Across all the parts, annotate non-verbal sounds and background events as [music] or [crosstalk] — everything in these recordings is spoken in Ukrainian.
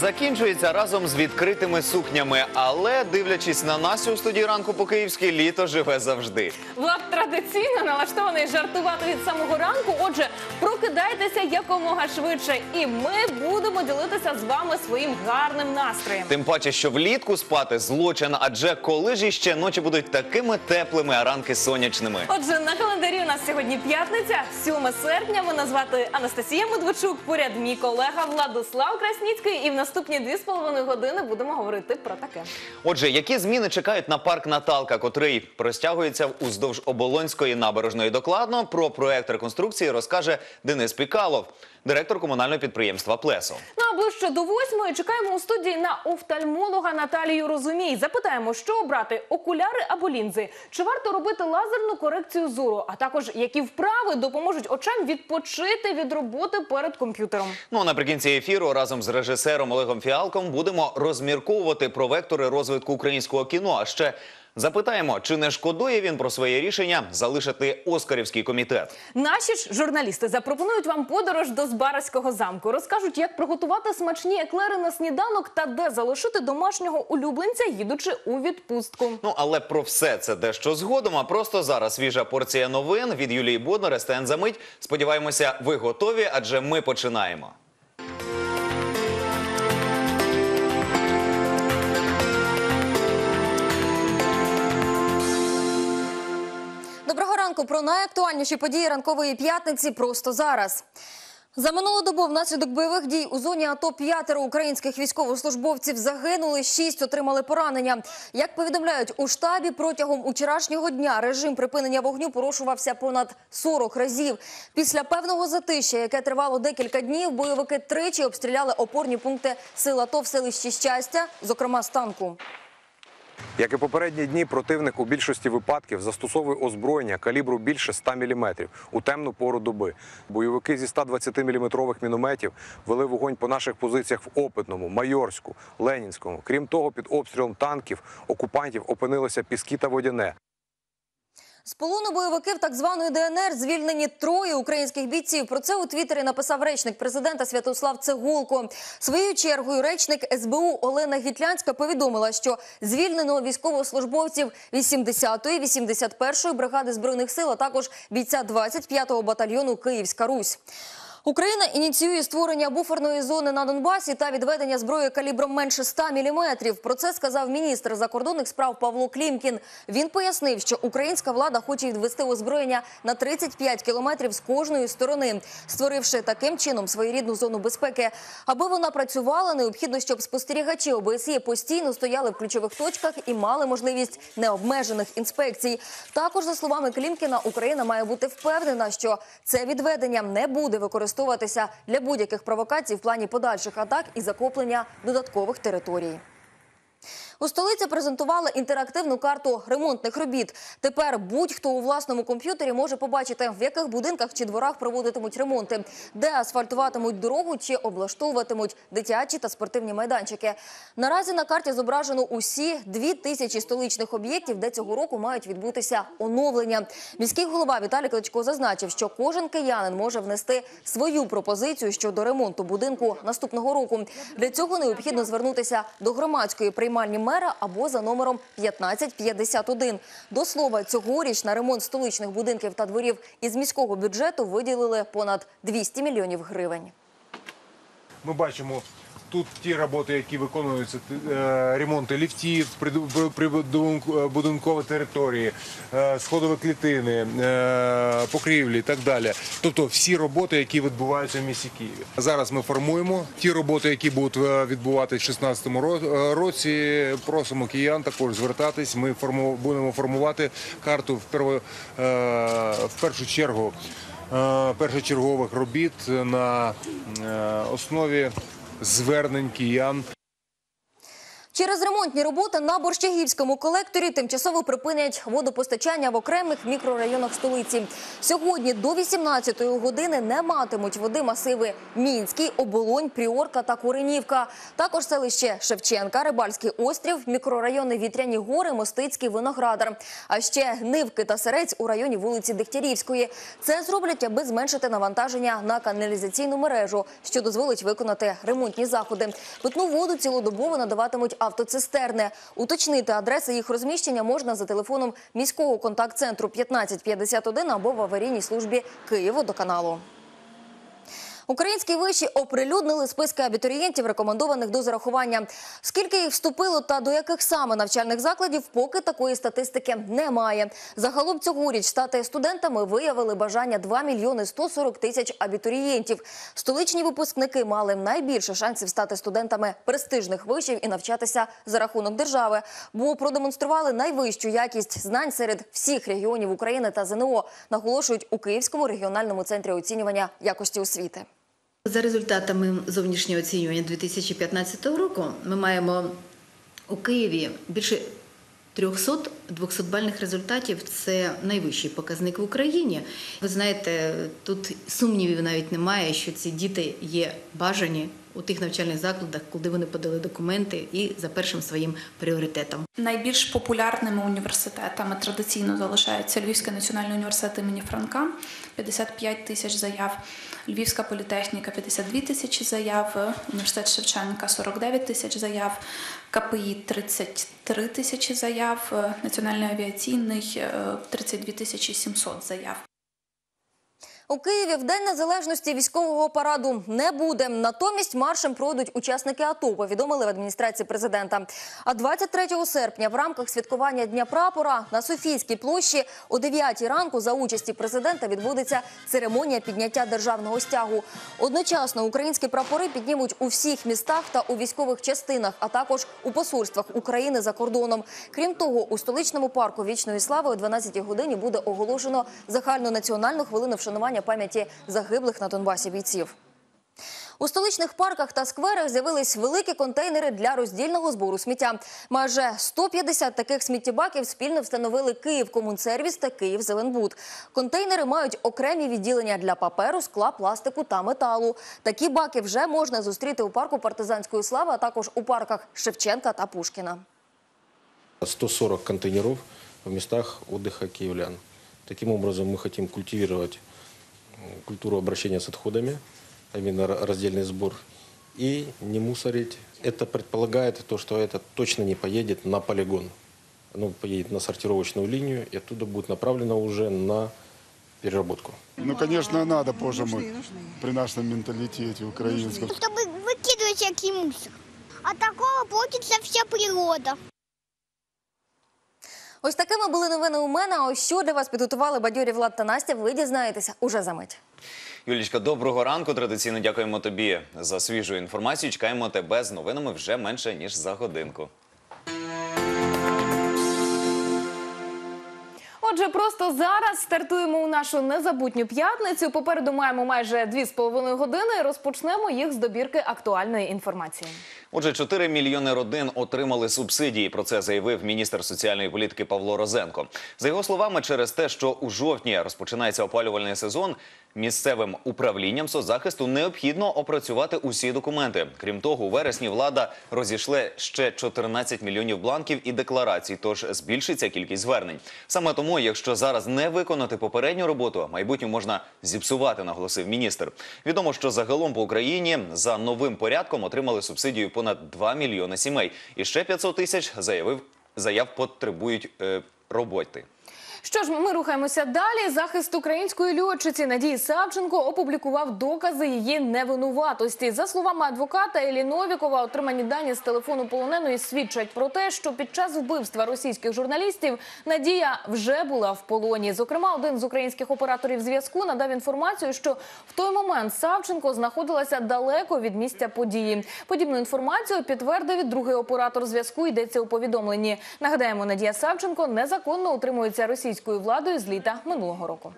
Закінчується разом з відкритими сукнями, але дивлячись на нас у студії ранку по київськи літо живе завжди. Влад традиційно налаштований жартувати від самого ранку. Отже, прокидайтеся якомога швидше, і ми будемо ділитися з вами своїм гарним настроєм. Тим паче, що влітку спати злочин, адже коли ж іще ночі будуть такими теплими, а ранки сонячними. Отже, на календарі у нас сьогодні п'ятниця, 7 серпня. Мене звати Анастасія Медведчук. Поряд мій колега Владислав Красніцький. І в наступні дві з половиною години будемо говорити про таке. Отже, які зміни чекають на парк Наталка, котрий простягується уздовж оболонської набережної? Докладно про проект реконструкції розкаже Денис Пікалов, директор комунального підприємства Плесо. Ну а ближче до восьмої чекаємо у студії на офтальмолога Наталію Розумій. Запитаємо, що обрати окуляри або лінзи. Чи варто робити лазерну корекцію зору? А також які вправи допоможуть очам відпочити від роботи перед комп'ютером. Ну а наприкінці ефіру разом з режисером Олегом Фіалком будемо розмірковувати про вектори розвитку українського кіно. А ще запитаємо, чи не шкодує він про своє рішення залишити Оскарівський комітет. Наші ж журналісти запропонують вам подорож до Збаразького замку. Розкажуть, як приготувати смачні еклери на сніданок та де залишити домашнього улюбленця, їдучи у відпустку. Ну але про все це дещо згодом. А просто зараз свіжа порція новин від Юлії Боднар, СТН за мить. Сподіваємося, ви готові, адже ми починаємо. Ранку про найактуальніші події ранкової п'ятниці просто зараз. За минулу добу внаслідок бойових дій у зоні АТО п'ятеро українських військовослужбовців загинули, шість отримали поранення. Як повідомляють у штабі, протягом учорашнього дня режим припинення вогню порушувався понад 40 разів. Після певного затища, яке тривало декілька днів, бойовики тричі обстріляли опорні пункти сил АТО в селищі щастя, зокрема з танку. Як і попередні дні, противник у більшості випадків застосовує озброєння калібру більше 100 мм у темну пору доби. Бойовики зі 120-мм мінометів вели вогонь по наших позиціях в Опитному, Майорську, Ленінському. Крім того, під обстрілом танків окупантів опинилися Піски та Водяне. З полону бойовиків так званої ДНР звільнені троє українських бійців. Про це у Твіттері написав речник президента Святослав Цегулко. Своєю чергою речник СБУ Олена Гітлянська повідомила, що звільнено військовослужбовців 80-ї, 81-ї бригади збройних сил, а також бійця 25-го батальйону Київська Русь. Україна ініціює створення буферної зони на Донбасі та відведення зброї калібром менше 100 мм. Про це сказав міністр закордонних справ Павло Клімкін. Він пояснив, що українська влада хоче відвести озброєння на 35 кілометрів з кожної сторони, створивши таким чином своєрідну зону безпеки. Аби вона працювала, необхідно, щоб спостерігачі ОБСЄ постійно стояли в ключових точках і мали можливість необмежених інспекцій. Також, за словами Клімкіна, Україна має бути впевнена, що це відведення не буде використовуватися для будь-яких провокацій в плані подальших атак і захоплення додаткових територій. У столиці презентували інтерактивну карту ремонтних робіт. Тепер будь-хто у власному комп'ютері може побачити, в яких будинках чи дворах проводитимуть ремонти, де асфальтуватимуть дорогу чи облаштовуватимуть дитячі та спортивні майданчики. Наразі на карті зображено усі дві тисячі столичних об'єктів, де цього року мають відбутися оновлення. Міський голова Віталій Кличко зазначив, що кожен киянин може внести свою пропозицію щодо ремонту будинку наступного року. Для цього необхідно звернутися до громадської приймальні мера або за номером 1551. До слова, цьогоріч на ремонт столичних будинків та дворів із міського бюджету виділили понад 200 мільйонів гривень. Ми бачимо тут ті роботи, які виконуються, е, ремонти ліфтів, прибудинку- будинкової території, е, сходові клітини, е, покрівлі і так далі. Тобто всі роботи, які відбуваються в місті Києві. Зараз ми формуємо ті роботи, які будуть е, відбуватися в 2016 е, році. Просимо киян також звертатись. Ми будемо формувати карту в е, першу чергу е, першочергових робіт на е, основі звернень киян. Через ремонтні роботи на Борщагівському колекторі тимчасово припинять водопостачання в окремих мікрорайонах столиці. Сьогодні до 18-ї години не матимуть води масиви Мінський, Оболонь, Пріорка та Куренівка. Також селище Шевченка, Рибальський острів, мікрорайони Вітряні гори, Мостицький, Виноградар. А ще Нивки та Серець у районі вулиці Дегтярівської. Це зроблять, аби зменшити навантаження на каналізаційну мережу, що дозволить виконати ремонтні заходи. Питну воду цілодобово надаватимуть автоцистерни. Уточнити адреси їх розміщення можна за телефоном міського контакт-центру 1551 або в аварійній службі Києводоканалу. Українські виші оприлюднили списки абітурієнтів, рекомендованих до зарахування. Скільки їх вступило та до яких саме навчальних закладів, поки такої статистики немає. Загалом цьогоріч стати студентами виявили бажання 2 мільйони 140 тисяч абітурієнтів. Столичні випускники мали найбільше шансів стати студентами престижних вишів і навчатися за рахунок держави, бо продемонстрували найвищу якість знань серед всіх регіонів України та ЗНО, наголошують у Київському регіональному центрі оцінювання якості освіти. За результатами зовнішнього оцінювання 2015 року ми маємо у Києві більше 300 200-бальних результатів. Це найвищий показник в Україні. Ви знаєте, тут сумнівів навіть немає, що ці діти є бажані у тих навчальних закладах, куди вони подали документи, і за першим своїм пріоритетом. Найбільш популярними університетами традиційно залишаються Львівський національний університет імені Франка 55 тисяч заяв, Львівська політехніка 52 тисячі заяв, університет Шевченка 49 тисяч заяв, КПІ 33 тисячі заяв, е, Національний авіаційний е, 32 тисячі 700 заяв. У Києві в День Незалежності військового параду не буде. Натомість маршем пройдуть учасники АТО, повідомили в адміністрації президента. А 23 серпня в рамках святкування Дня прапора на Софійській площі о 9 ранку за участі президента відбудеться церемонія підняття державного стягу. Одночасно українські прапори піднімуть у всіх містах та у військових частинах, а також у посольствах України за кордоном. Крім того, у столичному парку вічної слави о 12 годині буде оголошено загальнонаціональну хвилину вшанування пам'яті загиблих на Донбасі бійців. У столичних парках та скверах з'явились великі контейнери для роздільного збору сміття. Майже 150 таких сміттєбаків спільно встановили Київ Комунсервіс та Київ Зеленбуд. Контейнери мають окремі відділення для паперу, скла, пластику та металу. Такі баки вже можна зустріти у парку партизанської слави, а також у парках Шевченка та Пушкіна. 140 контейнеров в местах отдыха киевлян. Таким образом, мы хотим культивировать м, культуру обращения с отходами, а именно ра- раздельный сбор, и не мусорить. Это предполагает то, что это точно не поедет на полигон. Оно поедет на сортировочную линию, и оттуда будет направлено уже на переработку. Ну, конечно, надо, боже мой, при нашем менталитете украинском. чтобы выкидывать всякий мусор. От такого портится вся природа. Ось такими були новини у мене. А ось що для вас підготували бадьорі Влад та Настя, ви дізнаєтеся уже за мить. Юлічка, доброго ранку. Традиційно дякуємо тобі за свіжу інформацію. Чекаємо тебе з новинами вже менше ніж за годинку. Отже, просто зараз стартуємо у нашу незабутню п'ятницю. Попереду маємо майже дві з половиною години. Розпочнемо їх з добірки актуальної інформації. Отже, 4 мільйони родин отримали субсидії. Про це заявив міністр соціальної політики Павло Розенко. За його словами, через те, що у жовтні розпочинається опалювальний сезон, місцевим управлінням соцзахисту необхідно опрацювати усі документи. Крім того, у вересні влада розійшле ще 14 мільйонів бланків і декларацій, тож збільшиться кількість звернень. Саме тому, якщо зараз не виконати попередню роботу, майбутню можна зіпсувати, наголосив міністр. Відомо, що загалом по Україні за новим порядком отримали субсидію понад 2 мільйони сімей. І ще 500 тисяч заявив заяв потребують е, роботи. Що ж, ми рухаємося далі. Захист української льотчиці Надії Савченко опублікував докази її невинуватості. За словами адвоката Елі Новікова, отримані дані з телефону полоненої свідчать про те, що під час вбивства російських журналістів Надія вже була в полоні. Зокрема, один з українських операторів зв'язку надав інформацію, що в той момент Савченко знаходилася далеко від місця події. Подібну інформацію підтвердив другий оператор зв'язку. Йдеться у повідомленні. Нагадаємо, Надія Савченко незаконно утримується російською владою з літа минулого року.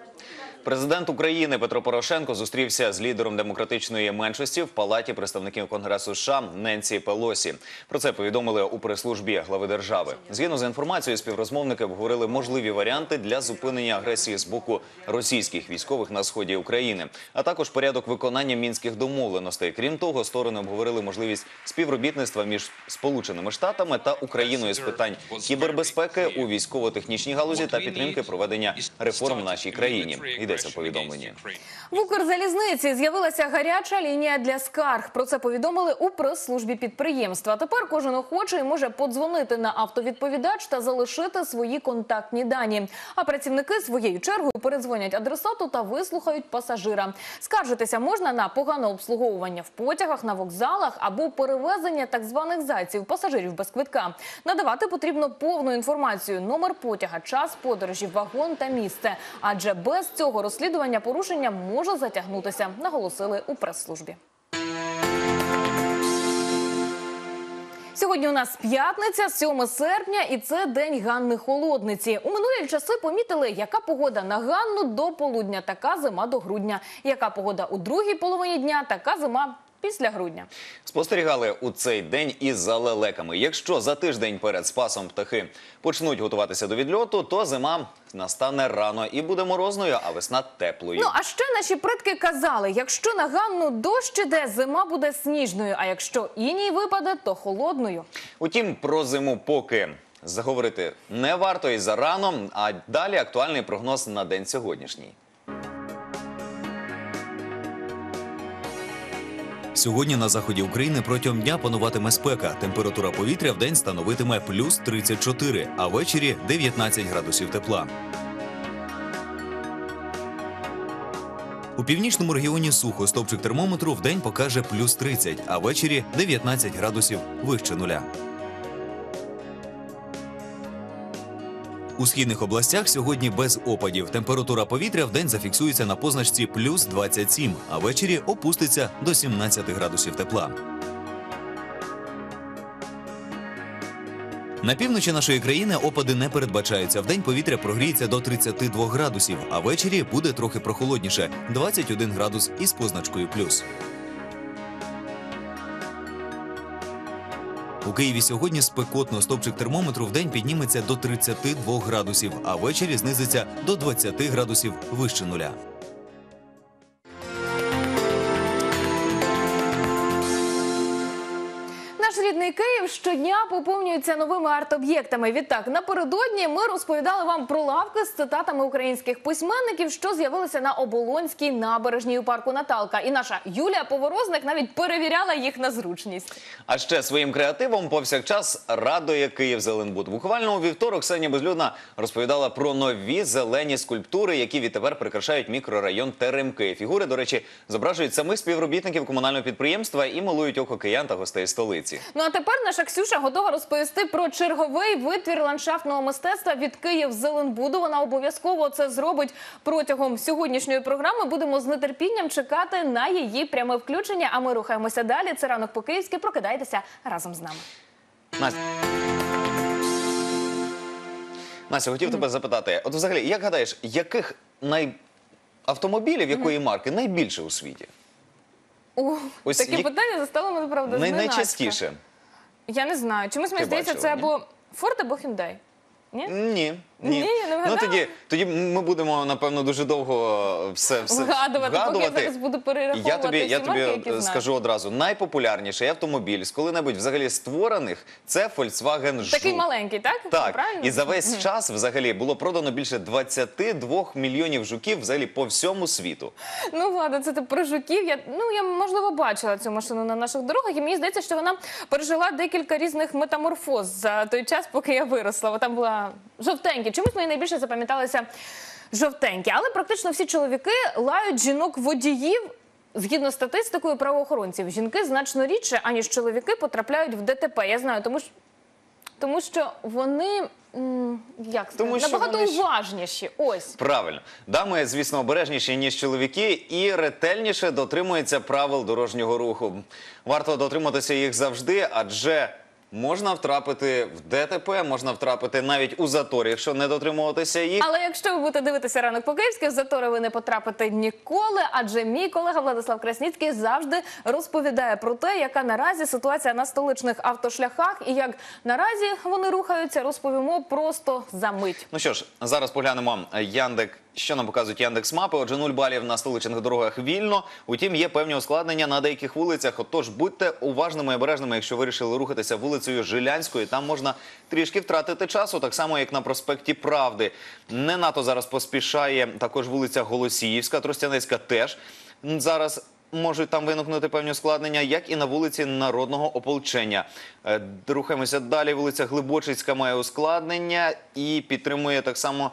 Президент України Петро Порошенко зустрівся з лідером демократичної меншості в палаті представників Конгресу США Ненсі Пелосі. Про це повідомили у прес-службі глави держави. Згідно з інформацією, співрозмовники обговорили можливі варіанти для зупинення агресії з боку російських військових на сході України, а також порядок виконання мінських домовленостей. Крім того, сторони обговорили можливість співробітництва між Сполученими Штатами та Україною з питань кібербезпеки у військово-технічній галузі та підтримки проведення реформ в нашій країні. Йдеться в повідомленні. В Укрзалізниці з'явилася гаряча лінія для скарг. Про це повідомили у прес-службі підприємства. Тепер кожен охочий може подзвонити на автовідповідач та залишити свої контактні дані. А працівники своєю чергою передзвонять адресату та вислухають пасажира. Скаржитися можна на погане обслуговування в потягах, на вокзалах або перевезення так званих зайців пасажирів без квитка. Надавати потрібно повну інформацію: номер потяга, час подорожі, вагон та місце. Адже без цього розслідування порушення може затягнутися, наголосили у прес-службі. Сьогодні у нас п'ятниця, 7 серпня, і це день Ганни Холодниці. У минулі часи помітили, яка погода на Ганну до полудня, така зима до грудня. Яка погода у другій половині дня, така зима після грудня. Спостерігали у цей день із залелеками. Якщо за тиждень перед спасом птахи почнуть готуватися до відльоту, то зима настане рано і буде морозною, а весна теплою. Ну а ще наші предки казали: якщо на Ганну дощ іде, зима буде сніжною. А якщо іній випаде, то холодною. Утім, про зиму поки заговорити не варто і зарано. А далі актуальний прогноз на день сьогоднішній. Сьогодні на заході України протягом дня пануватиме спека. Температура повітря в день становитиме плюс 34, а ввечері 19 градусів тепла. У північному регіоні сухо стовпчик термометру в день покаже плюс 30, а ввечері 19 градусів вище нуля. У східних областях сьогодні без опадів. Температура повітря в день зафіксується на позначці плюс 27, а ввечері опуститься до 17 градусів тепла. На півночі нашої країни опади не передбачаються. Вдень повітря прогріється до 32 градусів, а ввечері буде трохи прохолодніше 21 градус із позначкою плюс. У Києві сьогодні спекотно стопчик термометру в день підніметься до 32 градусів, а ввечері знизиться до 20 градусів вище нуля. Наш рідний Київ щодня поповнюється новими арт-об'єктами. Відтак, напередодні ми розповідали вам про лавки з цитатами українських письменників, що з'явилися на Оболонській набережній у парку Наталка. І наша Юлія Поворозник навіть перевіряла їх на зручність. А ще своїм креативом повсякчас радує Київ Зеленбуд. Буквально у вівторок Ксенія Безлюдна розповідала про нові зелені скульптури, які відтепер прикрашають мікрорайон Теремки. Фігури, до речі, зображують самих співробітників комунального підприємства і милують око киян та гостей столиці. Ну а тепер наша Ксюша готова розповісти про черговий витвір ландшафтного мистецтва від Київ Зеленбуду. Вона обов'язково це зробить протягом сьогоднішньої програми. Будемо з нетерпінням чекати на її пряме включення. А ми рухаємося далі. Це ранок по київськи. Прокидайтеся разом з нами. Настя. Настя, хотів тебе запитати, от взагалі, як гадаєш, яких най... автомобілів якої марки найбільше у світі? О, Ось такі як- питання застали мене правда. Най... зненацька. Найчастіше. Я не знаю. Чомусь мені Ти здається, бачила, це ні? або Форд або Hyundai. Ні? Ні. Ні, я не ну тоді, тоді ми будемо напевно дуже довго все, все Вгадувати, поки я зараз буду перераховувати Я тобі, я тобі марки, які е, знаю. скажу одразу: найпопулярніший автомобіль з коли-небудь взагалі створених це Volkswagen Жук. Такий маленький, так? Так, Правильно? і за весь час взагалі було продано більше 22 мільйонів жуків взагалі по всьому світу. Ну, Влада, це ти про жуків. Я, ну, я, можливо, бачила цю машину на наших дорогах, і мені здається, що вона пережила декілька різних метаморфоз за той час, поки я виросла. Вона там була жовтенькі. Чомусь мені найбільше запам'яталися жовтенькі. Але практично всі чоловіки лають жінок-водіїв. Згідно з статистикою правоохоронців, жінки значно рідше, аніж чоловіки потрапляють в ДТП. Я знаю, тому що, тому що вони як сказати, Тому набагато вони уважніші. Ось. Правильно, дами, звісно, обережніші ніж чоловіки, і ретельніше дотримуються правил дорожнього руху. Варто дотриматися їх завжди, адже можна втрапити в ДТП, можна втрапити навіть у затор, якщо не дотримуватися їх. Але якщо ви будете дивитися ранок по київськи, в затори ви не потрапите ніколи. Адже мій колега Владислав Красніцький завжди розповідає про те, яка наразі ситуація на столичних автошляхах і як наразі вони рухаються, розповімо просто за мить. Ну що ж, зараз поглянемо Яндек. Що нам показують Яндекс Мапи? Отже, нуль балів на столичних дорогах вільно. Утім, є певні ускладнення на деяких вулицях. Отож, будьте уважними і обережними, якщо вирішили рухатися вулицею Жилянською. Там можна трішки втратити часу, так само як на проспекті Правди. Не НАТО зараз поспішає також вулиця Голосіївська, Тростянецька теж зараз. Можуть там виникнути певні ускладнення, як і на вулиці Народного ополчення. Е, Рухаємося далі. Вулиця Глибочицька має ускладнення і підтримує так само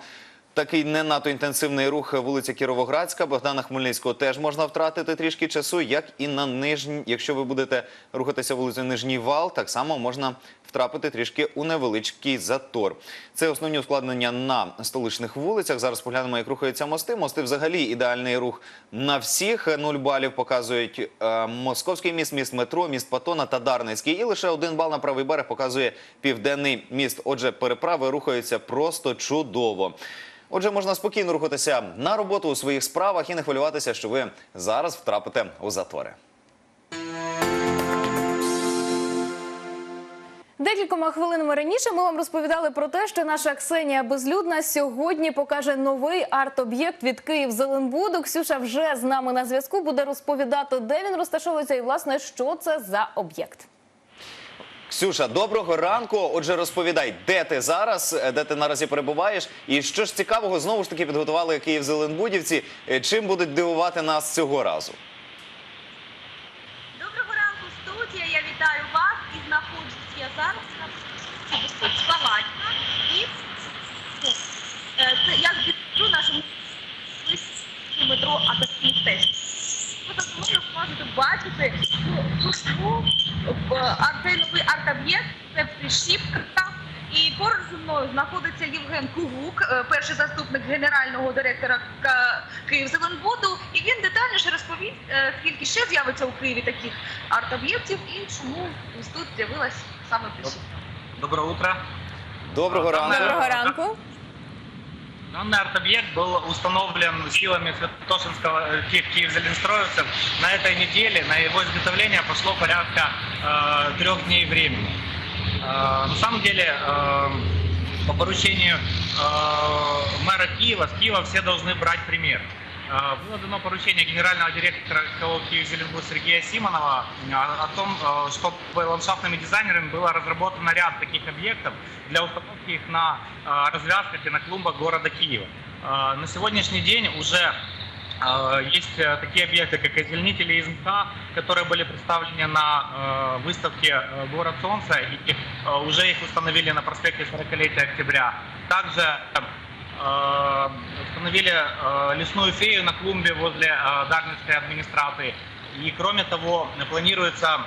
такий не надто інтенсивний рух вулиця Кіровоградська. Богдана Хмельницького теж можна втратити трішки часу, як і на нижній. Якщо ви будете рухатися вулицею Нижній Вал, так само можна втрапити трішки у невеличкий затор. Це основні ускладнення на столичних вулицях. Зараз поглянемо, як рухаються мости. Мости взагалі ідеальний рух на всіх. Нуль балів показують е, Московський міст, міст метро, міст Патона та Дарницький. І лише один бал на правий берег показує південний міст. Отже, переправи рухаються просто чудово. Отже, можна спокійно рухатися на роботу у своїх справах і не хвилюватися, що ви зараз втрапите у затори. Декількома хвилинами раніше ми вам розповідали про те, що наша Ксенія Безлюдна сьогодні покаже новий арт-об'єкт від Київ Зеленбуду. Ксюша вже з нами на зв'язку буде розповідати, де він розташовується і власне що це за об'єкт. Ксюша, доброго ранку. Отже, розповідай, де ти зараз, е, де ти наразі перебуваєш, і що ж цікавого знову ж таки підготували Київ Зеленбудівці. Е, Чим будуть дивувати нас цього разу? Доброго ранку, студія. Я вітаю вас і знаходжусь я зараз на Спалатька. І е, я збірю нашому метро Академік теж. Бачити пусту цей новий арт-об'єкт, це прищіпка. І поруч зі мною знаходиться Євген Кугук, е, перший заступник генерального директора Київзеленбуду. І він детальніше розповість, е, скільки ще з'явиться у Києві таких арт-об'єктів і чому тут з'явилась саме прищіпка. Доброе утро. Доброго ранку. Доброго ранку. Данный арт-объект был установлен силами Святошинского э, Ки- Киевзеленстроевцев. На этой неделе на его изготовление пошло порядка э, трех дней времени. Э, на самом деле, э, по поручению э, мэра Киева, с Киева все должны брать пример. Э, Было дано поручение генерального директора КО Киевзеленбуд Сергея Симонова э, о том, э, чтобы ландшафтными дизайнерами было разработано ряд таких объектов для установки их на развязках и на клумбах города Киева. На сегодняшний день уже есть э, такие объекты, как озеленители из мха, которые были представлены на э, выставке э, «Город солнца», и уже их установили на проспекте 40-летия октября. Также э, установили э, лесную фею на клумбе возле э, Дарницкой администрации. И кроме того, планируется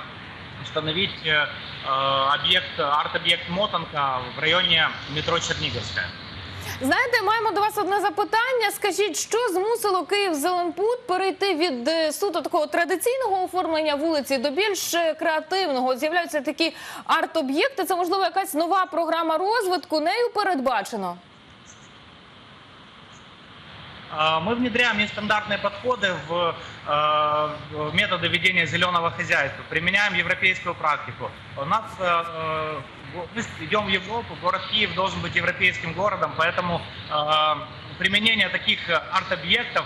установить э, э, объект, арт-объект Мотанка в районе метро Черниговская. Знаєте, маємо до вас одне запитання. Скажіть, що змусило Київ Зеленбуд перейти від е, суто такого традиційного оформлення вулиці до більш е, креативного? З'являються такі арт-об'єкти. Це можливо якась нова програма розвитку. Нею передбачено. А, Мы внедряем нестандартные подходы э, в методы ведения зеленого хозяйства, применяем европейскую практику. У нас э, э, мы идем в Европу, город Киев должен быть европейским городом, поэтому применение таких арт-объектов,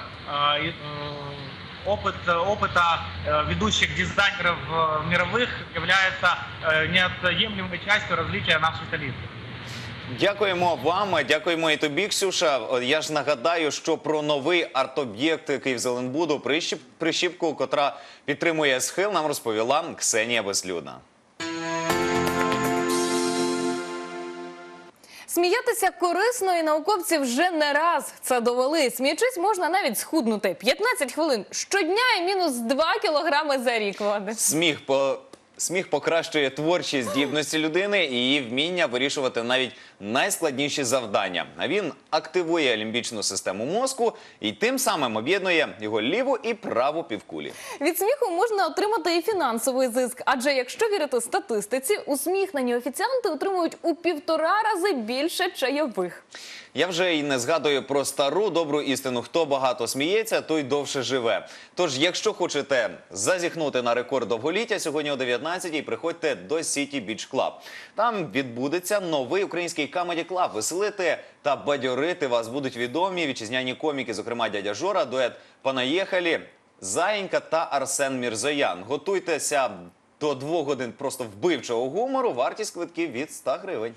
опыт, опыта ведущих дизайнеров мировых является неотъемлемой частью развития нашей столицы. Дякуємо вам, дякуємо і тобі, Ксюша. Я ж нагадаю, що про новий арт-об'єкт Київзеленбуду прищіп, прищіпку, котра підтримує схил, нам розповіла Ксенія Безлюдна. Сміятися корисно і науковці вже не раз це довели. Сміючись, можна навіть схуднути 15 хвилин щодня і мінус 2 кілограми за рік. Влади. Сміх по Сміх покращує творчі здібності людини і її вміння вирішувати навіть найскладніші завдання. А він активує лімбічну систему мозку і тим самим об'єднує його ліву і праву півкулі. Від сміху можна отримати і фінансовий зиск, адже якщо вірити статистиці, усміхнені офіціанти отримують у півтора рази більше чайових. Я вже й не згадую про стару добру істину. Хто багато сміється, той довше живе. Тож, якщо хочете зазіхнути на рекорд довголіття, сьогодні о 19-й приходьте до City Beach Club. Там відбудеться новий український Comedy Club. Веселити та бадьорити вас будуть відомі вітчизняні коміки, зокрема дядя Жора, дует Панаєхалі, Заєнька та Арсен Мірзоян. Готуйтеся до двох годин просто вбивчого гумору. Вартість квитків від 100 гривень.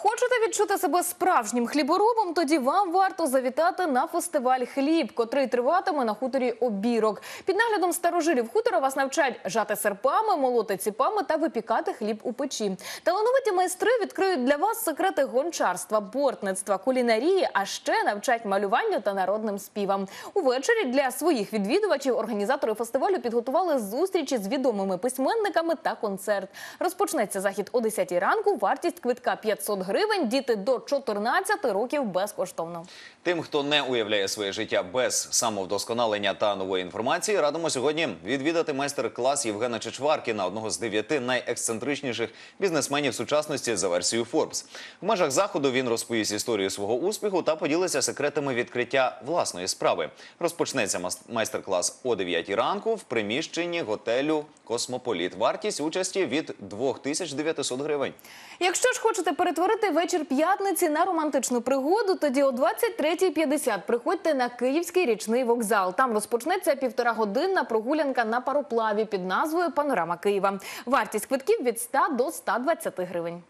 Хочете відчути себе справжнім хліборобом? Тоді вам варто завітати на фестиваль хліб, котрий триватиме на хуторі обірок. Під наглядом старожилів хутора вас навчать жати серпами, молоти ціпами та випікати хліб у печі. Талановиті майстри відкриють для вас секрети гончарства, бортництва, кулінарії, а ще навчать малюванню та народним співам. Увечері для своїх відвідувачів організатори фестивалю підготували зустрічі з відомими письменниками та концерт. Розпочнеться захід о 10 ранку. Вартість квитка 500 гривень. Діти до 14 років безкоштовно. Тим, хто не уявляє своє життя без самовдосконалення та нової інформації, радимо сьогодні відвідати майстер-клас Євгена Чечваркіна, одного з дев'яти найексцентричніших бізнесменів сучасності за версією Forbes. В межах заходу він розповість історію свого успіху та поділиться секретами відкриття власної справи. Розпочнеться майстер-клас о 9 ранку в приміщенні готелю Космополіт. Вартість участі від 2900 гривень. Якщо ж хочете перетворити вечір п'ятниці на романтичну пригоду, тоді о 23.50 приходьте на Київський річний вокзал. Там розпочнеться півтора годинна прогулянка на пароплаві під назвою Панорама Києва. Вартість квитків від 100 до 120 гривень.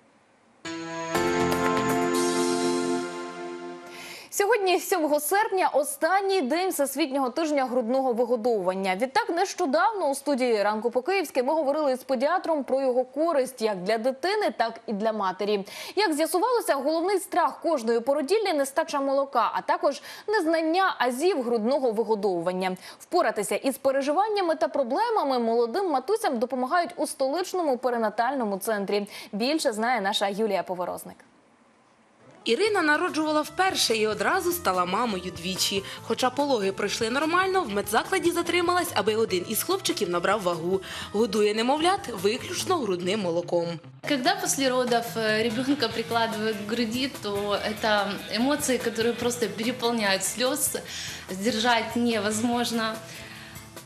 Сьогодні, 7 серпня, останній день всесвітнього тижня грудного вигодовування. Відтак, нещодавно у студії ранку по київськи ми говорили з педіатром про його користь як для дитини, так і для матері. Як з'ясувалося, головний страх кожної породіллі нестача молока, а також незнання азів грудного вигодовування. Впоратися із переживаннями та проблемами молодим матусям допомагають у столичному перинатальному центрі. Більше знає наша Юлія Поворозник. Ірина народжувала вперше і одразу стала мамою двічі. Хоча пологи пройшли нормально, в медзакладі затрималась, аби один із хлопчиків набрав вагу. Годує немовлят виключно грудним молоком. Когда после родов э, ребенка прикладывают к груди, то это эмоции, которые просто переполняют слез, сдержать невозможно.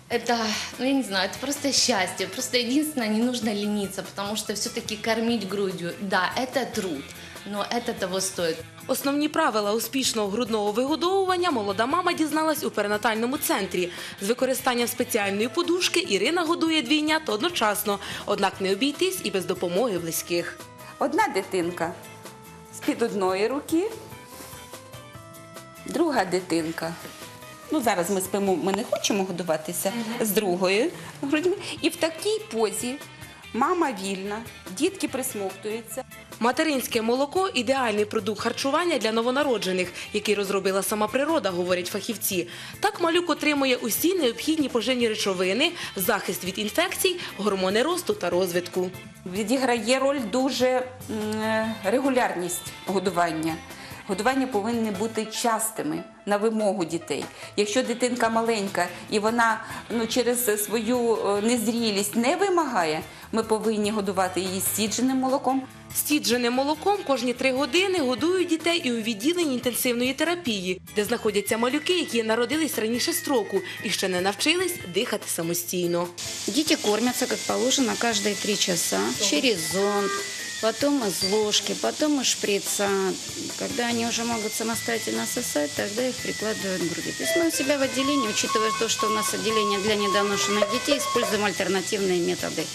Это, ну я не знаю, это просто счастье. Просто единственное, не нужно лениться, потому что все-таки кормить грудью, да, это труд, но это того стоит. Основні правила успішного грудного вигодовування молода мама дізналась у перинатальному центрі. З використанням спеціальної подушки Ірина годує двійнят одночасно, однак не обійтись і без допомоги близьких. Одна дитинка з-під одної руки, друга дитинка. Ну, зараз ми спимо, ми не хочемо годуватися з другою грудьми. І в такій позі мама вільна, дітки присмоктуються. Материнське молоко ідеальний продукт харчування для новонароджених, який розробила сама природа, говорять фахівці. Так малюк отримує усі необхідні поживні речовини, захист від інфекцій, гормони росту та розвитку. Відіграє роль дуже регулярність годування. Годування повинні бути частими на вимогу дітей. Якщо дитинка маленька і вона ну, через свою е, незрілість не вимагає, ми повинні годувати її стідженим молоком. Стідженим молоком кожні три години годують дітей і у відділенні інтенсивної терапії, де знаходяться малюки, які народились раніше строку і ще не навчились дихати самостійно. Дети кормятся, как положено, каждые три часа через зонд, потом из ложки, потом из шприца. Когда они уже могут самостоятельно сосать, тогда их прикладывают к груди. То есть мы у себя в отделении, учитывая то, что у нас отделение для недоношенных детей, используем альтернативные методы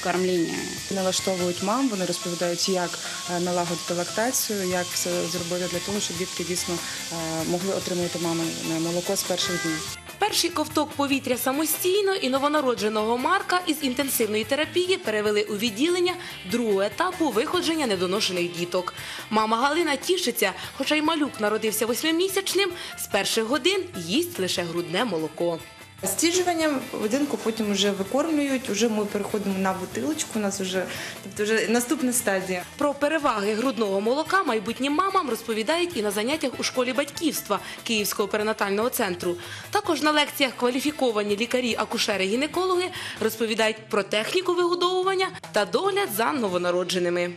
кормления. Налаштовують мам, вони розповідають, як е, налагодити лактацію, як все зробити для того, щоб дітки дійсно е, могли отримувати мамине молоко з перших днів. Перший ковток повітря самостійно і новонародженого Марка із інтенсивної терапії перевели у відділення другого етапу виходження недоношених діток. Мама Галина тішиться, хоча й малюк народився восьмимісячним, з перших годин їсть лише грудне молоко. Стіджуванням поведінку потім вже викормлюють, вже ми переходимо на бутилочку, у нас вже, тобто вже наступна стадія. Про переваги грудного молока майбутнім мамам розповідають і на заняттях у школі батьківства Київського перинатального центру. Також на лекціях кваліфіковані лікарі, акушери, гінекологи розповідають про техніку вигодовування та догляд за новонародженими.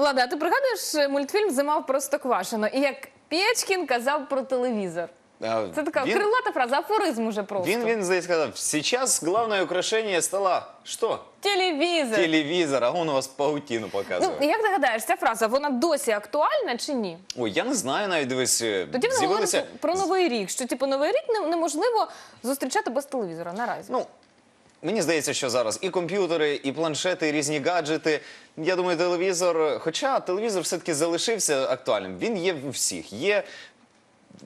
Влада, а ти пригадуєш е, мультфільм Зима в Простоквашино? І як Пєчкін казав про телевізор. А, Це така він- крилата фраза, афоризм уже просто. Він, він здається, сказав, сейчас главное украшение стола. Что? Телевізор. Телевизор, а он у вас паутину Ну, показує. як ти гадаєш, ця фраза, вона досі актуальна чи ні? Ой, я не знаю навіть, дивись, е, Тоді з'явилися... говоримо про Новий рік, що типу Новий рік неможливо зустрічати без телевізора наразі. Ну, Мені здається, що зараз і комп'ютери, і планшети, і різні гаджети. Я думаю, телевізор, хоча телевізор все-таки залишився актуальним. Він є в всіх, є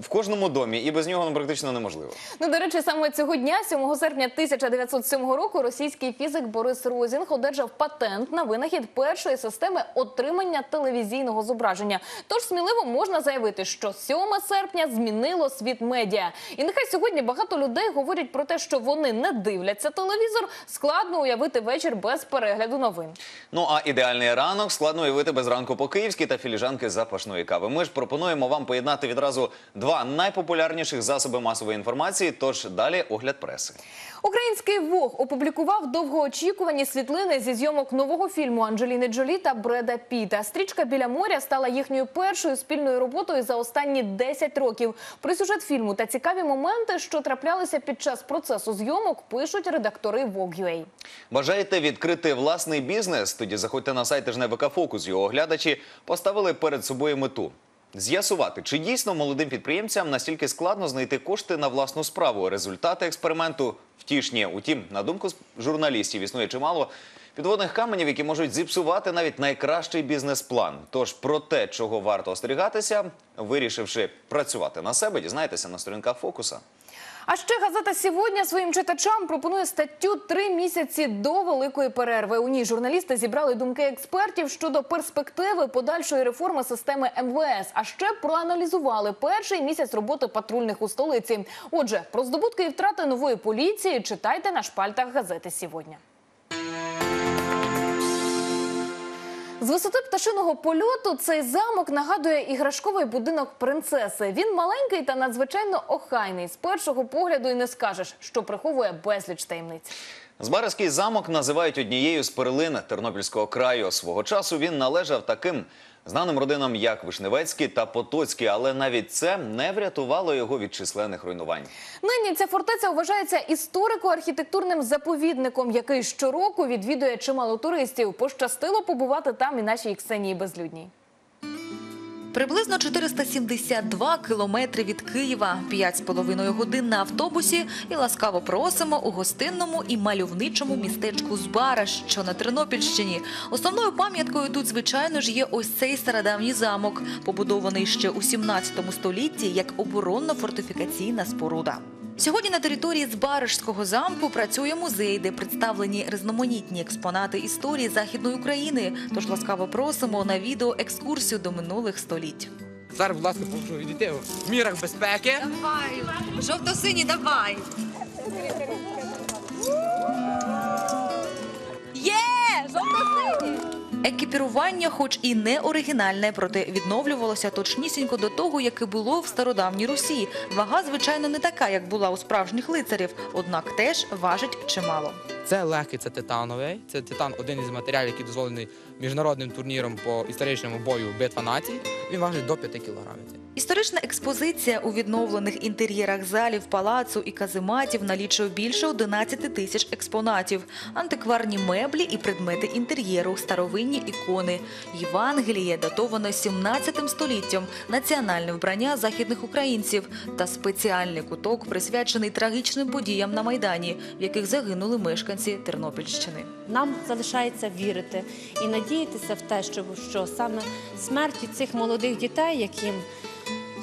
в кожному домі, і без нього ну, практично неможливо. Ну, до речі, саме цього дня, 7 серпня 1907 року, російський фізик Борис Розінг одержав патент на винахід першої системи отримання телевізійного зображення. Тож сміливо можна заявити, що 7 серпня змінило світ медіа. І нехай сьогодні багато людей говорять про те, що вони не дивляться телевізор. Складно уявити вечір без перегляду новин. Ну а ідеальний ранок складно уявити без ранку по київськи та філіжанки запашної кави. Ми ж пропонуємо вам поєднати відразу два найпопулярніших засоби масової інформації. Тож далі огляд преси. Український Вог опублікував довгоочікувані світлини зі зйомок нового фільму Анджеліни Джолі та Бреда Піта. Стрічка біля моря стала їхньою першою спільною роботою за останні 10 років. Про сюжет фільму та цікаві моменти, що траплялися під час процесу зйомок, пишуть редактори Vogue.ua. Бажаєте відкрити власний бізнес? Тоді заходьте на сайт ТЖНВК Фокус. Його оглядачі поставили перед собою мету. З'ясувати, чи дійсно молодим підприємцям настільки складно знайти кошти на власну справу. Результати експерименту втішні. Утім, на думку журналістів, існує чимало підводних каменів, які можуть зіпсувати навіть найкращий бізнес-план. Тож про те, чого варто остерігатися, вирішивши працювати на себе, дізнайтеся на сторінках фокуса. А ще газета сьогодні своїм читачам пропонує статтю три місяці до великої перерви. У ній журналісти зібрали думки експертів щодо перспективи подальшої реформи системи МВС. А ще проаналізували перший місяць роботи патрульних у столиці. Отже, про здобутки і втрати нової поліції читайте на шпальтах газети сьогодні. З висоти пташиного польоту цей замок нагадує іграшковий будинок принцеси. Він маленький та надзвичайно охайний. З першого погляду і не скажеш, що приховує безліч таємниць. Збаразький замок називають однією з перлин Тернопільського краю. Свого часу він належав таким знаним родинам, як Вишневецький та Потоцький, але навіть це не врятувало його від численних руйнувань. Нині ця фортеця вважається історико-архітектурним заповідником, який щороку відвідує чимало туристів. Пощастило побувати там і нашій Ксенії Безлюдній. Приблизно 472 кілометри від Києва, 5,5 годин на автобусі і ласкаво просимо у гостинному і мальовничому містечку Збараж, що на Тернопільщині. Основною пам'яткою тут, звичайно ж, є ось цей стародавній замок, побудований ще у 17 столітті як оборонно-фортифікаційна споруда. Сьогодні на території Збаражського замку працює музей, де представлені різноманітні експонати історії Західної України. Тож ласкаво просимо на відео екскурсію до минулих століть. Зараз, будь ласка, прошу відійти в мірах безпеки. Давай, жовто-сині, давай. Є! Жовто-сині! Екіпірування, хоч і не оригінальне, проте відновлювалося точнісінько до того, яке було в стародавній Русі. Вага, звичайно, не така, як була у справжніх лицарів, однак теж важить чимало. Це легкий, це титановий. Це титан один із матеріалів, який дозволений міжнародним турніром по історичному бою Битва націй. Він важить до 5 кілограмів. Історична експозиція у відновлених інтер'єрах залів, палацу і казематів налічує більше 11 тисяч експонатів. Антикварні меблі і предмети інтер'єру, старовинні ікони. Євангеліє датоване 17 століттям, національне вбрання західних українців та спеціальний куток, присвячений трагічним подіям на Майдані, в яких загинули мешканці Тернопільщини. Нам залишається вірити і надіятися в те, що, що саме смерті цих молодих дітей, яким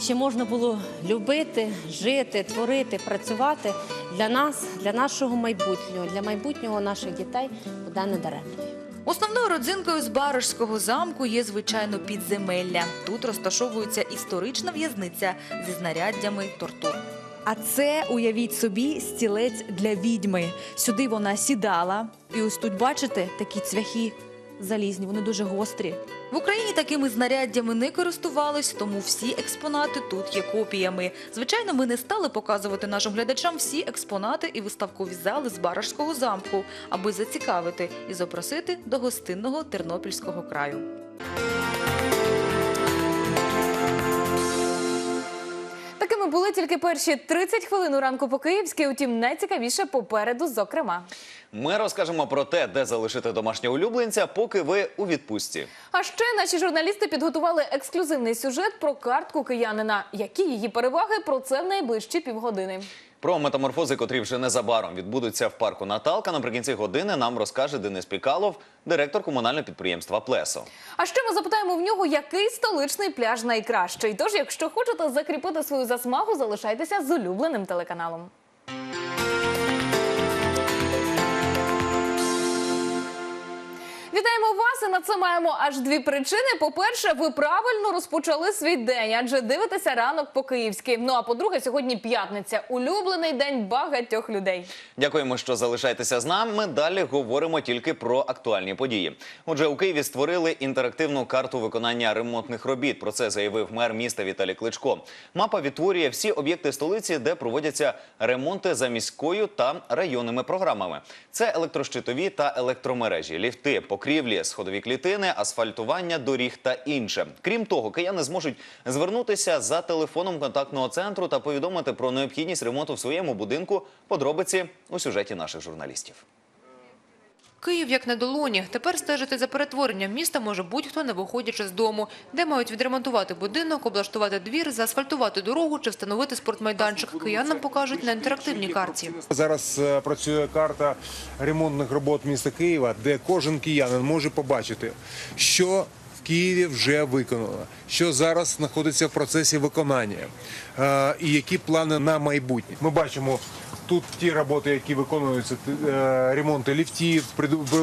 ще можна було любити, жити, творити, працювати для нас, для нашого майбутнього, для майбутнього наших дітей буде недаремною. Основною родзинкою з Баришського замку є звичайно підземелля. Тут розташовується історична в'язниця зі знаряддями тортур. А це, уявіть собі, стілець для відьми. Сюди вона сідала. І ось тут, бачите, такі цвяхи залізні, вони дуже гострі. В Україні такими знаряддями не користувались, тому всі експонати тут є копіями. Звичайно, ми не стали показувати нашим глядачам всі експонати і виставкові зали з Барашського замку, аби зацікавити і запросити до гостинного Тернопільського краю. Такими були тільки перші 30 хвилин у ранку по київськи. Утім, найцікавіше попереду, зокрема. Ми розкажемо про те, де залишити домашнього улюбленця, поки ви у відпустці. А ще наші журналісти підготували ексклюзивний сюжет про картку киянина. Які її переваги? Про це в найближчі півгодини. Про метаморфози, котрі вже незабаром відбудуться в парку Наталка. Наприкінці години нам розкаже Денис Пікалов, директор комунального підприємства Плесо. А ще ми запитаємо в нього, який столичний пляж найкращий. Тож, якщо хочете закріпити свою засмагу, залишайтеся з улюбленим телеканалом. Вітаємо вас! І на це маємо аж дві причини. По-перше, ви правильно розпочали свій день, адже дивитеся ранок по-київськи. Ну а по-друге, сьогодні п'ятниця. Улюблений день багатьох людей. Дякуємо, що залишаєтеся з нами. Далі говоримо тільки про актуальні події. Отже, у Києві створили інтерактивну карту виконання ремонтних робіт. Про це заявив мер міста Віталій Кличко. Мапа відтворює всі об'єкти столиці, де проводяться ремонти за міською та районними програмами. Це електрощитові та електромережі, ліфти, покрівлі, сходові клітини, асфальтування доріг та інше. Крім того, кияни зможуть звернутися за телефоном контактного центру та повідомити про необхідність ремонту в своєму будинку. Подробиці у сюжеті наших журналістів. Київ як на долоні. Тепер стежити за перетворенням міста може будь-хто, не виходячи з дому. Де мають відремонтувати будинок, облаштувати двір, заасфальтувати дорогу чи встановити спортмайданчик. Киянам покажуть на інтерактивній карті. Зараз е, працює карта ремонтних робот міста Києва, де кожен киянин може побачити, що Києві вже виконано, що зараз знаходиться в процесі виконання, е, і які плани на майбутнє. Ми бачимо. Тут ті роботи, які виконуються, е, ремонти ліфтів,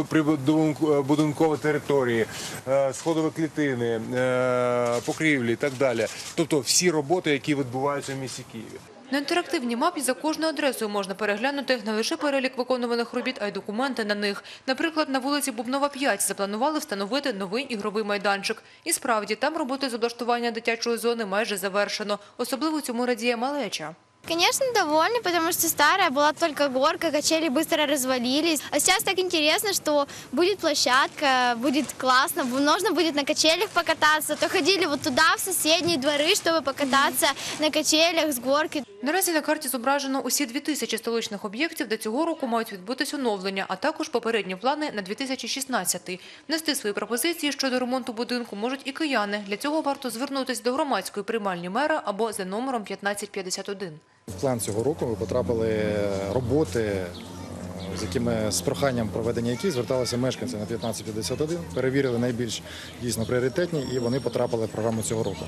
прибудинку- будинкової території, е, сходові клітини, е, покрівлі і так далі. Тобто всі роботи, які відбуваються в місті Києві. На інтерактивній мапі за кожною адресою можна переглянути не лише перелік виконуваних робіт, а й документи на них. Наприклад, на вулиці Бубнова 5 запланували встановити новий ігровий майданчик. І справді, там роботи з облаштування дитячої зони майже завершено. Особливо цьому радіє малеча. Конечно, довольны, потому что старая была только горка, качели быстро развалились. А сейчас так интересно, что будет площадка, будет классно, можно будет на качелях покататься. То ходили вот туда, в соседние дворы, чтобы покататься на качелях с горки. Наразі на карті зображено усі 2000 столичних об'єктів, де цього року мають відбутись оновлення, а також попередні плани на 2016. Внести свої пропозиції щодо ремонту будинку можуть і кияни. Для цього варто звернутися до громадської приймальні мера або за номером 1551. В план цього року ми потрапили роботи, е, з якими з проханням проведення яких зверталися мешканці на 1551, перевірили найбільш дійсно пріоритетні, і вони потрапили в програму цього року.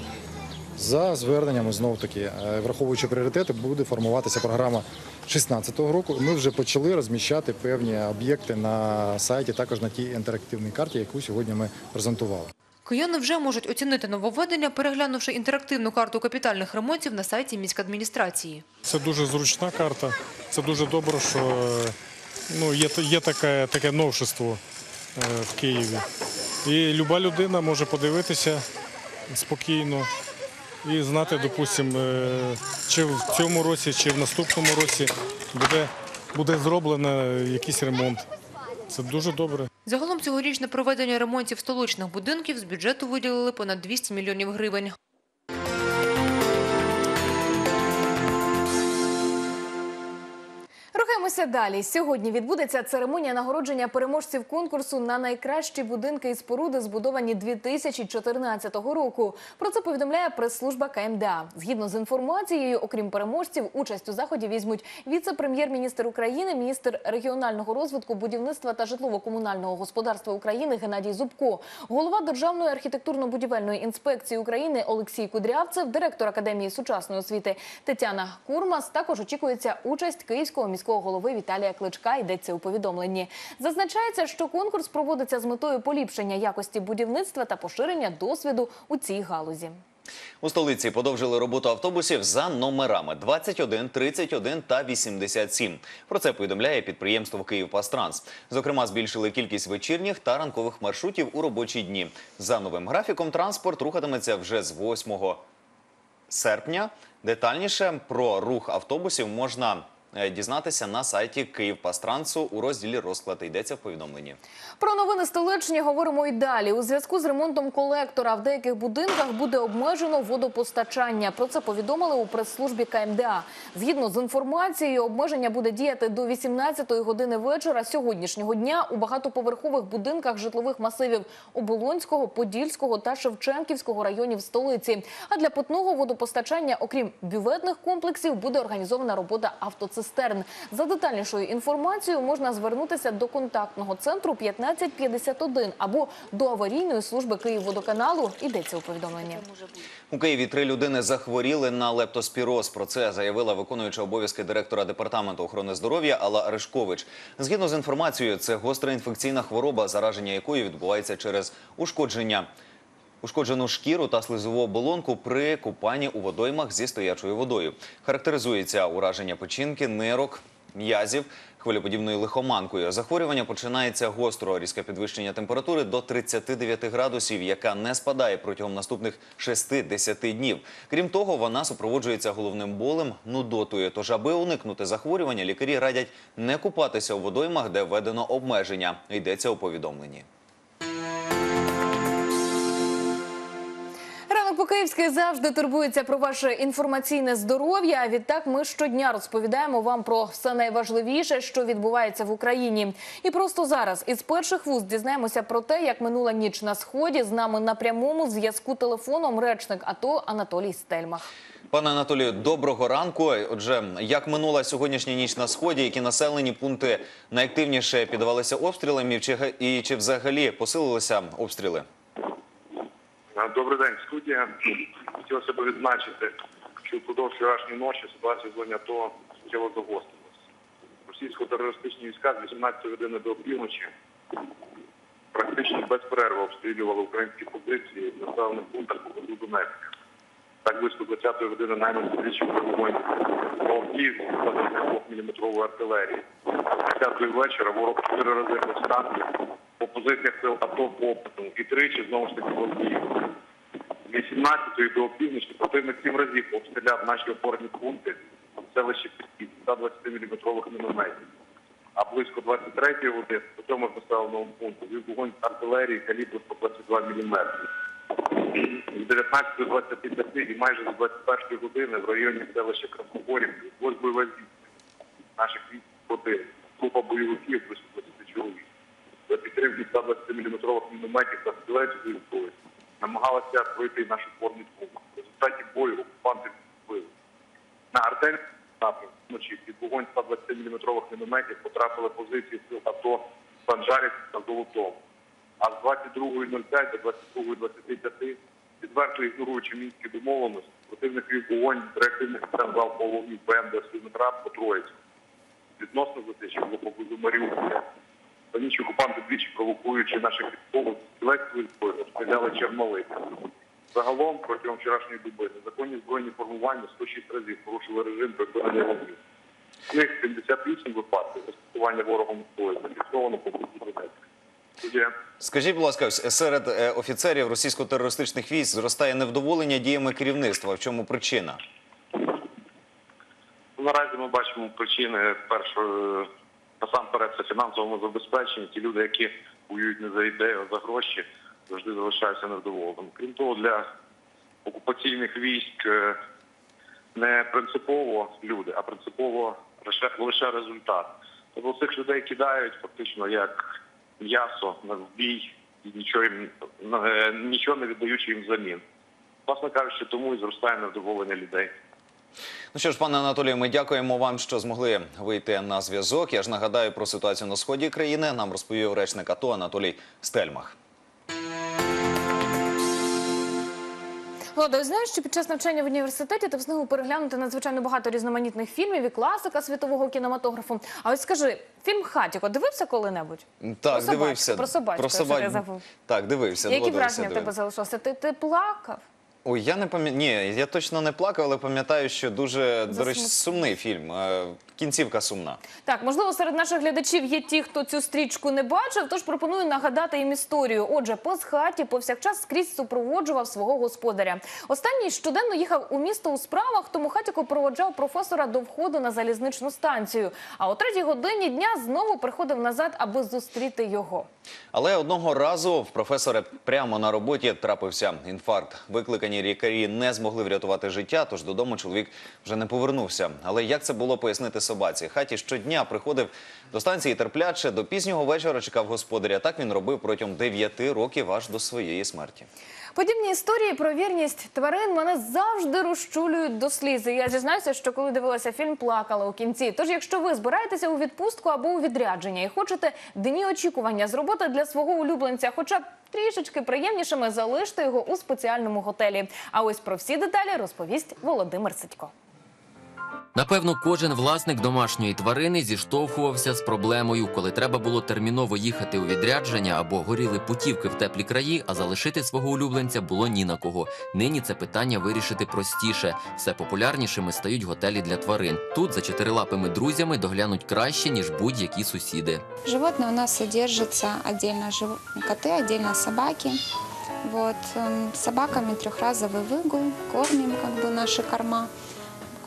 За зверненнями знов таки, е, враховуючи пріоритети, буде формуватися програма 2016 року. Ми вже почали розміщати певні об'єкти на сайті, також на тій інтерактивній карті, яку сьогодні ми презентували. Кияни вже можуть оцінити нововведення, переглянувши інтерактивну карту капітальних ремонтів на сайті міськадміністрації. Це дуже зручна карта. Це дуже добре, що ну, є, є таке, таке новшество е, в Києві. І люба людина може подивитися спокійно і знати, допустимо, е, чи в цьому році, чи в наступному році буде, буде зроблено якийсь ремонт. Це дуже добре. Загалом цьогорічне проведення ремонтів столичних будинків з бюджету виділили понад 200 мільйонів гривень. Рухаємося далі. Сьогодні відбудеться церемонія нагородження переможців конкурсу на найкращі будинки і споруди, збудовані 2014 року. Про це повідомляє прес-служба КМДА. Згідно з інформацією, окрім переможців, участь у заході візьмуть віце-прем'єр-міністр України, міністр регіонального розвитку, будівництва та житлово-комунального господарства України Геннадій Зубко, голова Державної архітектурно-будівельної інспекції України Олексій Кудрявцев, директор Академії сучасної освіти Тетяна Курмас. Також очікується участь київського міського голови Віталія Кличка. Йдеться у повідомленні. Зазначається, що конкурс проводиться з метою поліпшення якості будівництва та поширення досвіду у цій галузі. У столиці подовжили роботу автобусів за номерами 21, 31 та 87. Про це повідомляє підприємство «Київпастранс». Зокрема, збільшили кількість вечірніх та ранкових маршрутів у робочі дні. За новим графіком транспорт рухатиметься вже з 8 серпня. Детальніше про рух автобусів можна дізнатися на сайті «Київпастрансу» у розділі «Розклад» йдеться в повідомленні. Про новини столичні говоримо й далі. У зв'язку з ремонтом колектора в деяких будинках буде обмежено водопостачання. Про це повідомили у прес-службі КМДА. Згідно з інформацією, обмеження буде діяти до 18-ї години вечора сьогоднішнього дня у багатоповерхових будинках житлових масивів Оболонського, Подільського та Шевченківського районів столиці. А для питного водопостачання, окрім бюветних комплексів, буде організована робота автоцистерн. За детальнішою інформацією можна звернутися до контактного центру 1551 або до аварійної служби Київводоканалу. Йдеться у повідомленні. У Києві три людини захворіли на лептоспіроз. Про це заявила виконуюча обов'язки директора департаменту охорони здоров'я Алла Аришкович. Згідно з інформацією, це гостра інфекційна хвороба, зараження якої відбувається через ушкодження. Ушкоджену шкіру та слизову оболонку при купанні у водоймах зі стоячою водою. Характеризується ураження печінки, нирок, м'язів, хвилеподібною лихоманкою. Захворювання починається гостро, різке підвищення температури до 39 градусів, яка не спадає протягом наступних 6-10 днів. Крім того, вона супроводжується головним болем, нудотою. Тож, аби уникнути захворювання, лікарі радять не купатися у водоймах, де введено обмеження. Йдеться у повідомленні. Ранок по-київськи завжди турбується про ваше інформаційне здоров'я. Відтак ми щодня розповідаємо вам про все найважливіше, що відбувається в Україні. І просто зараз із перших вуст дізнаємося про те, як минула ніч на сході. З нами на прямому зв'язку телефоном речник АТО Анатолій Стельмах. Пане Анатолію, доброго ранку. Отже, як минула сьогоднішня ніч на сході, які населені пункти найактивніше піддавалися обстрілам, і чи, і чи взагалі посилилися обстріли? Добрий день, студія. Хотілося б відзначити, що впродовж вчорашньої ночі ситуація в зоні АТО суттєво загострилася. Російсько-терористичні війська з 18 години до півночі практично без перерви обстрілювали українські позиції в населених пунктах поблизу Донецька. Так близько 20 години найманці збільшили вогонь полків з 22-мм артилерії. З 10 вечора ворог чотири рази повстанців по позиціях сил АТО попитом і тричі знову ж таки волків. З 18 до опівночі противник сім разів обстріляв наші опорні пункти в селищі Пісків 120-мм мінометів. А близько 23 години по цьому ж населеному пункту вів вогонь артилерії калібру 122 мм. З 19 до 25 і майже до 21 години в районі селища Красногорівки відбулось бойове наших військ один. Група бойовиків близько 20 чоловік. За підтримки 120-мм мінометів та стрілецької зброї намагалася пройти наш опорний пункт. В результаті бою окупанти вбили. На Артельському напрямку вночі під вогонь 120-мм мінометів потрапили позиції сил АТО Санжарів та Золотому. А з 22.05 до 22.25, відверто ігноруючи мінські домовленості, противник вів вогонь з реактивних систем залпового БМД Дмитра по Троїцьку. Відносно за те, що було поблизу Маріуполя. Ніч окупанти двічі провокуючи наших військових стрілецькою зброю, обстріляли Чернолиці. Загалом протягом вчорашньої доби незаконні збройні формування 106 разів порушили режим припинення вогню. З них 78 випадків застосування ворогом зброї зафіксовано поблизу Донецька. Скажіть, будь ласка, серед е, офіцерів російсько-терористичних військ зростає невдоволення діями керівництва. В чому причина? Ну, Наразі ми бачимо причини першої насамперед це фінансовому забезпеченні. Ті люди, які воюють не за ідею, а за гроші, завжди залишаються невдоволеними. Крім того, для окупаційних військ е, не принципово люди, а принципово лише, лише результат. Тобто цих людей кидають фактично як м'ясо на вбій і нічого їм е, нічого не віддаючи їм взамін. Власне кажучи, тому і зростає невдоволення людей. Ну що ж, пане Анатолію, ми дякуємо вам, що змогли вийти на зв'язок. Я ж нагадаю про ситуацію на сході країни. Нам розповів речник АТО Анатолій Стельмах. Влада, знаєш, що під час навчання в університеті ти встигла переглянути надзвичайно багато різноманітних фільмів і класика світового кінематографу. А ось скажи, фільм Хатіко дивився коли-небудь? Так, Про собачку, дивився. про собачку, якщо собак- я забув. Так, дивився. Які враження в тебе залишилося? Ти, ти плакав? Ой, я не пам'ятаю. Ні, я точно не плакав, але пам'ятаю, що дуже, до речі, сумний фільм. Е, Кінцівка сумна. Так, можливо, серед наших глядачів є ті, хто цю стрічку не бачив, тож пропоную нагадати їм історію. Отже, поз хаті повсякчас скрізь супроводжував свого господаря. Останній щоденно їхав у місто у справах, тому хатіко проводжав професора до входу на залізничну станцію. А о третій годині дня знову приходив назад, аби зустріти його. Але одного разу в професора прямо на роботі трапився інфаркт. Викликані лікарі не змогли врятувати життя, тож додому чоловік вже не повернувся. Але як це було пояснити собаці? Хаті щодня приходив до станції терпляче, до пізнього вечора чекав господаря. Так він робив протягом 9 років аж до своєї смерті. Подібні історії про вірність тварин мене завжди розчулюють до сліз. І Я зізнаюся, що коли дивилася фільм, плакала у кінці. Тож, якщо ви збираєтеся у відпустку або у відрядження і хочете дні очікування зробити для свого улюбленця, хоча б трішечки приємнішими, залиште його у спеціальному готелі. А ось про всі деталі розповість Володимир Сидько. Напевно, кожен власник домашньої тварини зіштовхувався з проблемою, коли треба було терміново їхати у відрядження або горіли путівки в теплі краї, а залишити свого улюбленця було ні на кого. Нині це питання вирішити простіше. Все популярнішими стають готелі для тварин. Тут за чотирилапими друзями доглянуть краще ніж будь-які сусіди. Животные у нас содержатся отдельно жив... коты, отдельно собаки. Вот. эм, с собаками трехразовый выгул, кормим как бы наши корма.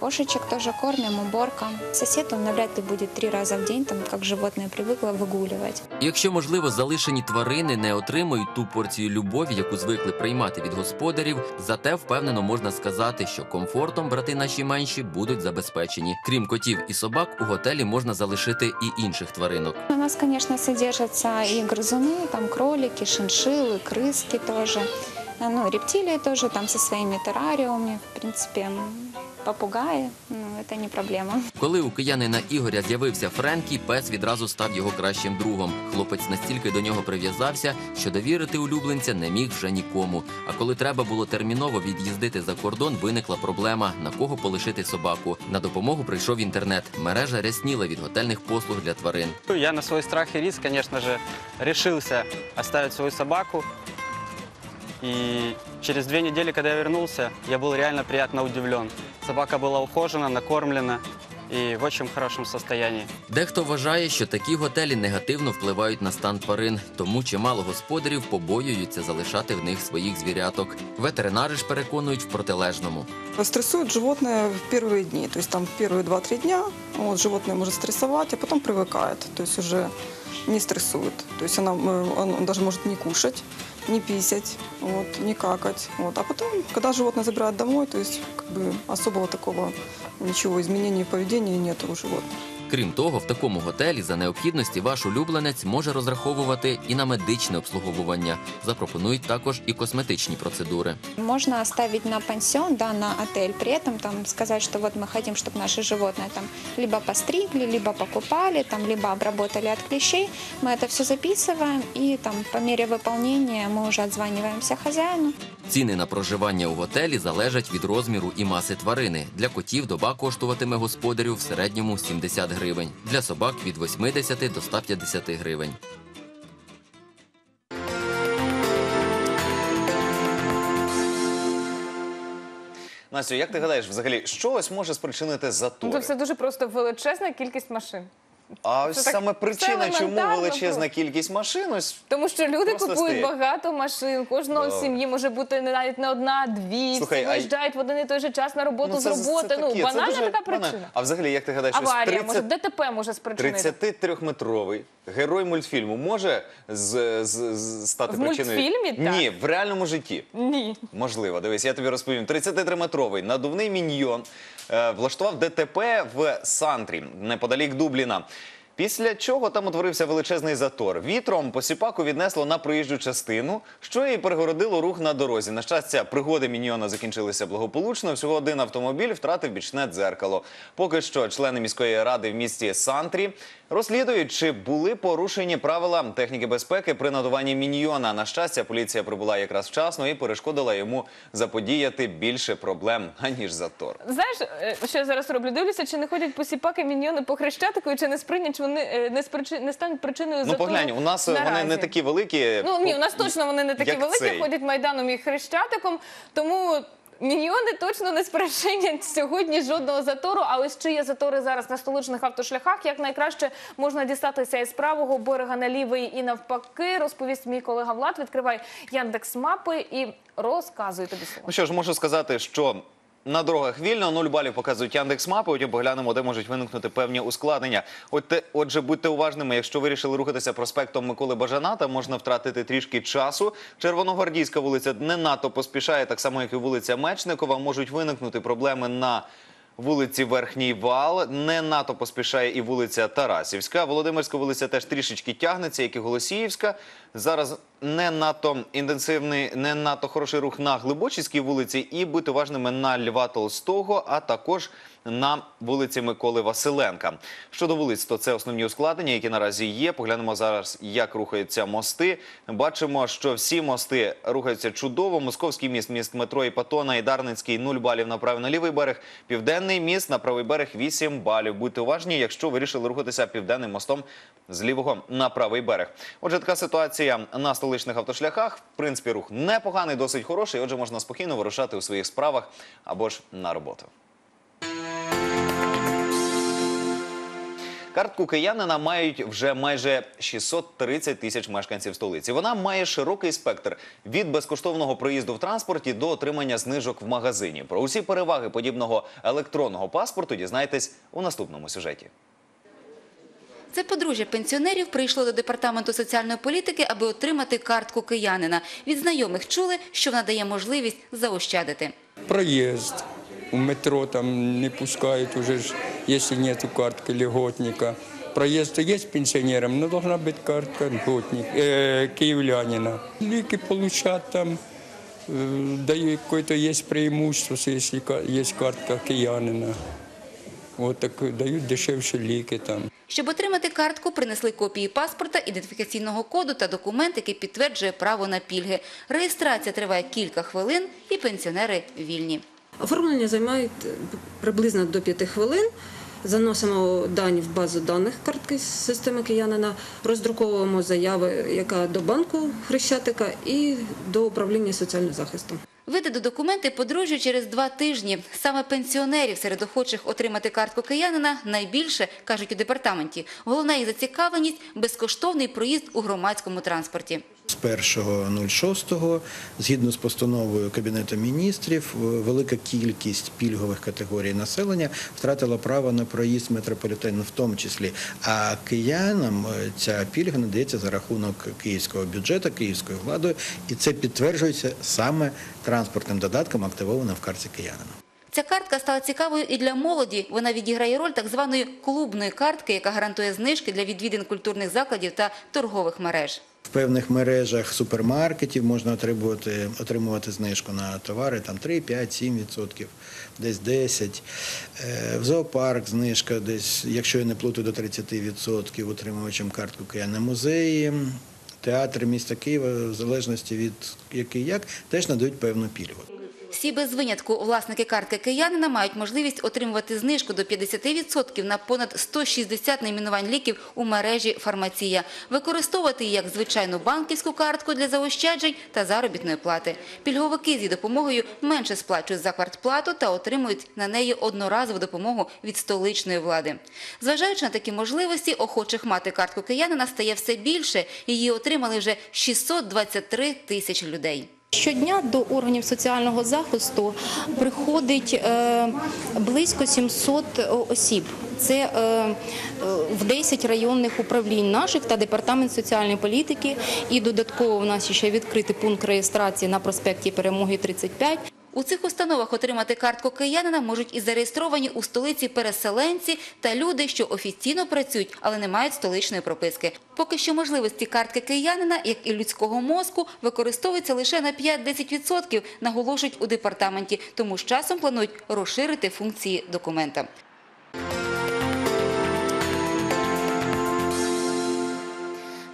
Кошечек тоже кормим, уборка. Сосед, он навряд ли будет три раза в день, там, как животное привыкло, выгуливать. І Якщо можливо залишені тварини не отримують ту порцію любові, яку звикли приймати від господарів, зате впевнено можна сказати, що комфортом брати наші менші будуть забезпечені. Крім котів і собак, у готелі можна залишити і інших тваринок. У нас, конечно, содержатся и грызуны, там кролики, шиншиллы, крыски тоже. А, Ну, рептилии тоже там со своими террариумами. В принципе, м, попугаи, ну, это не проблема. Коли у киянина Ігоря з'явився Френкі, пес відразу став його кращим другом. Хлопець настільки до нього прив'язався, що довірити улюбленця не міг вже нікому. А коли треба було терміново від'їздити за кордон, виникла проблема на кого полишити собаку. На допомогу прийшов інтернет. Мережа рясніла від готельних послуг для тварин. Я на свой страх и риск, конечно же, решился оставить свою собаку. И через две недели, когда я вернулся, я был реально приятно удивлен. Собака была ухожена, накормлена и в очень хорошем состоянии. Дехто вважає, що такі готелі негативно впливають на стан тварин, тому чимало господарів побоюються залишати в них своїх звіряток. Ветеринари ж переконують в протилежному. Стрессует животное в первые дни, то есть там первые 2-3 дня вот, животное может стрессовать, а потом привыкает, то есть уже не стрессует. То есть она, э, он даже может не кушать, не писать, вот, не какать. Вот. А потом, когда животное забирают домой, то есть как бы особого такого ничего, изменений в поведении нет у животных. Крім того, в такому готелі за необхідності ваш улюбленець може розраховувати і на медичне обслуговування. Запропонують також і косметичні процедури. Можно оставить на пансион, да, на отель, при этом там сказать, что вот мы хотим, чтобы наши животные там либо постригли, либо покупали, там, либо обработали от клещей. Мы это все записываем и там по мере выполнения мы уже отзваниваемся хозяину. Ціни на проживання у готелі залежать від розміру і маси тварини. Для котів доба коштуватиме господарю в середньому 70 гривень, для собак від 80 до 150 гривень. Настю, як ти гадаєш, взагалі, що ось може спричинити Ну, затори? Це все дуже просто величезна кількість машин. А ось так саме причина, все чому елементарно величезна кількість машин, ось Тому що люди Просто купують стоїть. багато машин. Кожного в сім'ї може бути не навіть не одна, дві. Слухай, всі а й- виїжджають в один і той же час на роботу Ну, з роботи. це ну таке, банальна дуже така банально. причина. А взагалі, як ти гадаєш, ось Аварія, 30 може ДТП може спричинити. 33-метровий герой мультфільму може з, з, з- стати В причиною? мультфільмі? Так. Ні, в реальному житті. Ні. Можливо, дивись, я тобі розповім. 33-метровий надувний міньйон влаштував ДТП в Сантрі неподалік Дубліна. Після чого там утворився величезний затор. Вітром посіпаку віднесло на проїжджу частину, що і перегородило рух на дорозі. На щастя, пригоди міньйона закінчилися благополучно. Всього один автомобіль втратив бічне дзеркало. Поки що члени міської ради в місті Сантрі розслідують, чи були порушені правила техніки безпеки при надуванні міньйона. На щастя, поліція прибула якраз вчасно і перешкодила йому заподіяти більше проблем аніж затор. Знаєш, е, що я зараз роблю? Дивлюся, чи не ходять посіпаки міньйони по хрещатику, і чи не сприйнять вони е, не, спричи- не стануть причиною Ну поглянь, у нас е, вони не такі великі. Ну ні, у нас точно вони не такі великі, цей. ходять майданом і хрещатиком, тому. Міньйони точно не спричинять сьогодні жодного затору. А ось чи є затори зараз на столичних автошляхах? Як найкраще можна дістатися із правого берега на лівий і навпаки, розповість мій колега Влад. Відкривай Яндекс Мапи і розказуй тобі слово. Ну що ж, можу сказати, що на дорогах вільно, 0 балів показують Яндекс.Мапи, потім поглянемо, де можуть виникнути певні ускладнення. От отже, будьте уважними, якщо вирішили рухатися проспектом Миколи Бажаната, можна втратити трішки часу. Червоногвардійська вулиця не надто поспішає, так само, як і вулиця Мечникова. Можуть виникнути проблеми на Вулиці Верхній Вал не НАТО поспішає і вулиця Тарасівська. Володимирська вулиця теж трішечки тягнеться, як і Голосіївська. Зараз не надто інтенсивний, не НАТО хороший рух на Глибочицькій вулиці і бути уважними на Льва Толстого, а також на вулиці Миколи Василенка. Щодо вулиць, то це основні ускладнення, які наразі є. Поглянемо зараз, як рухаються мости. Бачимо, що всі мости рухаються чудово. Московський міст, міст метро і Патона, і Дарницький 0 балів на правий на лівий берег. Південний міст на правий берег 8 балів. Будьте уважні, якщо вирішили рухатися південним мостом з лівого на правий берег. Отже, така ситуація на столичних автошляхах. В принципі, рух непоганий, досить хороший. Отже, можна спокійно вирушати у своїх справах або ж на роботу. Картку киянина мають вже майже 630 тисяч мешканців столиці. Вона має широкий спектр від безкоштовного проїзду в транспорті до отримання знижок в магазині. Про усі переваги подібного електронного паспорту дізнайтесь у наступному сюжеті. Це подружжя пенсіонерів прийшло до департаменту соціальної політики, аби отримати картку киянина. Від знайомих чули, що вона дає можливість заощадити. проезд У метро там не пускают уже, ж, если нету картки льготника. Проезд есть пенсионерам, но должна быть картка льготник, э, киевлянина. Лики получат там, э, дают какое-то есть преимущество, если ка- есть картка киянина. Вот так дают дешевше лики там. Щоб отримати картку, принесли копії паспорта, ідентифікаційного коду та документ, який підтверджує право на пільги. Реєстрація триває кілька хвилин, і пенсіонери вільні. Оформлення займає приблизно до 5 хвилин. Заносимо дані в базу даних картки системи киянина, роздруковуємо заяви, яка до банку Хрещатика і до управління соціального захисту. Видаду документи подружжю через два тижні. Саме пенсіонерів серед охочих отримати картку киянина найбільше, кажуть у департаменті. Головна їх зацікавленість – безкоштовний проїзд у громадському транспорті. З 1.06, згідно з постановою Кабінету міністрів, велика кількість пільгових категорій населення втратила право на проїзд метрополітену в тому числі. А киянам е, ця пільга надається за рахунок київського бюджету, київською владою, і це підтверджується саме транспортним додатком, активованим в карті киянина. Ця картка стала цікавою і для молоді. Вона відіграє роль так званої клубної картки, яка гарантує знижки для відвідин культурних закладів та торгових мереж. В певних мережах супермаркетів можна отримувати, отримувати знижку на товари там 3, 5, 7 відсотків, десь 10. Е, В зоопарк знижка десь, якщо я не плутаю, до 30 відсотків отримувачем картку кияни музеї. Театри міста Києва, в залежності від який як, теж надають певну пільгу. Всі без винятку власники картки киянина мають можливість отримувати знижку до 50% на понад 160 найменувань ліків у мережі «Фармація». Використовувати її як звичайну банківську картку для заощаджень та заробітної плати. Пільговики з її допомогою менше сплачують за квартплату та отримують на неї одноразову допомогу від столичної влади. Зважаючи на такі можливості, охочих мати картку киянина стає все більше. Її отримали вже 623 тисячі людей. Щодня до органів соціального захисту приходить е, близько 700 осіб. Це е, е, в 10 районних управлінь наших та департамент соціальної політики. І додатково в нас ще відкритий пункт реєстрації на проспекті Перемоги 35. У цих установах отримати картку киянина можуть і зареєстровані у столиці переселенці та люди, що офіційно працюють, але не мають столичної прописки. Поки що можливості картки киянина, як і людського мозку, використовуються лише на 5-10%, наголошують у департаменті, тому з часом планують розширити функції документа.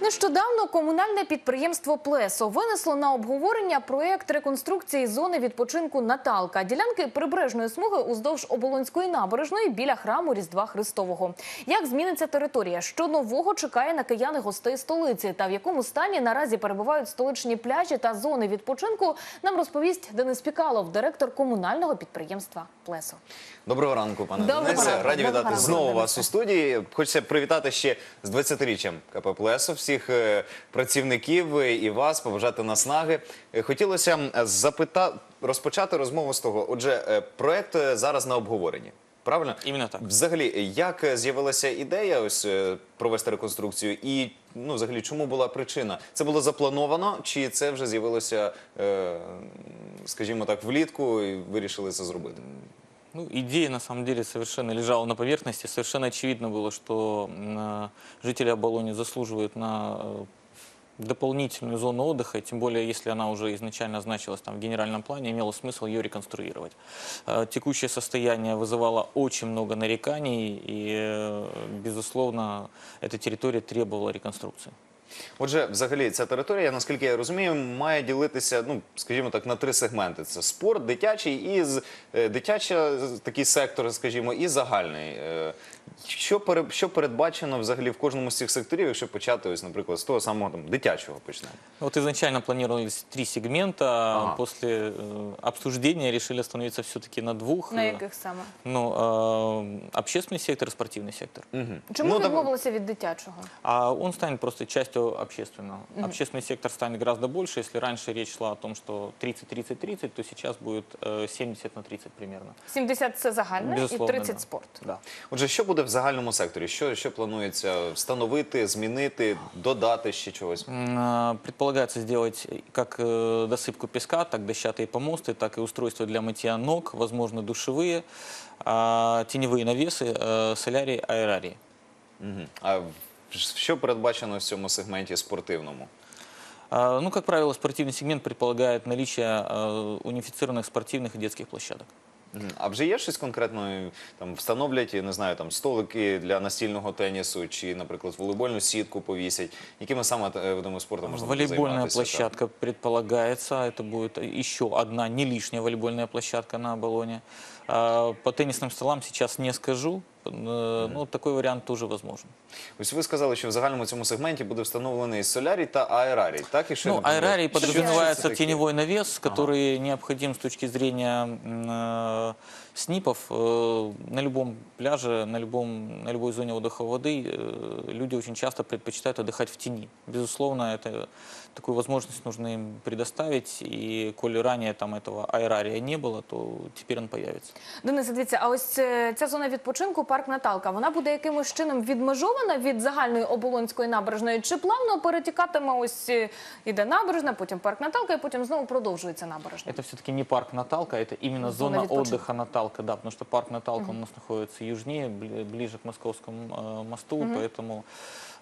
Нещодавно комунальне підприємство Плесо винесло на обговорення проєкт реконструкції зони відпочинку Наталка, ділянки прибережної смуги уздовж Оболонської набережної біля храму Різдва Христового. Як зміниться територія? Що нового чекає на кияни гостей столиці? Та в якому стані наразі перебувають столичні пляжі та зони відпочинку? Нам розповість Денис Пікалов, директор комунального підприємства Плесо. Доброго ранку, пане Доброго Денисе. Раді вітати знову вас у студії. Хочеться привітати ще з 20-річчям КП «Плесо», всіх е, працівників е, і вас, побажати наснаги. Е, Хотілося запита... розпочати розмову з того. Отже, проект зараз на обговоренні. Правильно? Іменно так. Взагалі, як з'явилася ідея ось провести реконструкцію, і ну, взагалі, чому була причина? Це було заплановано, чи це вже з'явилося, е, скажімо так, влітку, і вирішили це зробити? Ну, идея, на самом деле, совершенно лежала на поверхности. Совершенно очевидно было, что э, жители Оболони заслуживают на э, дополнительную зону отдыха, тем более, если она уже изначально значилась там в генеральном плане, имело смысл ее реконструировать. Э, Текущее состояние вызывало очень много нареканий, и, э, безусловно, эта территория требовала реконструкции. Отже, взагалі, ця територія, наскільки я розумію, має ділитися, ну скажімо так, на три сегменти: це спорт, дитячий і з е, дитяча такий сектор, скажімо, і загальний. Е, Що пере, що передбачено взагалі в кожному з цих секторів, якщо почати, ось, наприклад, з того самого там дитячого почнемо? Вот изначально планировались три сегмента, после э, обсуждения решили остановиться все-таки на двух. На Э, яких саме? Ну, э, общественный сектор и спортивный сектор. Чому відмовилися від дитячого? А он станет просто частью общественного. Мгм. Общественный сектор станет гораздо больше. Если раньше речь шла о том, что 30-30-30, то сейчас будет э, 70 на 30 примерно. 70 – це загальне і Безусловно, 30 да. спорт. Да. Отже, що буде в загальному секторі? Що, що планується встановити, змінити, додати ще чогось? М, а, Предполагается сделать как э, досыпку песка, так дощатые помосты, так и устройства для мытья ног, возможно, душевые, а, теневые навесы, э, солярий, аэрарии. Мгм. А в- що передбачено в цьому сегменті спортивному? А, Ну, как правило, спортивный сегмент предполагает наличие э, унифицированных спортивных и детских площадок. А вже є щось конкретно, там встановлять, я не знаю, там столики для настільного тенісу чи, наприклад, волейбольну сітку повісять. Якими саме е, видами спорту можна буде Волейбольная площадка площадка предполагается. Это будет еще одна не лишняя волейбольная площадка на Оболоне. А, По теннисным столам сейчас не скажу. Э, Ну, такой вариант тоже возможен. Ось ви сказали, що в загальному цьому сегменті буде встановлений солярій та аерарій. Так і що Ну, він буде? аэрарий Що- що подразумевается це таке? теневой навес, который необходим с точки зрения м, э, СНИПов. Э, На любом пляже, на, любом, на любой зоне отдыха воды э, люди очень часто предпочитают отдыхать в тени. Безусловно, это, такую возможность нужно им предоставить. И коли ранее там этого аэрария не было, то теперь он появится. Денисе, дивіться, а ось е, ця зона відпочинку, парк Наталка, вона буде якимось чином відмежована від загальної оболонської набережної? Чи плавно перетікатиме ось е, іде набережна, потім парк Наталка, і потім знову продовжується набережна? Это все-таки не парк Наталка, это именно Зона зона, відпочинку. отдыха Наталка, да, потому что парк Наталка Мгм. у нас находится южнее, бли- ближе к Московскому э, мосту, Мгм. поэтому э,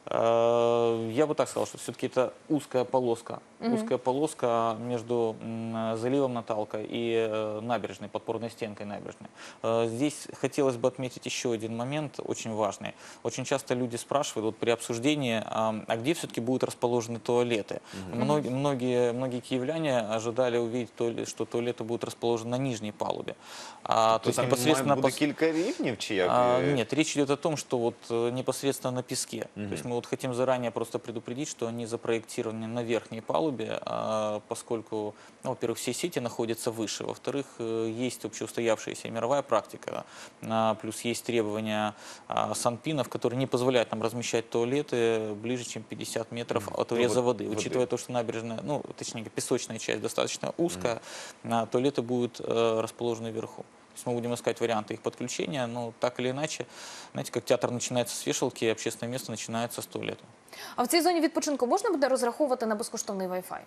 я бы так сказал, что все-таки это узкая полоска, Мгм. узкая полоска между м, заливом Наталка и э, набережной, подпорной стенкой набережной. Э, здесь хотелось бы отметить еще один момент очень важный. Очень часто люди спрашивают вот при обсуждении, а, а где все-таки будут расположены туалеты? Мгм. Многие, многие, многие киевляне ожидали увидеть, туале- что туалеты будут расположены на нижней палубе. А, То там має бути пос- кілька рівнів, чи як? а, Е, нет, речь идет о том, что вот э, непосредственно на песке. Мгм. То есть мы вот хотим заранее просто предупредить, что они запроектированы на верхней палубе, а, поскольку, ну, во-первых, все сети находятся выше, во-вторых, э, есть общеустоявшаяся мировая практика, а, плюс есть требования а, санпинов, которые не позволяют нам размещать туалеты ближе, чем 50 метров от Ну, уреза воды. воды. Учитывая то, что набережная, ну, точнее, песочная часть достаточно узкая, туалеты будут э, расположены вверху. То есть мы будем искать варианты их подключения, но так или иначе, знаете, как театр начинается с вешалки, общественное место начинается с туалета. А в цій зоні відпочинку можна буде розраховувати на безкоштовний Wi-Fi?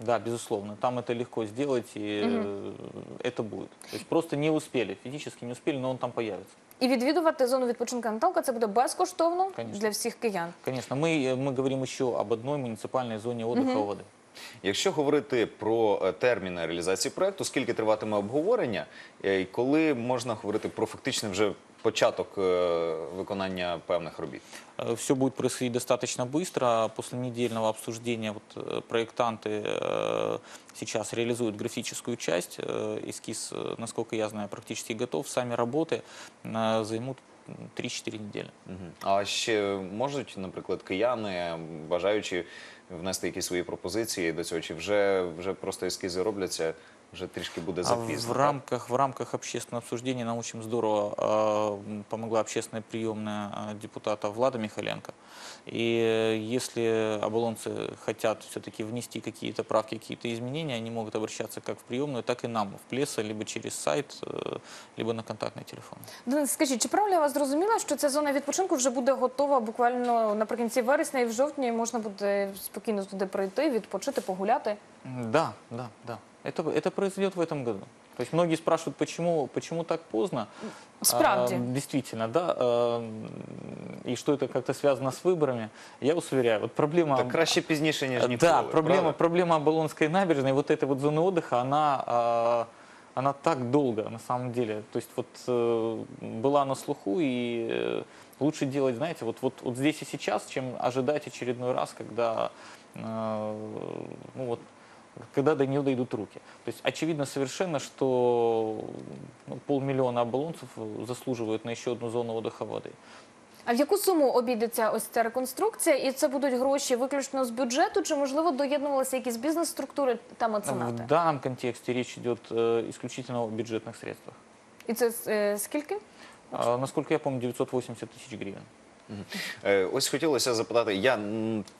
Да, безусловно. Там это легко сделать, и Мгм. э, это будет. То есть просто не успели, физически не успели, но он там появится. І відвідувати зону відпочинку Наталка це буде безкоштовно Конечно. для всіх киян. Конечно, мы, э, мы говорим еще об одной муниципальной зоне отдыха Мгм. у воды. Якщо говорити про е, терміни реалізації проекту, скільки триватиме обговорення, е, і коли можна говорити про фактичний вже початок е, виконання певних робіт? Все будет происходить достаточно быстро. После недельного обсуждения вот, э, проектанты э, сейчас реализуют графическую часть. Э, Эскиз, э, насколько я знаю, практически готов. Сами работы э, займут м, 3-4 неділі. А ще можуть, наприклад, кияни, бажаючи внести якісь свої пропозиції до цього, чи вже, вже просто ескізи робляться, вже трішки буде А запізно? в рамках, в рамках общественного обсуждения нам очень здорово э, м, помогла общественная приемная э, депутата Влада Михаленко. И э, если оболонцы хотят все-таки внести какие-то правки, какие-то изменения, они могут обращаться как в приемную, так и нам в Плеса, либо через сайт, э, либо на контактный телефон. Денис, скажіть, чи правильно я вас зрозуміла, що ця зона відпочинку вже буде готова буквально наприкінці вересня і в жовтні можна буде спокійно туди прийти, відпочити, погуляти? М, Да, да, да. Это, это произойдет в этом году. То есть многие спрашивают, почему, почему так поздно. Справді. А, действительно, да. а, и что это как-то связано с выборами. Я вас уверяю, вот проблема... Так краще пізніше, ніж ніколи. Да, проблема, правда? проблема Оболонской набережной, вот этой вот зоны отдыха, она, а, она так долго, на самом деле. То есть вот э, была на слуху, и э, лучше делать, знаете, вот, вот, вот здесь и сейчас, чем ожидать очередной раз, когда, э, ну вот, когда до нее дойдут руки. То есть очевидно совершенно, что ну, полмиллиона оболонцев заслуживают на еще одну зону отдыха воды. А в яку суму обійдеться ось ця реконструкція? І це будуть гроші виключно з бюджету, чи можливо доєднувалися якісь бізнес-структури та В меценати? данном контексте речь идет э, исключительно о бюджетных средствах. І це е, скільки? А, насколько я помню, 980 тысяч гривен. Е, Ось хотілося запитати. Я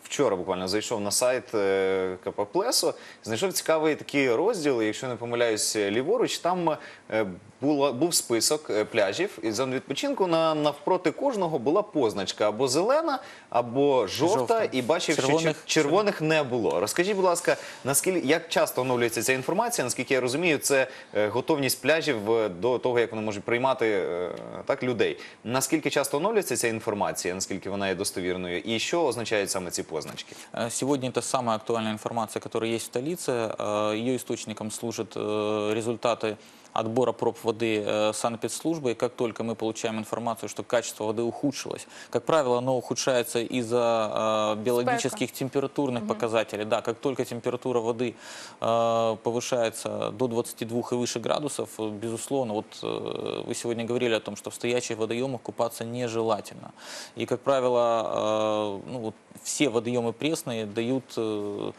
вчора буквально зайшов на сайт е, КП Плесо, знайшов цікавий такий розділ, якщо не помиляюсь, ліворуч, там е, була, був список е, пляжів і зон відпочинку. На, навпроти кожного була позначка або зелена, або жовта, Жовта. і бачив, що Червоних- чер- червоних не було. Розкажіть, будь ласка, наскільки як часто оновлюється ця інформація? Наскільки я розумію, це е, готовність пляжів е, до того, як вони можуть приймати е, так людей. Наскільки часто оновлюється ця інформація? Наскільки вона є достовірною, і що означають саме ці позначки? Э, Сегодня это самая актуальная информация, которая есть в столице. Э, Ее источником служат э, результаты Отбора проб воды э, санэпидслужбы. И как только мы получаем информацию, что качество воды ухудшилось, как правило, оно ухудшается из-за э, биологических температурных показателей. Да, как только температура воды э, повышается до 22 и выше градусов, безусловно, вот э, вы сегодня говорили о том, что в стоячих водоемах купаться нежелательно. И, как правило, э, ну, вот все водоемы пресные дают э,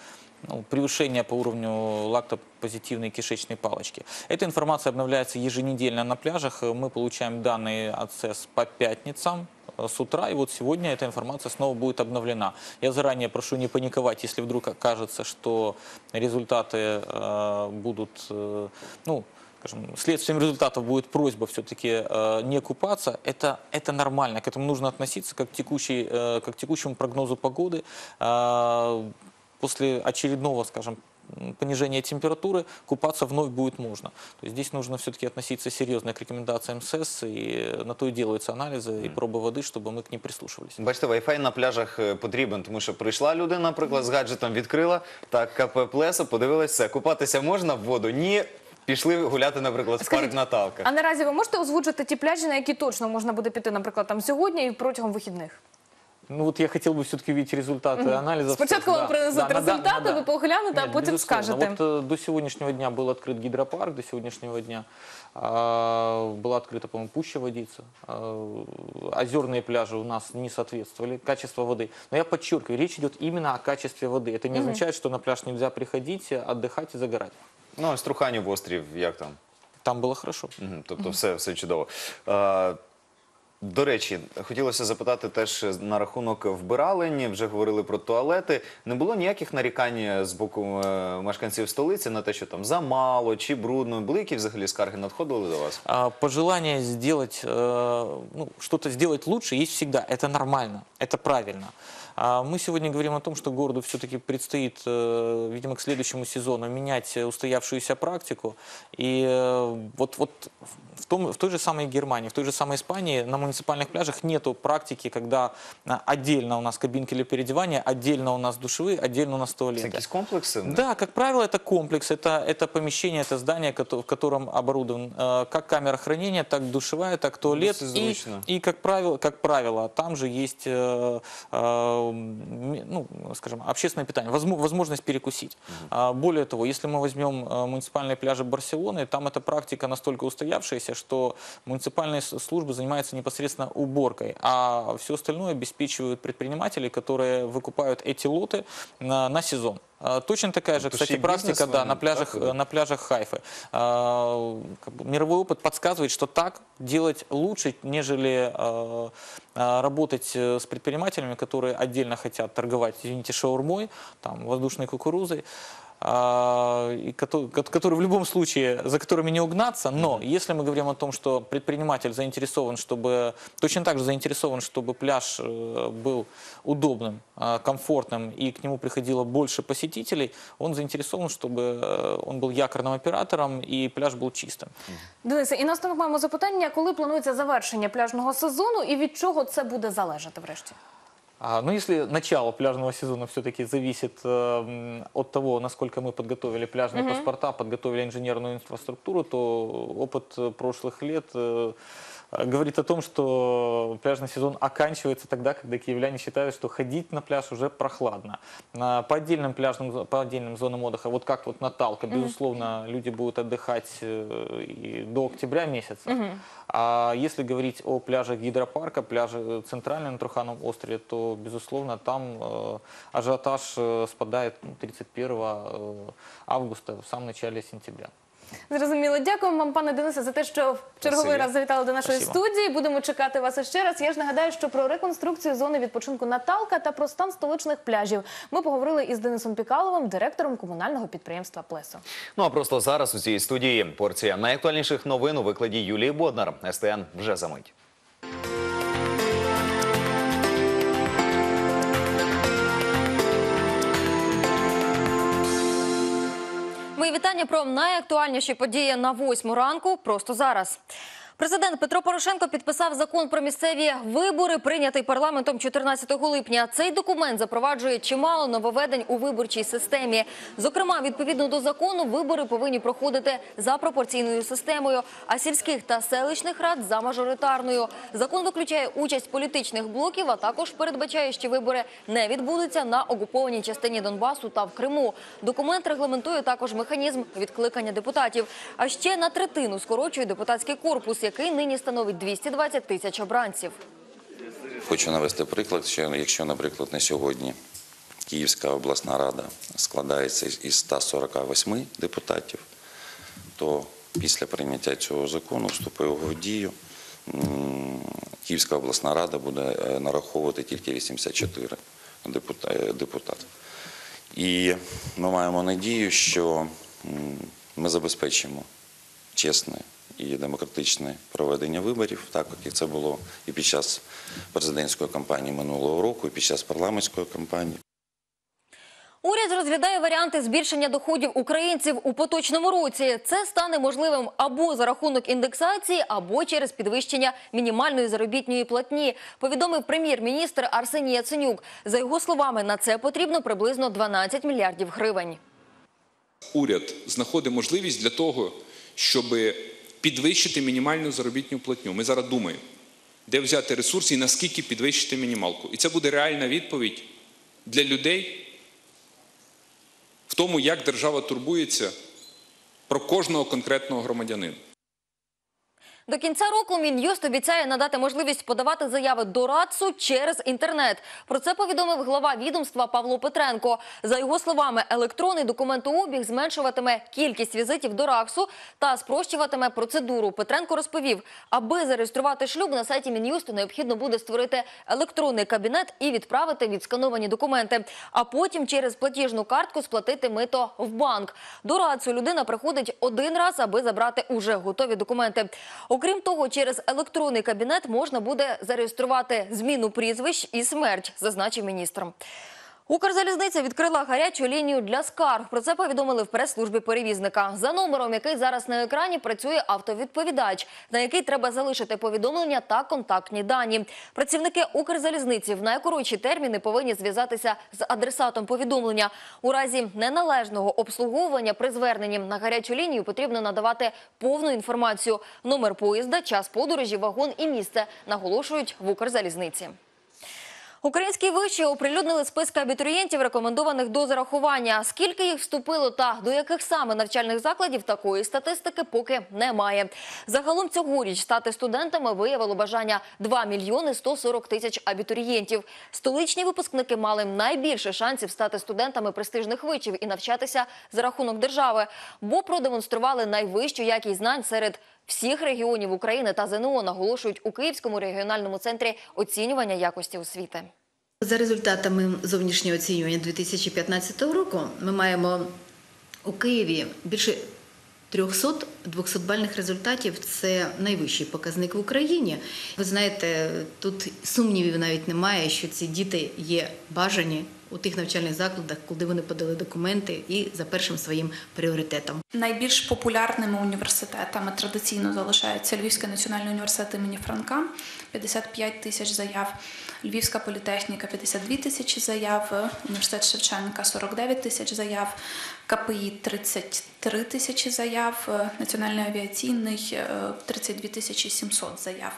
ну, превышение по уровню лактопозитивной кишечной палочки. Эта информация обновляется еженедельно на пляжах. Мы получаем данные от СЭС по пятницам э, с утра, и вот сегодня эта информация снова будет обновлена. Я заранее прошу не паниковать, если вдруг окажется, что результаты э, будут, э, ну, скажем, следствием результатов будет просьба все-таки э, не купаться, это, это нормально, к этому нужно относиться как, к текущей, э, как к текущему прогнозу погоды. Э, после очередного, скажем, м, понижения температуры купаться вновь будет можно. То есть здесь нужно все-таки относиться серьезно к рекомендациям СЭС, и на то и делаются анализы и пробы воды, чтобы мы к ним прислушивались. Бачите, Wi-Fi на пляжах е, потрібен, тому що прийшла людина, наприклад, з гаджетом відкрила, так КП Плесо, подивилась, все, купатися можна в воду? Ні. Пішли гуляти, наприклад, в парк Наталка. А наразі ви можете озвучити ті пляжі, на які точно можна буде піти, наприклад, там сьогодні і протягом вихідних? Ну вот я хотел бы все-таки видеть результаты Мгм. анализов. Спочатку Да, вам принесуть да, на дан- результати, на дан- ви поглянете, а Нет, потім безусловно. скажете. Вот э, до сегодняшнего дня был открыт гидропарк, до сегодняшнего дня а, была открыта, по-моему, пуща водица. А, озерные пляжи у нас не соответствовали качеству воды. Но я подчеркиваю, речь идет именно о качестве воды. Это не Мгм. означает, что на пляж нельзя приходить, отдыхать и загорать. Ну, а Струханів острів, як там? Там було хорошо. Тобто все, все чудово. Е, До речі, хотілося запитати теж на рахунок вбиралень. Вже говорили про туалети. Не було ніяких нарікань з боку е, мешканців столиці на те, що там замало чи брудно. Були які взагалі скарги надходили до вас? А, Пожелание сделать, э, ну, что-то сделать лучше есть всегда. Это нормально, это правильно. А Мы сегодня говорим о том, что городу все-таки предстоит, э, видимо, к следующему сезону менять э, устоявшуюся практику. И э, вот, вот в, том, в той же самой Германии, в той же самой Испании на муниципальных пляжах нету практики, когда а, отдельно у нас кабинки для переодевания, отдельно у нас душевые, отдельно у нас туалеты. Це якісь комплекси? Да, как правило, это комплекс, это, это помещение, это здание, в котором оборудован э, как камера хранения, так душевая, так туалет. Досить И, и как, правило, как правило, там же есть э, э, ну, скажем, общественное питание, возмо- возможность перекусить. А, Более того, если мы возьмем муниципальные пляжи Барселоны, там эта практика настолько устоявшаяся, что муниципальные службы занимаются непосредственно уборкой, а все остальное обеспечивают предприниматели, которые выкупают эти лоты на, на сезон. А, Точно такая же, Тобто кстати, практика да, на пляжах, так, на пляжах Хайфы. А, Мировой опыт подсказывает, что так делать лучше, нежели а, работать э, с предпринимателями, которые отдельно хотят торговать, извините, шаурмой, там, воздушной кукурузой, а, и кото- ко- которые в любом случае, за которыми не угнаться, но если мы говорим о том, что предприниматель заинтересован, чтобы, точно так же заинтересован, чтобы пляж э, был удобным, а, комфортным и к нему приходило больше посетителей, он заинтересован, чтобы э, он был якорным оператором и пляж был чистым. Денисе, і наостанок маємо запитання, коли планується завершення пляжного сезону і від чого це буде залежати врешті? А, ну, если начало пляжного сезона все-таки зависит э, м, от того, насколько мы подготовили пляжные Мгм. паспорта, подготовили инженерную инфраструктуру, то опыт э, прошлых лет э, э, говорит о том, что пляжный сезон оканчивается тогда, когда киевляне считают, что ходить на пляж уже прохладно. По отдельным пляжным, по отдельным зонам отдыха, вот как вот Наталка, безусловно, люди будут отдыхать э, и до октября месяца. Мгм. А если говорить о пляжах гидропарка, пляже э, центральные на Трухановом острове, то, безусловно, там э, ажиотаж спадает ну, 31 э, августа, в самом начале сентября. Зрозуміло. Дякуємо вам, пане Денисе, за те, що в черговий Спасибі. раз завітали до нашої Спасибо. студії. Будемо чекати вас ще раз. Я ж нагадаю, що про реконструкцію зони відпочинку Наталка та про стан столичних пляжів ми поговорили із Денисом Пікаловим, директором комунального підприємства Плесо. Ну а просто зараз у цій студії порція найактуальніших новин у викладі Юлії Боднар. СТН вже за мить. Мої вітання про найактуальніші події на восьму ранку. Просто зараз. Президент Петро Порошенко підписав закон про місцеві вибори, прийнятий парламентом 14 липня. Цей документ запроваджує чимало нововведень у виборчій системі. Зокрема, відповідно до закону, вибори повинні проходити за пропорційною системою, а сільських та селищних рад за мажоритарною. Закон виключає участь політичних блоків, а також передбачає, що вибори не відбудуться на окупованій частині Донбасу та в Криму. Документ регламентує також механізм відкликання депутатів. А ще на третину скорочує депутатський корпус, який нині становить 220 тисяч обранців. Хочу навести приклад, що якщо, наприклад, на сьогодні Київська обласна рада складається із 148 депутатів, то після прийняття цього закону вступив в дію. Київська обласна рада буде е, нараховувати тільки 84 депута- е, депутати. І ми маємо надію, що ми забезпечимо чесне і демократичне проведення виборів, так як це було і під час президентської кампанії минулого року, і під час парламентської кампанії. Уряд розглядає варіанти збільшення доходів українців у поточному році. Це стане можливим або за рахунок індексації, або через підвищення мінімальної заробітної платні. Повідомив прем'єр-міністр Арсеній Яценюк. За його словами, на це потрібно приблизно 12 мільярдів гривень. уряд знаходить можливість для того, щоб підвищити мінімальну заробітну платню. Ми зараз думаємо, де взяти ресурси і наскільки підвищити мінімалку. І це буде реальна відповідь для людей в тому, як держава турбується про кожного конкретного громадянина. До кінця року Мін'юст обіцяє надати можливість подавати заяви до РАЦУ через інтернет. Про це повідомив глава відомства Павло Петренко. За його словами, електронний документообіг зменшуватиме кількість візитів до РАКСу та спрощуватиме процедуру. Петренко розповів, аби зареєструвати шлюб на сайті Мін'юсту необхідно буде створити електронний кабінет і відправити відскановані документи, а потім через платіжну картку сплатити мито в банк. До РАЦУ людина приходить один раз, аби забрати уже готові документи. Окрім того, через електронний кабінет можна буде зареєструвати зміну прізвищ і смерть, зазначив міністр. Укрзалізниця відкрила гарячу лінію для скарг. Про це повідомили в прес-службі перевізника. За номером, який зараз на екрані, працює автовідповідач, на який треба залишити повідомлення та контактні дані. Працівники Укрзалізниці в найкоротші терміни повинні зв'язатися з адресатом повідомлення. У разі неналежного обслуговування при зверненні на гарячу лінію потрібно надавати повну інформацію: номер поїзда, час подорожі, вагон і місце. Наголошують в Укрзалізниці. Українські виші оприлюднили списки абітурієнтів, рекомендованих до зарахування. Скільки їх вступило та до яких саме навчальних закладів такої статистики поки немає. Загалом цьогоріч стати студентами виявило бажання 2 мільйони 140 тисяч абітурієнтів. Столичні випускники мали найбільше шансів стати студентами престижних вишів і навчатися за рахунок держави, бо продемонстрували найвищу якість знань серед всіх регіонів України та ЗНО, наголошують у Київському регіональному центрі оцінювання якості освіти. За результатами зовнішнього оцінювання 2015 року ми маємо у Києві більше 300 200-бальних результатів. Це найвищий показник в Україні. Ви знаєте, тут сумнівів навіть немає, що ці діти є бажані у тих навчальних закладах, куди вони подали документи, і за першим своїм пріоритетом. Найбільш популярними університетами традиційно залишаються Львівський національний університет імені Франка 55 тисяч заяв, Львівська політехніка 52 тисячі заяв, університет Шевченка 49 тисяч заяв, КПІ 33 тисячі заяв, Національний авіаційний е, 32 тисячі 700 заяв.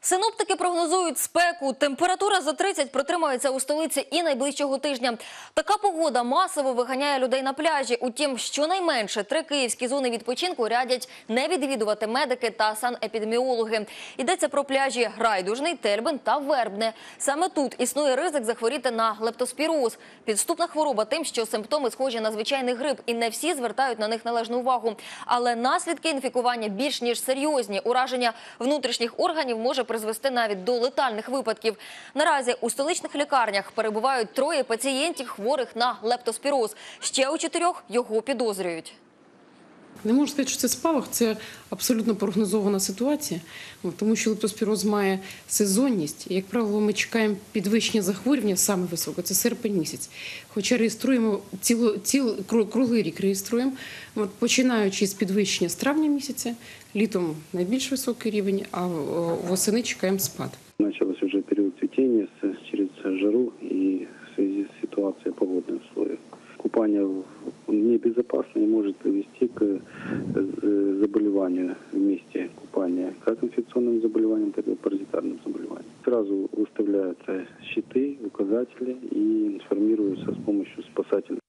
Синоптики прогнозують спеку. Температура за 30 протримається у столиці і найближчого тижня. Така погода масово виганяє людей на пляжі. Утім, щонайменше три київські зони відпочинку радять не відвідувати медики та санепідеміологи. Йдеться про пляжі Райдужний, Тельбин та Вербне. Саме тут існує ризик захворіти на лептоспіроз. Підступна хвороба тим, що симптоми схожі на звичайний грип, і не всі звертають на них належну увагу. Але наслідки інфікування більш ніж серйозні. Ураження внутрішніх органів може призвести навіть до летальних випадків. Наразі у столичних лікарнях перебувають троє пацієнтів, хворих на лептоспіроз. Ще у чотирьох його підозрюють. Не можу сказати, що це спалах, це абсолютно прогнозована ситуація, тому що лептоспіроз має сезонність. Як правило, ми чекаємо підвищення захворювання саме високе, це серпень місяць. Хоча реєструємо ціло, ціл, круглий рік реєструємо, починаючи з підвищення з травня місяця, літом найбільш високий рівень, а восени чекаємо спад. Начался уже период цветения с- через жару и в связи с ситуацией погодных условий. Купание в- небезопасно и может привести к э, заболеванию в месте купания, как инфекционным заболеваниям, так и паразитарным заболеваниям. Сразу выставляются щиты, указатели и информируются с помощью спасательных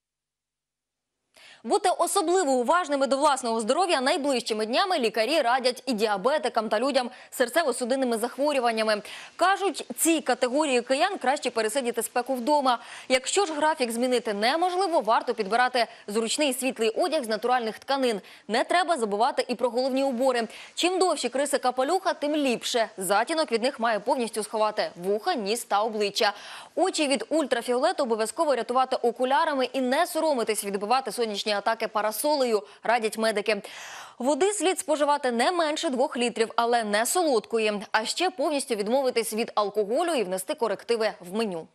Бути особливо уважними до власного здоров'я найближчими днями лікарі радять і діабетикам та людям з серцево-судинними захворюваннями. Кажуть, цій категорії киян краще пересидіти спеку вдома. Якщо ж графік змінити неможливо, варто підбирати зручний світлий одяг з натуральних тканин. Не треба забувати і про головні убори. Чим довші криси капелюха, тим ліпше. Затінок від них має повністю сховати вуха, ніс та обличчя. Очі від ультрафіолету обов'язково рятувати окулярами і не соромитись відбивати сонячні атаки парасолею, радять медики. Води слід споживати не менше двох літрів, але не солодкої. А ще повністю відмовитись від алкоголю і внести корективи в меню.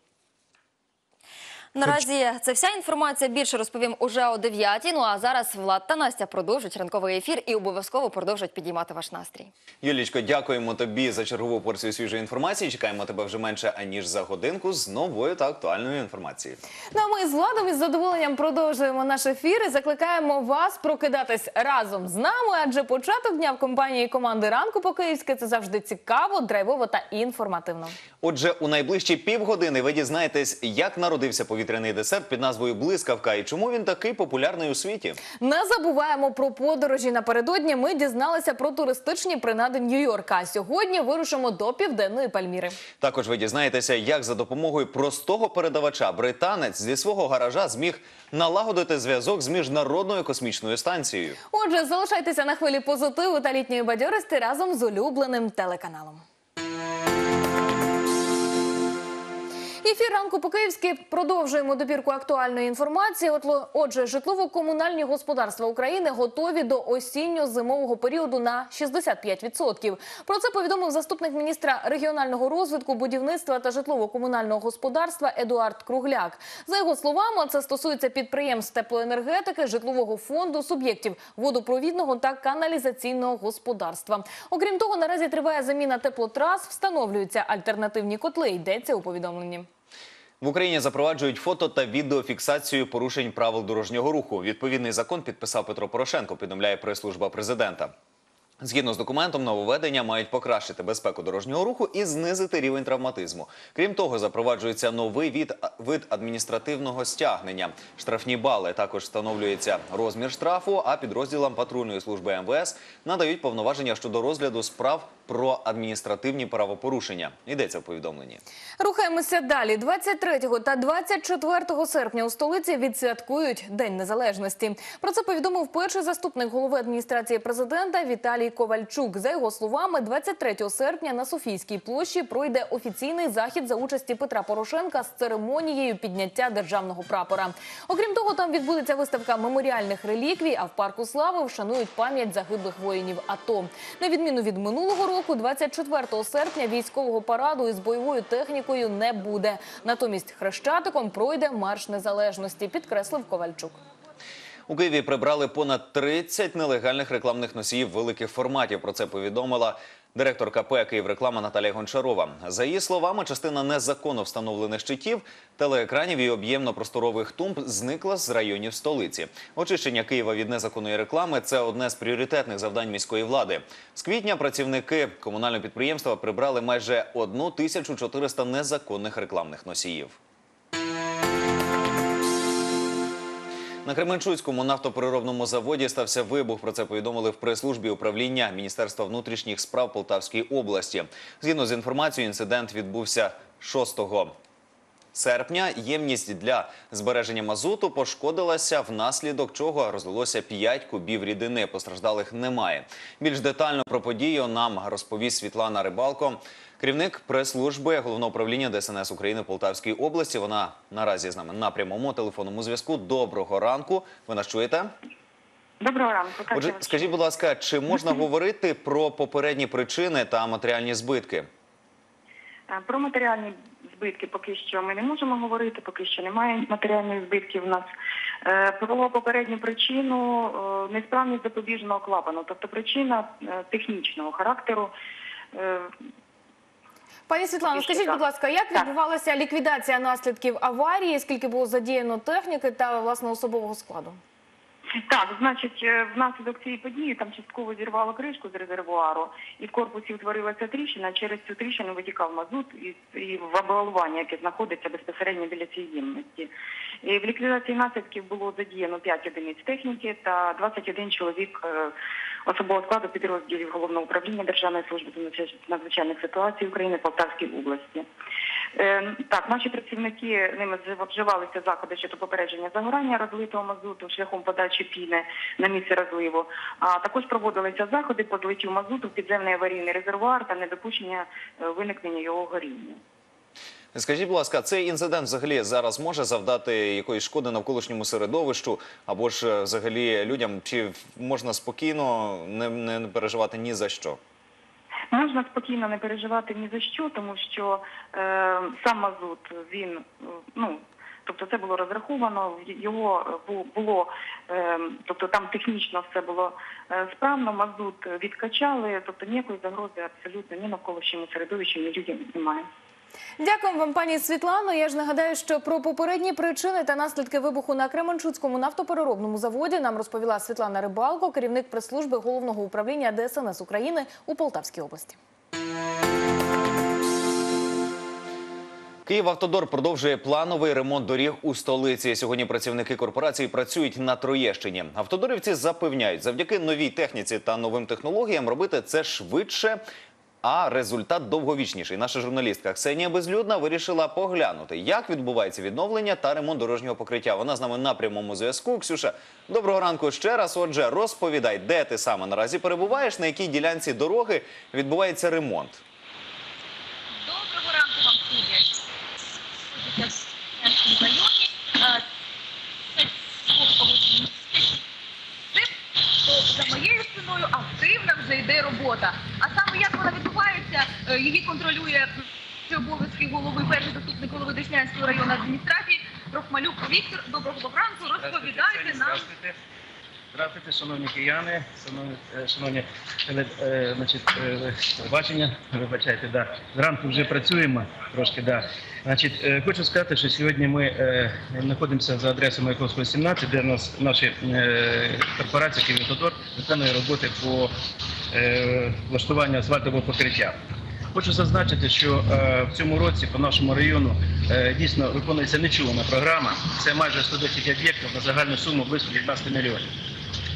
Наразі це вся інформація. Більше розповім уже о 9 Ну а зараз Влад та Настя продовжать ранковий ефір і обов'язково продовжать підіймати ваш настрій. Юлічко, дякуємо тобі за чергову порцію свіжої інформації. Чекаємо тебе вже менше аніж за годинку з новою та актуальною інформацією. Ну а ми з Владом із задоволенням продовжуємо наш ефір і закликаємо вас прокидатись разом з нами, адже початок дня в компанії команди ранку по київськи це завжди цікаво, драйвово та інформативно. Отже, у найближчі півгодини ви дізнаєтесь, як народився повітряний повітряний десерт під назвою Блискавка і чому він такий популярний у світі? Не забуваємо про подорожі. Напередодні ми дізналися про туристичні принади Нью-Йорка. А сьогодні вирушимо до південної Пальміри. Також ви дізнаєтеся, як за допомогою простого передавача британець зі свого гаража зміг налагодити зв'язок з міжнародною космічною станцією. Отже, залишайтеся на хвилі позитиву та літньої бадьорості разом з улюбленим телеканалом. Ефір ранку по-київськи продовжуємо добірку актуальної інформації. Отже, житлово-комунальні господарства України готові до осінньо-зимового періоду на 65%. Про це повідомив заступник міністра регіонального розвитку, будівництва та житлово-комунального господарства Едуард Кругляк. За його словами, це стосується підприємств теплоенергетики, житлового фонду, суб'єктів водопровідного та каналізаційного господарства. Окрім того, наразі триває заміна теплотрас, встановлюються альтернативні котли. Йдеться у повідомленні. В Україні запроваджують фото та відеофіксацію порушень правил дорожнього руху. Відповідний закон підписав Петро Порошенко. Повідомляє прес-служба президента. Згідно з документом, нововведення мають покращити безпеку дорожнього руху і знизити рівень травматизму. Крім того, запроваджується новий від, вид адміністративного стягнення. Штрафні бали також встановлюється розмір штрафу, а підрозділам патрульної служби МВС надають повноваження щодо розгляду справ про адміністративні правопорушення. Йдеться в повідомленні. Рухаємося далі. 23 та 24 серпня у столиці відсвяткують День Незалежності. Про це повідомив перший заступник голови адміністрації президента Віталій Ковальчук. За його словами, 23 серпня на Софійській площі пройде офіційний захід за участі Петра Порошенка з церемонією підняття державного прапора. Окрім того, там відбудеться виставка меморіальних реліквій, а в парку слави вшанують пам'ять загиблих воїнів АТО. На відміну від минулого року, 24 серпня військового параду із бойовою технікою не буде. Натомість хрещатиком пройде марш незалежності, підкреслив Ковальчук. У Києві прибрали понад 30 нелегальних рекламних носіїв великих форматів. Про це повідомила директор КП «Київреклама» Наталія Гончарова. За її словами, частина незаконно встановлених щитів, телеекранів і об'ємно-просторових тумб зникла з районів столиці. Очищення Києва від незаконної реклами – це одне з пріоритетних завдань міської влади. З квітня працівники комунального підприємства прибрали майже 1400 незаконних рекламних носіїв. На Кременчуцькому нафтопереробному заводі стався вибух. Про це повідомили в прес-службі управління Міністерства внутрішніх справ Полтавської області. Згідно з інформацією, інцидент відбувся 6 серпня. Ємність для збереження мазуту пошкодилася, внаслідок чого розлилося 5 кубів рідини. Постраждалих немає. Більш детально про подію нам розповість Світлана Рибалко. Керівник прес-служби головного управління ДСНС України в Полтавській області. Вона наразі з нами на прямому телефонному зв'язку. Доброго ранку. Ви нас чуєте? Доброго ранку. Отже, скажіть, будь ласка, чи можна [laughs] говорити про попередні причини та матеріальні збитки? Е, Про матеріальні збитки поки що ми не можемо говорити, поки що немає матеріальних збитків у нас. Е, Про попередню причину е, несправність запобіжного клапану, тобто причина е, технічного характеру. Пані Світлано, скажіть, будь ласка, як відбувалася ліквідація наслідків аварії? Скільки було задіяно техніки та власне особового складу? Так, значить, е, внаслідок цієї події там частково зірвало кришку з резервуару, і в корпусі утворилася тріщина. Через цю тріщину витікав мазут і, і в обладнання, яке знаходиться безпосередньо біля цієї ємності. І в ліквідації наслідків було задіяно 5 одиниць техніки та 21 чоловік е, особового складу підрозділів головного управління Державної служби з надзвичайних ситуацій України Полтавській області. Е, Так, наші працівники ними вживалися заходи щодо попередження загорання розлитого мазуту шляхом подачі піни на місце розливу. А також проводилися заходи по злиттю мазуту в підземний аварійний резервуар та недопущення е, виникнення його горіння. Скажіть, будь ласка, цей інцидент взагалі зараз може завдати якоїсь шкоди навколишньому середовищу або ж е, взагалі людям? Чи можна спокійно не, не переживати ні за що? Можна спокійно не переживати ні за що, тому що е, сам мазут він е, ну. Тобто це було розраховано, його було, е, тобто там технічно все було е, справно, мазут відкачали, тобто ніякої загрози абсолютно ні навколишньому середовищу, ні людям немає. Дякуємо вам, пані Світлано. Я ж нагадаю, що про попередні причини та наслідки вибуху на Кременчуцькому нафтопереробному заводі нам розповіла Світлана Рибалко, керівник прес-служби головного управління ДСНС України у Полтавській області. Київавтодор продовжує плановий ремонт доріг у столиці. Сьогодні працівники корпорації працюють на Троєщині. Автодорівці запевняють, завдяки новій техніці та новим технологіям робити це швидше. А результат довговічніший. Наша журналістка Ксенія Безлюдна вирішила поглянути, як відбувається відновлення та ремонт дорожнього покриття. Вона з нами на прямому зв'язку. Ксюша, доброго ранку ще раз. Отже, розповідай, де ти саме наразі перебуваєш, на якій ділянці дороги відбувається ремонт. Доброго ранку вам. Знаходиться в районі. За моєю спиною активна вже йде робота. А саме як вона відбувається, е, її контролює обов'язки голови перший заступник голови Деснянської районної адміністрації Рохмалюк Віктор. Доброго ранку. Розповідайте нам. Здравствуйте. Шановні кияни, шановні, е, шановні теле- е, значить, е, телебачення, вибачайте, да. Зранку вже працюємо трошки, да. Значить, е, хочу сказати, що сьогодні ми знаходимося за адресою Маяковського 17, де нас наші корпорації «Київтодор» виконує роботи по влаштуванню асфальтового покриття. Хочу зазначити, що в цьому році по нашому району дійсно виконується нечувана програма. Це майже 110 об'єктів на загальну суму близько 19 мільйонів.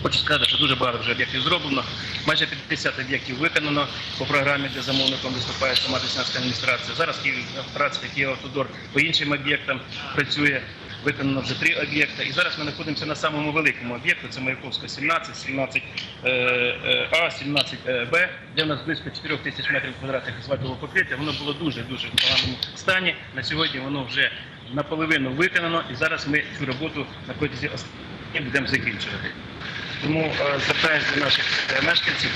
Хочу сказати, що дуже багато вже об'єктів зроблено. Майже 50 об'єктів виконано по програмі, де замовником виступає сама Деснянська адміністрація. Зараз Київ операція Київавтодор по іншим об'єктам працює. Виконано вже три об'єкти. І зараз ми знаходимося на самому великому об'єкту. Це Маяковська 17, 17 е, е, А, 17 е, Б, де у нас близько 4 тисяч метрів квадратних асфальтового покриття. Воно було дуже дуже в поганому стані. На сьогодні воно вже наполовину виконано, і зараз ми цю роботу на протязі останніх будемо закінчувати. Тому е, звертаюся до наших е, мешканців,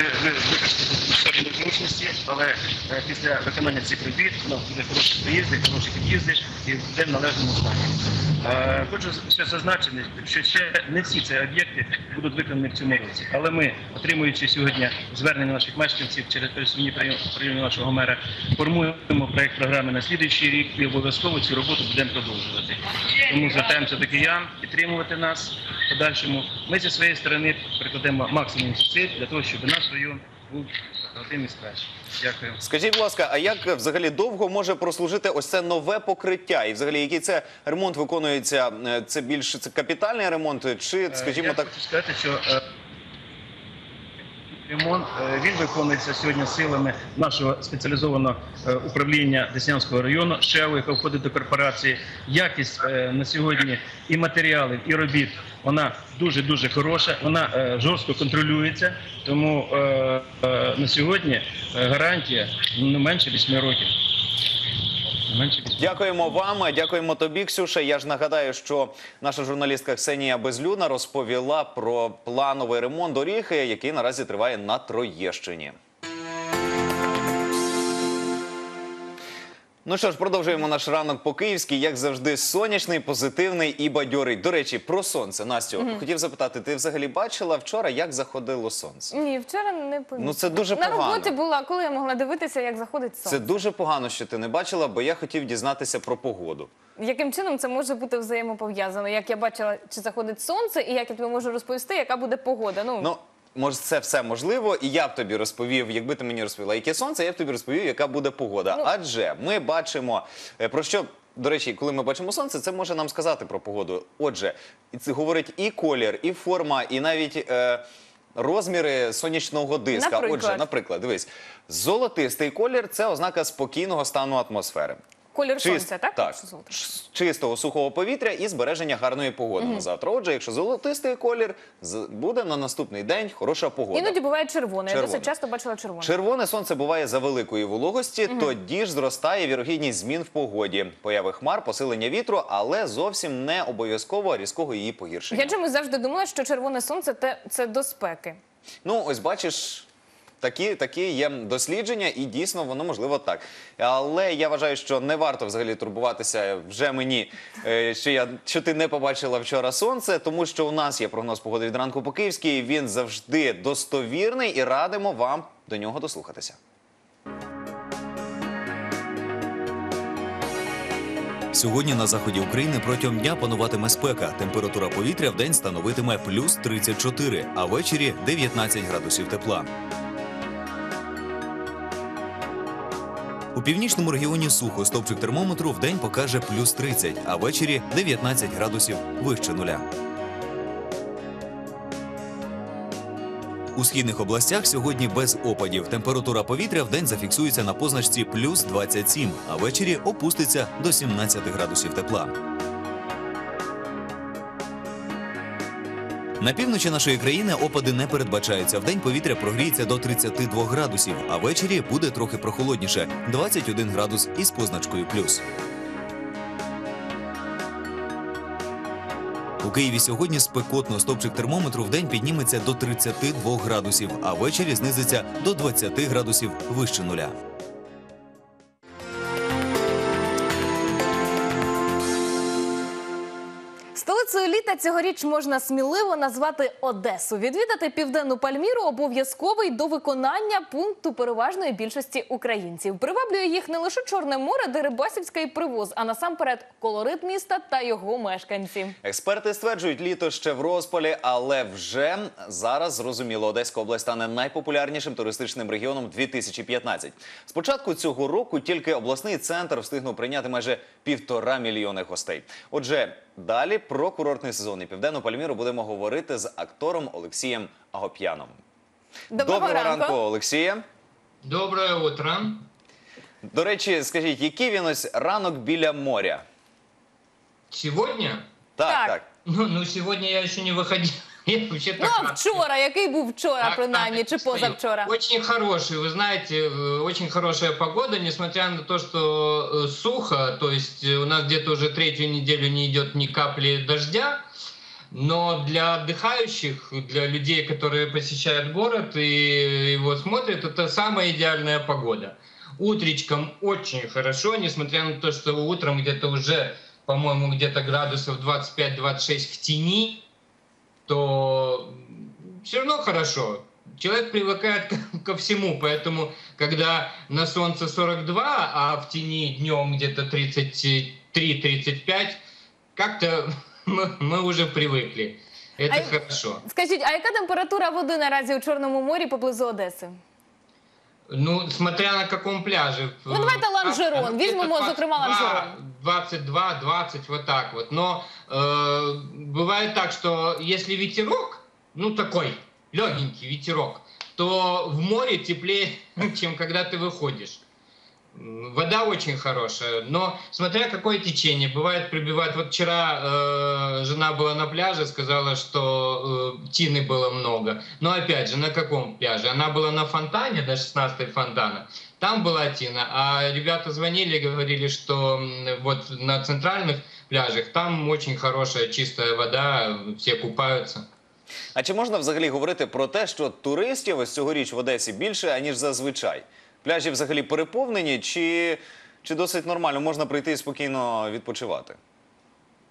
які ви зручності, але е, після виконання цих робіт у нас буде хороші приїзди, хороші під'їзди і буде в належному стані. Е, Хочу ще зазначити, що ще не всі ці об'єкти будуть виконані в цьому році, але ми, отримуючи сьогодні звернення наших мешканців через пересувні прийоми нашого мера, формуємо проєкт програми на слідуючий рік і обов'язково цю роботу будемо продовжувати. Тому звертаємося до киян підтримувати нас в подальшому. Ми зі своєї сторони прикладемо максимум зусиль для того, щоб наш район був один із кращих. Дякую. Скажіть, будь ласка, а як взагалі довго може прослужити ось це нове покриття? І взагалі, який це ремонт виконується? Е, Це більше це капітальний ремонт, чи, скажімо Е, Я так, хочу сказати, що е, ремонт він виконується сьогодні силами нашого спеціалізованого управління Деснянського району, ШЕУ, яка входить до корпорації. Якість на сьогодні і матеріалів, і робіт вона дуже дуже хороша. Вона е, жорстко контролюється. Тому е, е, на сьогодні гарантія не менше 8 років. 8 Дякуємо вам, дякуємо тобі, Ксюша. Я ж нагадаю, що наша журналістка Ксенія Безлюдна розповіла про плановий ремонт доріг, який наразі триває на Троєщині. Ну що ж, продовжуємо наш ранок по київськи, як завжди, сонячний, позитивний і бадьорий. До речі, про сонце. Настю, Мгм. хотів запитати, ти взагалі бачила вчора, як заходило сонце? Ні, вчора не помітила. Ну, це дуже На погано. роботі була, коли я могла дивитися, як заходить сонце. Це дуже погано, що ти не бачила, бо я хотів дізнатися про погоду. Яким чином це може бути взаємопов'язано? Як я бачила, чи заходить сонце, і як я тобі можу розповісти, яка буде погода? Ну, Ну, може, це все можливо, і я б тобі розповів, якби ти мені розповіла, яке сонце, я б тобі розповів, яка буде погода. Ну. Адже ми бачимо е, про що. До речі, коли ми бачимо сонце, це може нам сказати про погоду. Отже, це говорить і колір, і форма, і навіть е, розміри сонячного диска. Наприклад? Отже, наприклад, дивись, золотистий колір це ознака спокійного стану атмосфери. Колір Чист- сонця, так? Так? Ш- чистого сухого повітря і збереження гарної погоди на завтра. Отже, якщо золотистий колір, з- буде на наступний день хороша погода. Іноді буває червоне. Я Червоне. досить часто бачила червоне. Червоне сонце буває за великої вологості, тоді ж зростає вірогідність змін в погоді, появи хмар, посилення вітру, але зовсім не обов'язково різкого її погіршення. Я чомусь завжди думала, що червоне сонце те- це до спеки. Ну, ось бачиш. Такі, такі є дослідження, і дійсно воно можливо так. Але я вважаю, що не варто взагалі турбуватися вже мені, е, що я що ти не побачила вчора сонце, тому що у нас є прогноз погоди від ранку по київській. Він завжди достовірний і радимо вам до нього дослухатися. Сьогодні на заході України протягом дня пануватиме спека. Температура повітря в день становитиме плюс 34, а ввечері 19 градусів тепла. У північному регіоні сухо стопчик термометру в день покаже плюс 30, а ввечері 19 градусів вище нуля. У східних областях сьогодні без опадів. Температура повітря в день зафіксується на позначці плюс 27, а ввечері опуститься до 17 градусів тепла. На півночі нашої країни опади не передбачаються. Вдень повітря прогріється до 32 градусів, а ввечері буде трохи прохолодніше 21 градус із позначкою плюс. У Києві сьогодні спекотно стопчик термометру в день підніметься до 32 градусів, а ввечері знизиться до 20 градусів вище нуля. Столицею літа цьогоріч можна сміливо назвати Одесу. Відвідати південну Пальміру обов'язковий до виконання пункту переважної більшості українців. Приваблює їх не лише Чорне море, де рибасівський привоз, а насамперед колорит міста та його мешканці. Експерти стверджують, літо ще в розпалі, але вже зараз зрозуміло, Одеська область стане найпопулярнішим туристичним регіоном 2015. З початку цього року тільки обласний центр встигнув прийняти майже півтора мільйони гостей. Отже, далі про курортний сезон і південну Пальміру будемо говорити з актором Олексієм Агоп'яном. Доброго ранку. Олексія. Доброе утро. До речі, скажіть, який він ось ранок біля моря? Сегодня? Так, так. Ну, ну, сегодня я еще не выходил. [laughs] Я вообще Ну а вчора, який був вчора, принаймні, чи позавчора? Очень хороший, вы знаете, э, очень хорошая погода, несмотря на то, что э, сухо, то есть э, у нас где-то уже третью неделю не идет ни капли дождя, но для отдыхающих, для людей, которые посещают город и его смотрят, это самая идеальная погода. Утречком очень хорошо, несмотря на то, что утром где-то уже, по-моему, где-то градусов 25-26 в тени, то все равно хорошо. Человек привыкает ко, [laughs] ко всему, поэтому когда на солнце 42, а в тени днем где-то 33-35, как-то [laughs] мы, мы уже привыкли. Это А й- хорошо. Скажіть, а яка температура води наразі у Чорному морі поблизу Одеси? Ну, смотря на каком пляже. Ну, давайте Ланжерон. Ну, Візьмемо, где-то зокрема, Ланжерон. 22, 20, вот так вот. Но э, бывает так, что если ветерок, ну такой легенький ветерок, то в море теплее, [laughs] чем когда ты выходишь. Вода очень хорошая, но смотря какое течение, бывает прибивает. Вот вчера э, жена была на пляже, сказала, что э, тины было много. Но опять же, на каком пляже? Она была на фонтане, на 16 фонтана. Там была тина, а ребята звонили, говорили, что вот на центральных пляжах там очень хорошая чистая вода, все купаются. А чи можна взагалі говорити про те, що туристів ось цьогоріч в Одесі більше, аніж зазвичай? Пляжі взагалі переповнені, чи, чи досить нормально можна прийти і спокійно відпочивати?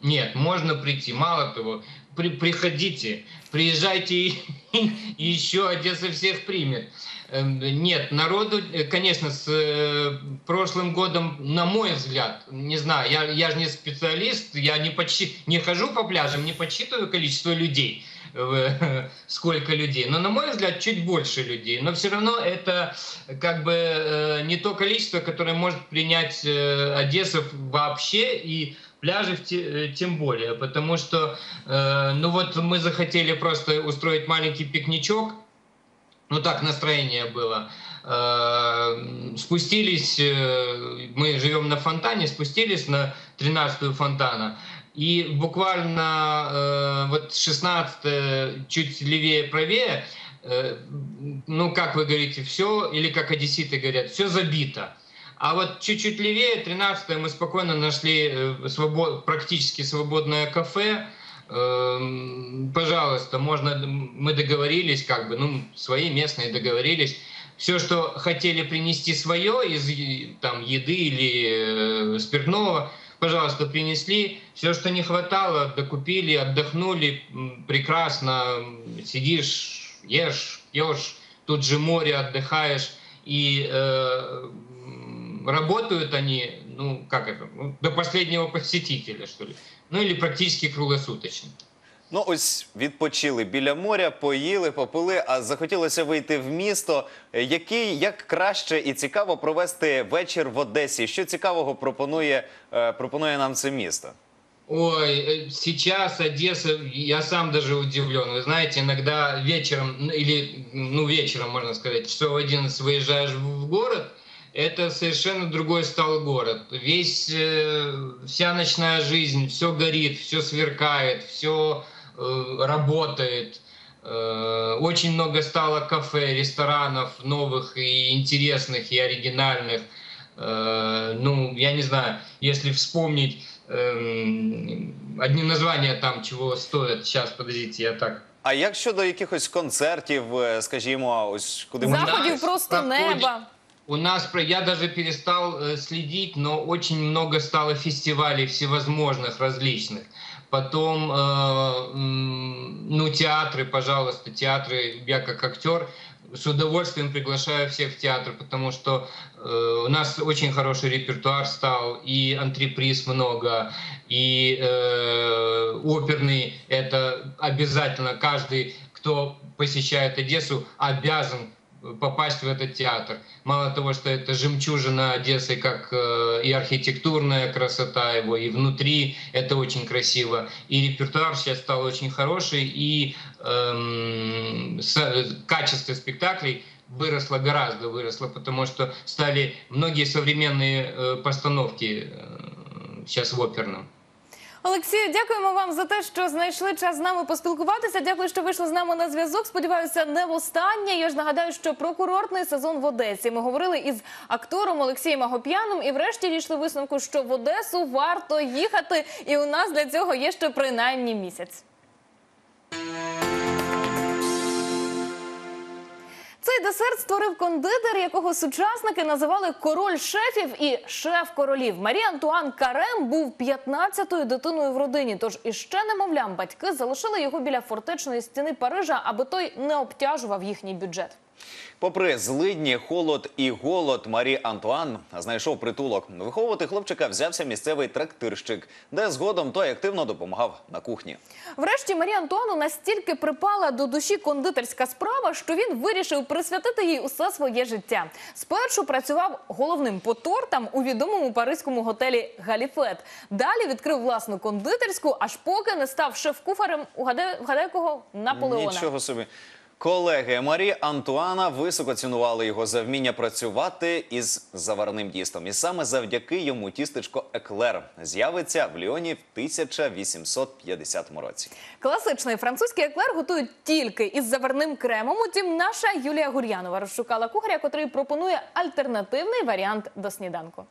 Нет, можно прийти. Мало того, при- приходите, приезжайте и, [laughs] и еще Одесса всех примет. Эм, Нет, народу, э, конечно, с э, прошлым годом, на мой взгляд, не знаю, я, я же не специалист, я не, подсчи- не хожу по пляжам, не подсчитываю количество людей, э, [laughs] сколько людей. Но, на мой взгляд, чуть больше людей. Но все равно это как бы не то количество, которое может принять Одесса вообще и пляжи тем более, потому что, ну вот мы захотели просто устроить маленький пикничок, ну так настроение было. Э, Спустились, э, мы живем на фонтане, спустились на 13-ю фонтана. И буквально э, вот 16 чуть левее, правее, ну как вы говорите, все, или как одесситы говорят, все забито. А вот чуть-чуть левее, 13 мы спокойно нашли э, свобо- практически свободное кафе. Эм, Пожалуйста, можно, мы договорились, как бы, ну, свои местные договорились. Все, что хотели принести свое из там, еды или э, спиртного, пожалуйста, принесли. Все, что не хватало, докупили, отдохнули. Прекрасно. Сидишь, ешь, пьешь. Тут же море, отдыхаешь. И э, работают они, ну, как это, ну, до последнего посетителя, что ли. Ну, или практически круглосуточно. Ну ось відпочили біля моря, поїли, попили, а захотілося вийти в місто. Е, Який як краще і цікаво провести вечір в Одесі? Що цікавого пропонує, е, пропонує нам це місто? Ой, э, сейчас Одесса, я сам даже удивлен. Вы знаете, иногда вечером, ну, или, ну, вечером, можно сказать, часов в 11 выезжаешь в город, это совершенно другой стал город. Весь, э, вся ночная жизнь, все горит, все сверкает, все работает. Э, Очень много стало кафе, ресторанов новых и интересных, и оригинальных. Э, Ну, я не знаю, если вспомнить эм, одни названия там чего стоят. Сейчас, подождите, я так А як щодо якихось концертів, е, скажімо, ось куди можна- Заходів просто проходит- неба. У нас, я даже перестал э, следить, но очень много стало фестивалей всевозможных, различных. Потом, э, ну, театры, пожалуйста, театры, я как актер с удовольствием приглашаю всех в театр, потому что э, у нас очень хороший репертуар стал, и антреприз много, и э, оперный, это обязательно каждый, кто посещает Одессу, обязан попасть в этот театр. Мало того, что это жемчужина Одессы, как э, и архитектурная красота его, и внутри это очень красиво. И репертуар сейчас стал очень хороший, и эм, качество спектаклей выросло гораздо, выросло, потому что стали многие современные э, постановки э, сейчас в оперном. Олексію, дякуємо вам за те, що знайшли час з нами поспілкуватися. Дякую, що вийшли з нами на зв'язок. Сподіваюся, не востаннє. Я ж нагадаю, що про курортний сезон в Одесі ми говорили із актором Олексієм Агоп'яном і врешті дійшли висновку, що в Одесу варто їхати, і у нас для цього є ще принаймні місяць. Цей десерт створив кондитер, якого сучасники називали король шефів і шеф королів. Марія Антуан Карем був 15-ю дитиною в родині. Тож іще немовлям батьки залишили його біля фортечної стіни Парижа, аби той не обтяжував їхній бюджет. Попри злидні, холод і голод, Марі Антуан знайшов притулок. Виховувати хлопчика взявся місцевий трактирщик, де згодом той активно допомагав на кухні. Врешті Марія Антуану настільки припала до душі кондитерська справа, що він вирішив присвятити їй усе своє життя. Спершу працював головним по тортам у відомому паризькому готелі Галіфет. Далі відкрив власну кондитерську, аж поки не став шеф-куфарем угадай, вгадай кого Наполеона. Нічого собі. Колеги Марі Антуана високо цінували його за вміння працювати із заварним тістом. І саме завдяки йому тістечко Еклер з'явиться в Ліоні в 1850 році. Класичний французький еклер готують тільки із заварним кремом. Утім, наша Юлія Гур'янова розшукала кухаря, котрий пропонує альтернативний варіант до сніданку.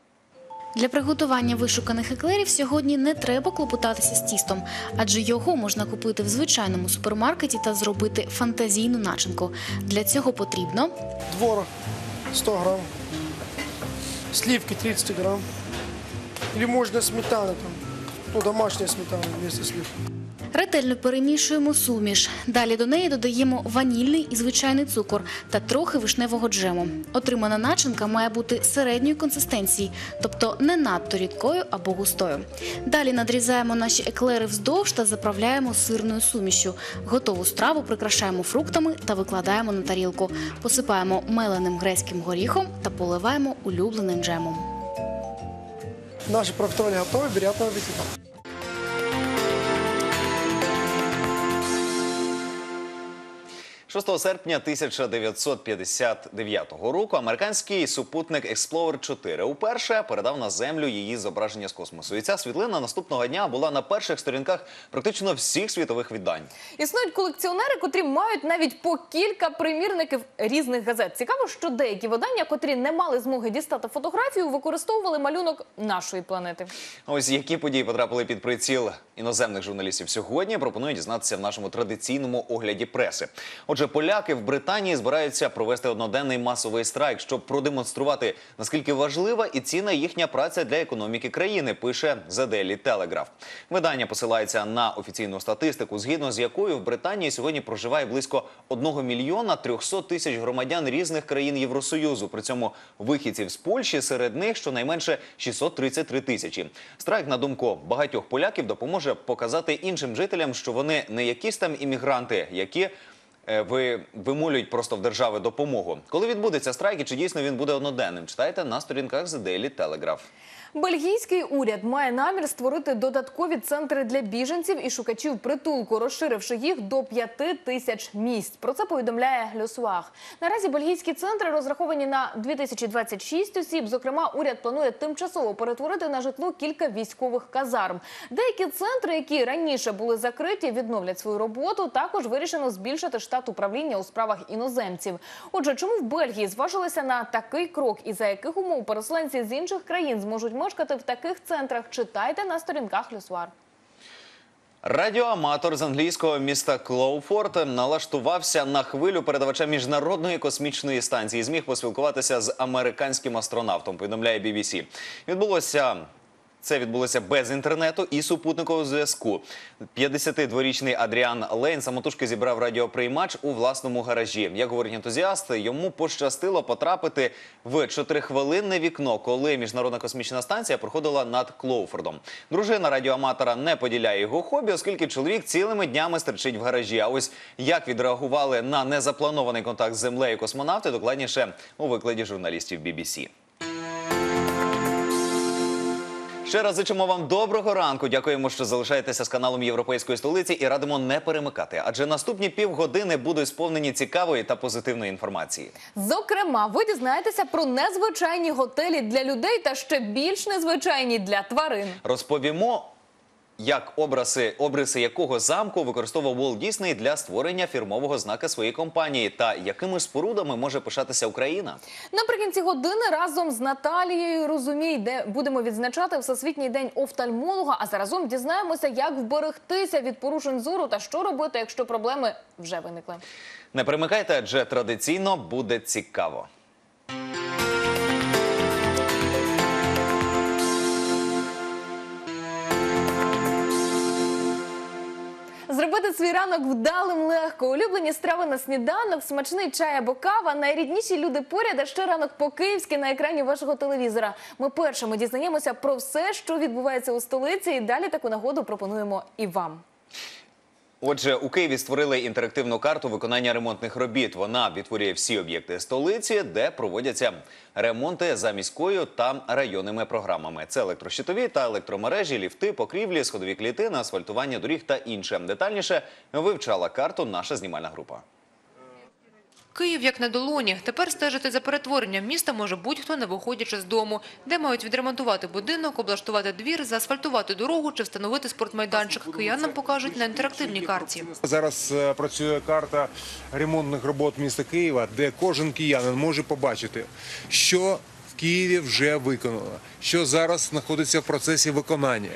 Для приготування вишуканих еклерів сьогодні не треба клопотатися з тістом, адже його можна купити в звичайному супермаркеті та зробити фантазійну начинку. Для цього потрібно Творог 100 грам, сливки 30 грам, Или можно сметана там, ну домашняя сметана вместо слив. Ретельно перемішуємо суміш. Далі до неї додаємо ванільний і звичайний цукор та трохи вишневого джему. Отримана начинка має бути середньої консистенції, тобто не надто рідкою або густою. Далі надрізаємо наші еклери вздовж та заправляємо сирною сумішю. Готову страву прикрашаємо фруктами та викладаємо на тарілку. Посипаємо меленим грецьким горіхом та поливаємо улюбленим джемом. Наши приготовления готовы, приятного аппетита. – 6 серпня 1959 року американський супутник Explorer 4 уперше передав на землю її зображення з космосу. І ця світлина наступного дня була на перших сторінках практично всіх світових віддань. Існують колекціонери, котрі мають навіть по кілька примірників різних газет. Цікаво, що деякі видання, котрі не мали змоги дістати фотографію, використовували малюнок нашої планети. Ось які події потрапили під приціл іноземних журналістів сьогодні. Пропоную дізнатися в нашому традиційному огляді преси. Отже, Отже, поляки в Британії збираються провести одноденний масовий страйк, щоб продемонструвати наскільки важлива і цінна їхня праця для економіки країни. Пише The Daily Telegraph. Видання посилається на офіційну статистику, згідно з якою в Британії сьогодні проживає близько 1 мільйона 300 тисяч громадян різних країн Євросоюзу. При цьому вихідців з Польщі серед них щонайменше 633 тисячі. Страйк, на думку багатьох поляків, допоможе показати іншим жителям, що вони не якісь там іммігранти, які ви вимолюють просто в держави допомогу. Коли відбудеться страйк і чи дійсно він буде одноденним? Читайте на сторінках The Daily Telegraph. Бельгійський уряд має намір створити додаткові центри для біженців і шукачів притулку, розширивши їх до п'яти тисяч місць. Про це повідомляє Люсуах. Наразі бельгійські центри розраховані на 2026 осіб. Зокрема, уряд планує тимчасово перетворити на житло кілька військових казарм. Деякі центри, які раніше були закриті, відновлять свою роботу. Також вирішено збільшити штат управління у справах іноземців. Отже, чому в Бельгії зважилися на такий крок і за яких умов переселенці з інших країн зможуть мешкати в таких центрах? Читайте на сторінках Люсуар. Радіоаматор з англійського міста Клоуфорд налаштувався на хвилю передавача міжнародної космічної станції. і Зміг поспілкуватися з американським астронавтом. Повідомляє BBC. Відбулося. Це відбулося без інтернету і супутникового зв'язку. 52-річний Адріан Лейн самотужки зібрав радіоприймач у власному гаражі. Як говорить ентузіаст, йому пощастило потрапити в чотирихвилинне вікно, коли міжнародна космічна станція проходила над Клоуфордом. Дружина радіоаматора не поділяє його хобі, оскільки чоловік цілими днями стерчить в гаражі. А ось як відреагували на незапланований контакт з землею космонавти, докладніше у викладі журналістів BBC. Ще раз зичимо вам доброго ранку. Дякуємо, що залишаєтеся з каналом Європейської столиці і радимо не перемикати. Адже наступні півгодини будуть сповнені цікавої та позитивної інформації. Зокрема, ви дізнаєтеся про незвичайні готелі для людей та ще більш незвичайні для тварин. Розповімо. Як образи, обриси якого замку використовував Уолт Дісней для створення фірмового знака своєї компанії, та якими спорудами може пишатися Україна? Наприкінці години разом з Наталією Розумій, де будемо відзначати Всесвітній день офтальмолога. А заразом дізнаємося, як вберегтися від порушень зору та що робити, якщо проблеми вже виникли. Не перемикайте, адже традиційно буде цікаво. Зробити свій ранок вдалим легко. Улюблені страви на сніданок, смачний чай або кава. Найрідніші люди поряд, а ще ранок по-київськи на екрані вашого телевізора. Ми першими дізнаємося про все, що відбувається у столиці, і далі таку нагоду пропонуємо і вам. Отже, у Києві створили інтерактивну карту виконання ремонтних робіт. Вона відтворює всі об'єкти столиці, де проводяться ремонти за міською та районними програмами. Це електрощитові та електромережі, ліфти, покрівлі, сходові клітини, асфальтування доріг та інше. Детальніше вивчала карту наша знімальна група. Київ як на долоні. Тепер стежити за перетворенням міста може будь-хто, не виходячи з дому. Де мають відремонтувати будинок, облаштувати двір, заасфальтувати дорогу чи встановити спортмайданчик. Киянам покажуть на інтерактивній карті. Зараз е, працює карта ремонтних робот міста Києва, де кожен киянин може побачити, що в Києві вже виконано, що зараз знаходиться в процесі виконання,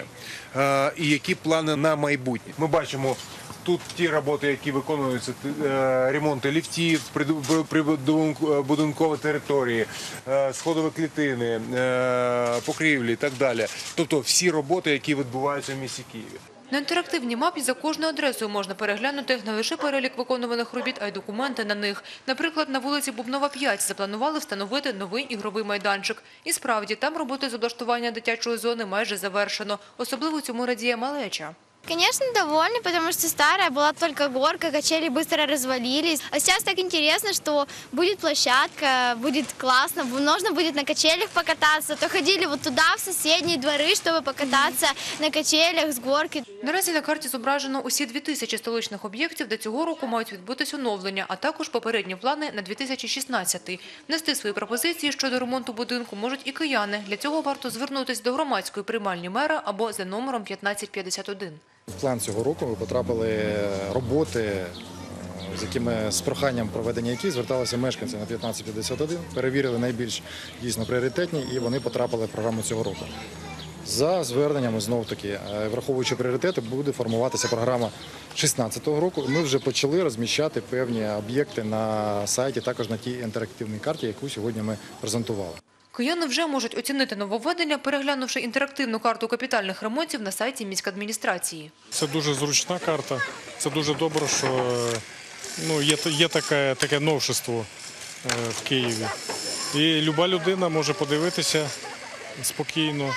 е, і які плани на майбутнє. Ми бачимо. Тут ті роботи, які виконуються, е, ремонти ліфтів, приду- прибудинку- території, е, сходові клітини, е, покрівлі і так далі. Тобто всі роботи, які відбуваються в місті Києві. На інтерактивній мапі за кожною адресою можна переглянути не лише перелік виконуваних робіт, а й документи на них. Наприклад, на вулиці Бубнова 5 запланували встановити новий ігровий майданчик. І справді, там роботи з облаштування дитячої зони майже завершено. Особливо цьому радіє малеча. Конечно, довольны, потому что старая была только горка, качели быстро развалились. А сейчас так интересно, что будет площадка, будет классно, можно будет на качелях покататься. То ходили вот туда, в соседние дворы, чтобы покататься на качелях с горки. Наразі на карті зображено усі 2000 столичних об'єктів, де цього року мають відбутись оновлення, а також попередні плани на 2016. Внести свої пропозиції щодо ремонту будинку можуть і кияни. Для цього варто звернутися до громадської приймальні мера або за номером 1551. В план цього року ви потрапили роботи, е, з якими з проханням проведення яких зверталися мешканці на 1551, перевірили найбільш дійсно пріоритетні, і вони потрапили в програму цього року. За зверненнями знов таки, е, враховуючи пріоритети, буде формуватися програма 2016 року. Ми вже почали розміщати певні об'єкти на сайті, також на тій інтерактивній карті, яку сьогодні ми презентували. Кияни вже можуть оцінити нововведення, переглянувши інтерактивну карту капітальних ремонтів на сайті міськадміністрації. Це дуже зручна карта. Це дуже добре, що е, ну, є, є таке, таке новшество е, в Києві. І люба людина може подивитися спокійно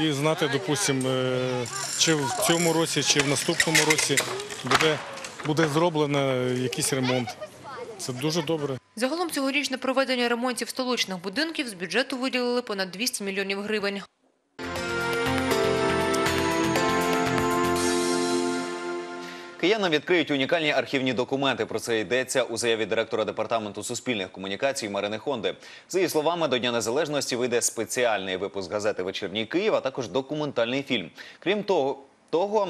і знати, допустимо, е, чи в цьому році, чи в наступному році буде, буде зроблено якийсь ремонт. Це дуже добре. Загалом цьогорічне проведення ремонтів столичних будинків з бюджету виділили понад 200 мільйонів гривень. Кияни відкриють унікальні архівні документи. Про це йдеться у заяві директора департаменту суспільних комунікацій Марини Хонди. За її словами, до Дня Незалежності вийде спеціальний випуск газети Вечірній Київ, а також документальний фільм. Крім того, того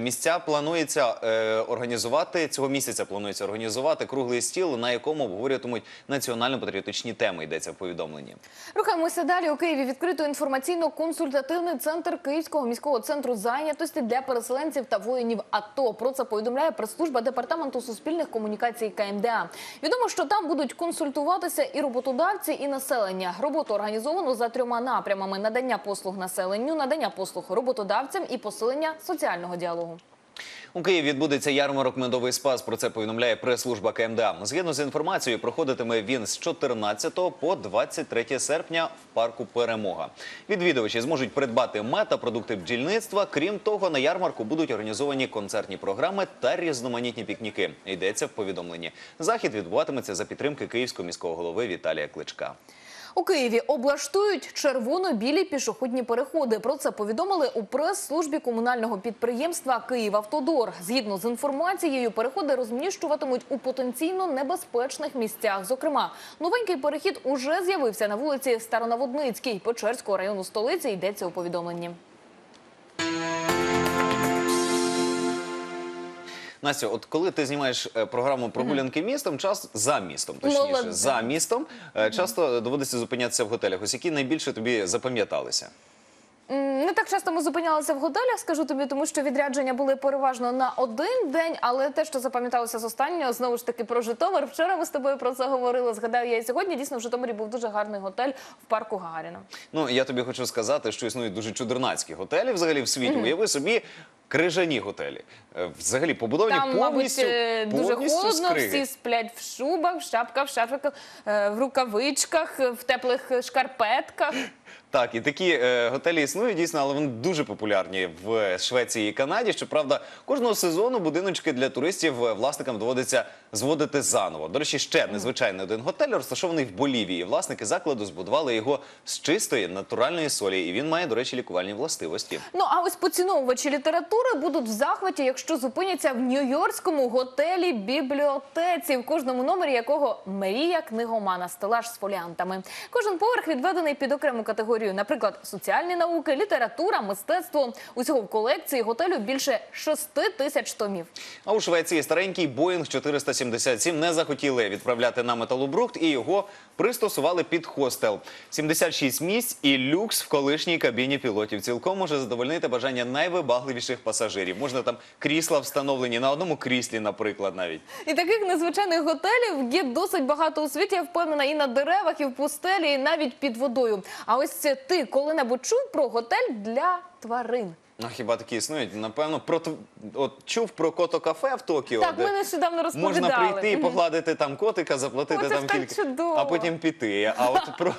місця планується е, організувати цього місяця. Планується організувати круглий стіл, на якому обговорюватимуть національно-патріотичні теми. Йдеться в повідомленні. Рухаємося далі. У Києві відкрито інформаційно-консультативний центр Київського міського центру зайнятості для переселенців та воїнів АТО. Про це повідомляє прес-служба департаменту суспільних комунікацій КМДА. Відомо, що там будуть консультуватися і роботодавці, і населення. Роботу організовано за трьома напрямами: надання послуг населенню, надання послуг роботодавцям і посилення соціального діалогу. У Києві відбудеться ярмарок медовий спас. Про це повідомляє прес-служба КМДА. Згідно з інформацією, проходитиме він з 14 по 23 серпня в парку Перемога. Відвідувачі зможуть придбати мед та продукти бджільництва. Крім того, на ярмарку будуть організовані концертні програми та різноманітні пікніки. Йдеться в повідомленні. Захід відбуватиметься за підтримки київського міського голови Віталія Кличка. У Києві облаштують червоно-білі пішохідні переходи. Про це повідомили у прес-службі комунального підприємства «Київавтодор». Згідно з інформацією, переходи розміщуватимуть у потенційно небезпечних місцях. Зокрема, новенький перехід уже з'явився на вулиці Старонаводницькій Печерського району столиці. Йдеться у повідомленні. Настя, от коли ти знімаєш е, програму прогулянки містом, час за містом, точніше, Молодець. за містом, е, часто доводиться зупинятися в готелях. Ось які найбільше тобі запам'яталися? Не так часто ми зупинялися в готелях, скажу тобі, тому що відрядження були переважно на один день. Але те, що запам'яталося з останнього, знову ж таки про Житомир. Вчора ми з тобою про це говорили. Згадаю я і сьогодні. Дійсно, в Житомирі був дуже гарний готель в парку Гагаріна. Ну я тобі хочу сказати, що існують дуже чудернацькі готелі взагалі в світі. Мгм. Уяви собі крижані готелі. Е, Взагалі побудовані Там, мабуть, повністю, е, дуже холодно. Всі сплять в шубах, в шапках, в шарфиках, е, в рукавичках, в теплих шкарпетках. Так, і такі е, готелі існують дійсно, але вони дуже популярні в Швеції і Канаді. Щоправда, кожного сезону будиночки для туристів е, власникам доводиться зводити заново. До речі, ще незвичайний один готель розташований в Болівії. Власники закладу збудували його з чистої натуральної солі, і він має, до речі, лікувальні властивості. Ну а ось поціновувачі літератури будуть в захваті, якщо зупиняться в нью-йоркському готелі бібліотеці, в кожному номері якого мрія книгомана, стелаж з фоліантами. Кожен поверх відведений під окрему категорію, наприклад, соціальні науки, література, мистецтво. Усього в колекції готелю більше 6 тисяч томів. А у Швеції старенький Боїнг 477 не захотіли відправляти на металобрухт і його пристосували під хостел. 76 місць і люкс в колишній кабіні пілотів. Цілком може задовольнити бажання найвибагливіших пасажирів. Можна там крісла встановлені на одному кріслі, наприклад, навіть. І таких незвичайних готелів є досить багато у світі. Я впевнена і на деревах, і в пустелі, і навіть під водою. А ось це ти коли-небудь чув про готель для тварин? А хіба такі існують? Напевно, про тв- от чув про кото-кафе в Токіо. Так, де ми нещодавно розповідали. Можна прийти і Мгм. погладити там котика, заплатити О, це там так кілька, чудово. а потім піти. А от про,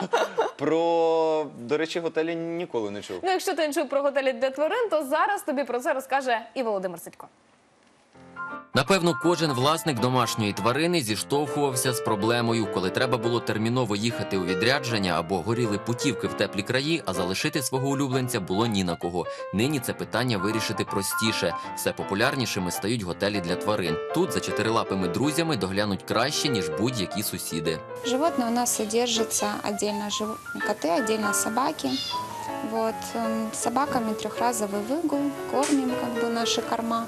про до речі, готелі ніколи не чув. Ну, якщо ти не чув про готелі для тварин, то зараз тобі про це розкаже і Володимир Сидько. Напевно, кожен власник домашньої тварини зіштовхувався з проблемою, коли треба було терміново їхати у відрядження або горіли путівки в теплі краї, а залишити свого улюбленця було ні на кого. Нині це питання вирішити простіше. Все популярнішими стають готелі для тварин. Тут за чотирилапими друзями доглянуть краще ніж будь-які сусіди. Животные у нас содержатся отдельно жив... коты, отдельно собаки. Вот. эм, С собаками трехразовый выгул, кормим как бы наши корма.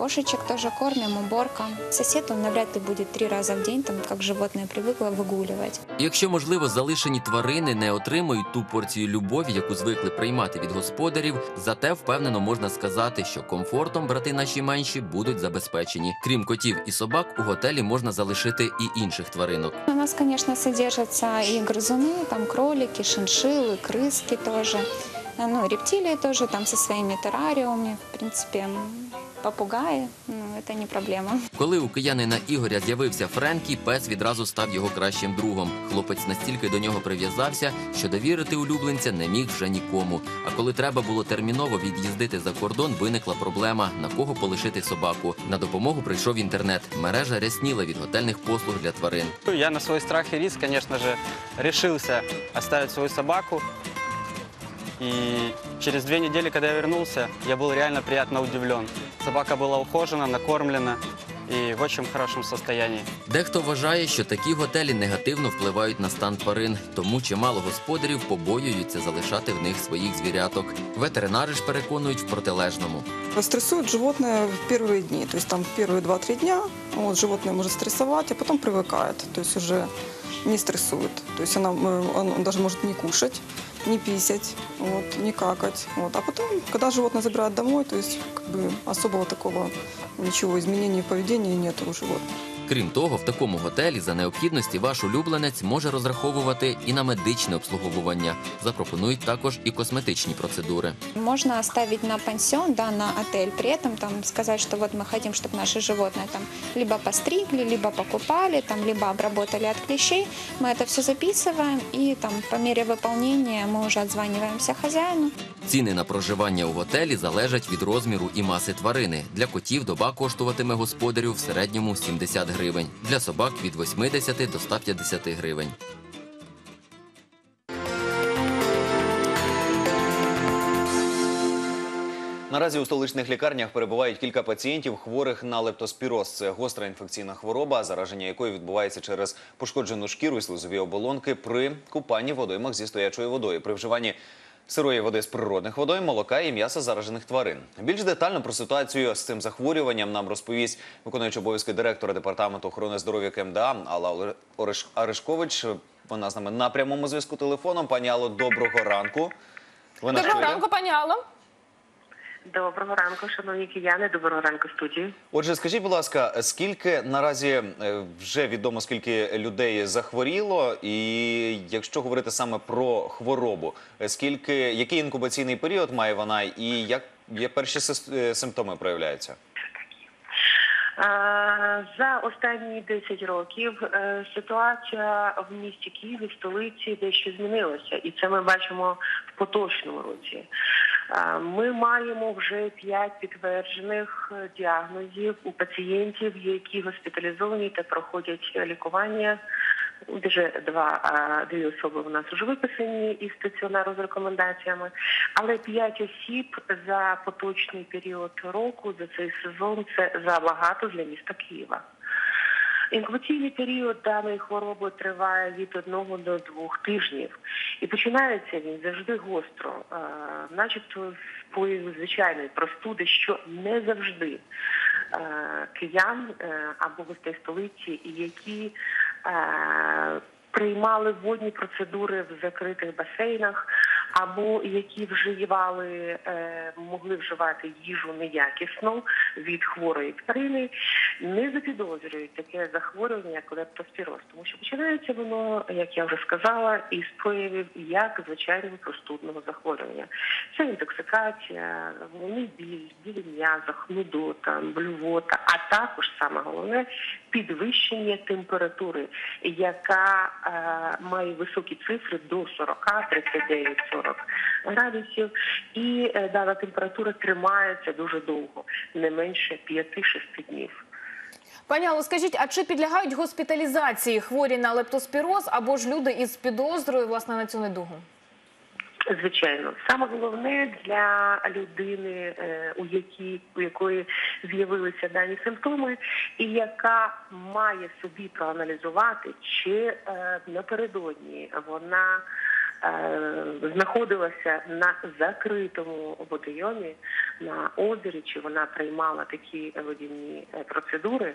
Кошечек тоже кормим, уборка. Сосед, он навряд ли будет три раза в день, там, как животное привыкло, выгуливать. Якщо, можливо, залишені тварини не отримують ту порцію любові, яку звикли приймати від господарів, зате впевнено можна сказати, що комфортом брати наші менші будуть забезпечені. Крім котів і собак, у готелі можна залишити і інших тваринок. У нас, конечно, содержатся и грызуны, там кролики, шиншиллы, крыски тоже. А, Ну, рептилии тоже там со своими террариумами. В принципе, м, попугаи, ну, это не проблема. Коли у киянина Ігоря з'явився Френкі, пес відразу став його кращим другом. Хлопець настільки до нього прив'язався, що довірити улюбленця не міг вже нікому. А коли треба було терміново від'їздити за кордон, виникла проблема на кого полишити собаку. На допомогу прийшов інтернет. Мережа рясніла від готельних послуг для тварин. Я на свой страх и риск, конечно же, решился оставить свою собаку. И через две недели, когда я вернулся, я был реально приятно удивлен. Собака была ухожена, накормлена и в очень хорошем состоянии. Дехто вважає, що такі готелі негативно впливають на стан тварин, тому чимало господарів побоюються залишати в них своїх звіряток. Ветеринари ж переконують в протилежному. Стрессует животное в первые дни, то есть там первые 2-3 дня вот, животное может стрессовать, а потом привыкает, то есть уже не стрессует. То есть она, э, он даже может не кушать, не писать, вот, не какать. Вот. А потом, когда животное забирают домой, то есть как бы особого такого ничего, изменений в поведении нет у животных. Крім того, в такому готелі за необхідності ваш улюбленець може розраховувати і на медичне обслуговування. Запропонують також і косметичні процедури. Можно оставить на пансион, да, на отель, при этом там сказать, что вот мы хотим, чтобы наши животные там либо постригли, либо покупали, там, либо обработали от клещей. Мы это все записываем и там по мере выполнения мы уже отзваниваемся хозяину. Ціни на проживання у готелі залежать від розміру і маси тварини. Для котів доба коштуватиме господарю в середньому 70 гривень, для собак від 80 до 150 гривень. Наразі у столичних лікарнях перебувають кілька пацієнтів, хворих на лептоспіроз. Це гостра інфекційна хвороба, зараження якої відбувається через пошкоджену шкіру і слизові оболонки при купанні водоймах зі стоячою водою, при вживанні сирої води з природних водой, молока і м'яса заражених тварин. Більш детально про ситуацію з цим захворюванням нам розповість виконуючий обов'язки директора департаменту охорони здоров'я КМДА Алла Оришкович. Вона з нами на прямому зв'язку телефоном. Пані Алло, доброго ранку. Ви Доброго ранку, пані Алло. Доброго ранку, шановні кияни. Доброго ранку, студії. Отже, скажіть, будь ласка, скільки наразі е, вже відомо, скільки людей захворіло, і якщо говорити саме про хворобу, е, скільки який інкубаційний період має вона, і як є перші е, симптоми проявляються? За останні 10 років ситуація в місті Києві, в столиці, дещо змінилася, і це ми бачимо в поточному році. Ми маємо вже 5 підтверджених е, діагнозів у пацієнтів, які госпіталізовані та проходять лікування. Вже два дві особи у нас вже виписані із стаціонару з рекомендаціями, але п'ять осіб за поточний період року за цей сезон це забагато для міста Києва. Інкубаційний період даної хвороби триває від одного до двох тижнів, і починається він завжди гостро, начебто з появи звичайної простуди, що не завжди е, киян е, або гостей столиці, які е, приймали водні процедури в закритих басейнах, або які вживали, е, могли вживати їжу неякісну від хворої тварини, не запідозрюють таке захворювання, як лептоспіроз, тому що починається воно, як я вже сказала, із проявів як звичайного простудного захворювання. Це інтоксикація, головний біль, біль м'язах, нудота, блювота, а також саме головне підвищення температури, яка е, має високі цифри до 40, 39, 40 градусів, і е, дана температура тримається дуже довго, не менше 5-6 днів. Пані Алло, скажіть, а чи підлягають госпіталізації хворі на лептоспіроз або ж люди із підозрою власне на цю недугу? Звичайно, саме головне для людини, е, у якій у якої з'явилися дані симптоми, і яка має собі проаналізувати, чи е, напередодні вона е, знаходилася на закритому водойомі на озері, чи вона приймала такі водяні процедури,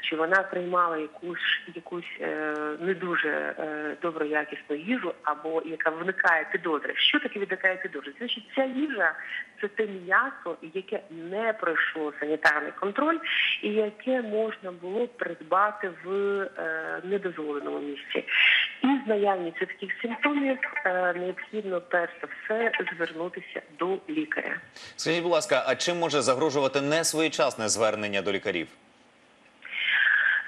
чи вона приймала якусь якусь е, не дуже е, доброякісну їжу, або яка виникає підозри. Що таке виникає підозри? Значить, ця їжа це те м'ясо, яке не пройшло санітарний контроль, і яке можна було придбати в е, недозволеному місці. І з наявністю таких симптомів необхідно перш за все звернутися до лікаря. Скажіть, будь ласка, а чим може загрожувати несвоєчасне звернення до лікарів?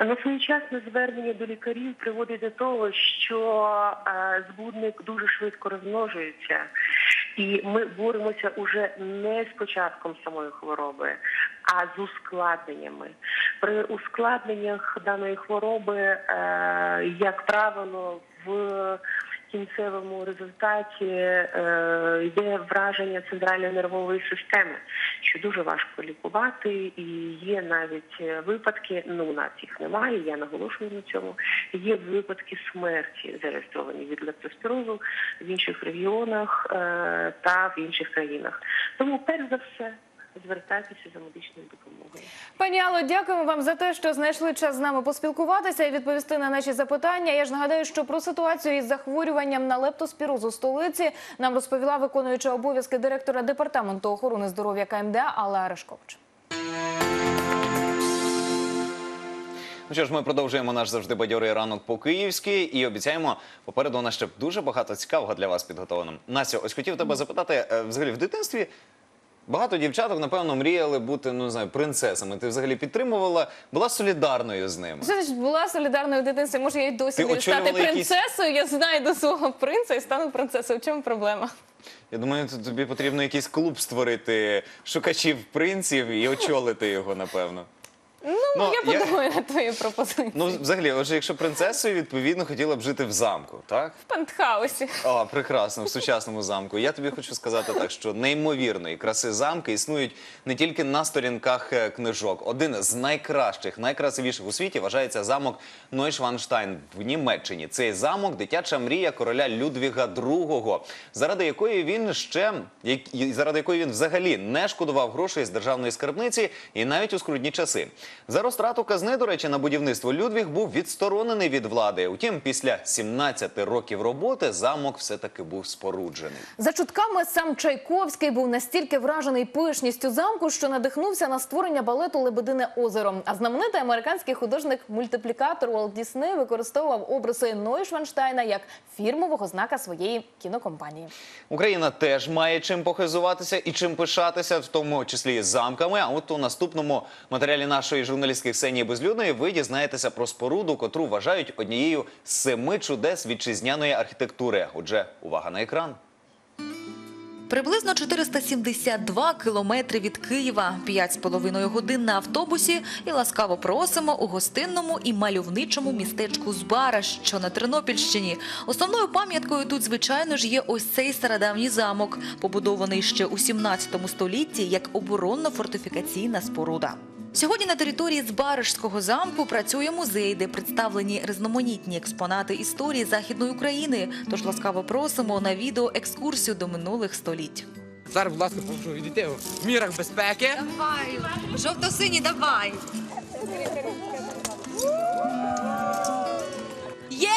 На своєчасне звернення до лікарів приводить до того, що е, збудник дуже швидко розмножується, і ми боремося уже не з початком самої хвороби, а з ускладненнями. При ускладненнях даної хвороби, е, як правило, в кінцевому результаті е, йде враження центральної нервової системи, що дуже важко лікувати, і є навіть е, випадки. Ну у нас їх немає. Я наголошую на цьому. Є випадки смерті зареєстровані від лептоспірозу в інших регіонах е, та в інших країнах. Тому перш за все звертайтеся за медичною допомогою. Пані Алло, дякуємо вам за те, що знайшли час з нами поспілкуватися і відповісти на наші запитання. Я ж нагадаю, що про ситуацію із захворюванням на лептоспірозу столиці нам розповіла виконуюча обов'язки директора департаменту охорони здоров'я КМДА Алла Арешкович. Ну що ж, ми продовжуємо наш завжди бадьорий ранок по київськи і обіцяємо попереду у нас ще дуже багато цікавого для вас підготовлено. Настя, ось хотів тебе запитати, е, взагалі в дитинстві багато дівчаток, напевно, мріяли бути, ну не знаю, принцесами. Ти взагалі підтримувала, була солідарною з ними. Ж була солідарною в дитинстві. Може, я й досі Ти мрію стати очолювала якісь- принцесою. Я знайду свого принца і стану принцесою. В чому проблема? Я думаю, т- тобі потрібно якийсь клуб створити шукачів принців і очолити його, напевно. Ну, Ну, я я- подумаю над твоєю пропозицією. Ну, взагалі, отже, якщо принцесою, відповідно, хотіла б жити в замку, так? В пентхаусі. О, прекрасно, в сучасному замку. Я тобі хочу сказати так, що неймовірної краси замки існують не тільки на сторінках е, книжок. Один з найкращих, найкрасивіших у світі вважається замок Нойшванштайн в Німеччині. Цей замок дитяча мрія короля Людвіга II, заради якої він ще заради якої він взагалі не шкодував грошей з державної скарбниці і навіть у скрутні часи. За розтрату казни, до речі, на будівництво Людвіг був відсторонений від влади. Утім, після 17 років роботи замок все-таки був споруджений. За чутками сам Чайковський був настільки вражений пишністю замку, що надихнувся на створення балету Лебедине озеро. А знаменитий американський художник-мультиплікатор Уолт Дісней використовував образи Нойшванштайна як фірмового знака своєї кінокомпанії. Україна теж має чим похизуватися і чим пишатися, в тому числі замками. А от у наступному матеріалі нашої журналістки Ксенії Безлюдної ви дізнаєтеся про споруду, котру вважають однією з семи чудес вітчизняної архітектури. Отже, увага на екран. Приблизно 472 кілометри від Києва, 5,5 годин на автобусі і ласкаво просимо у гостинному і мальовничому містечку Збара, що на Тернопільщині. Основною пам'яткою тут, звичайно ж, є ось цей стародавній замок, побудований ще у 17 столітті як оборонно-фортифікаційна споруда. Сьогодні на території Збаришського замку працює музей, де представлені різноманітні експонати історії Західної України. Тож ласкаво просимо на відео екскурсію до минулих століть. Зараз, будь ласка, прошу відійти в мірах безпеки. Давай, жовто-сині, давай. Є!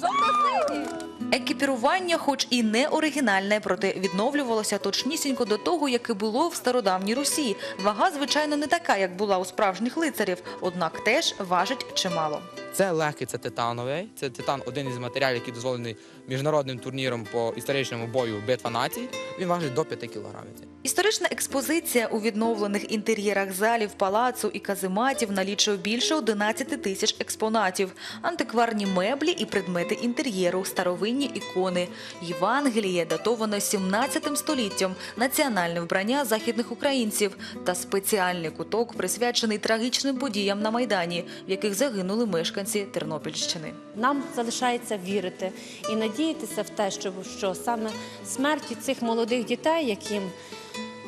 Жовто-сині! Екіпірування, хоч і не оригінальне, проте відновлювалося точнісінько до того, яке було в стародавній Русі. Вага, звичайно, не така, як була у справжніх лицарів, однак теж важить чимало. Це легкий, це титановий. Це титан один із матеріалів, який дозволений міжнародним турніром по історичному бою Битва націй. Він важить до 5 кілограмів. Історична експозиція у відновлених інтер'єрах залів, палацу і казематів налічує більше 11 тисяч експонатів, антикварні меблі і предмети інтер'єру, старовинні ікони, Євангеліє, датоване 17 століттям, національне вбрання західних українців та спеціальний куток, присвячений трагічним подіям на Майдані, в яких загинули мешканці Тернопільщини. Нам залишається вірити і надіятися в те, що, що саме смерті цих молодих дітей, яким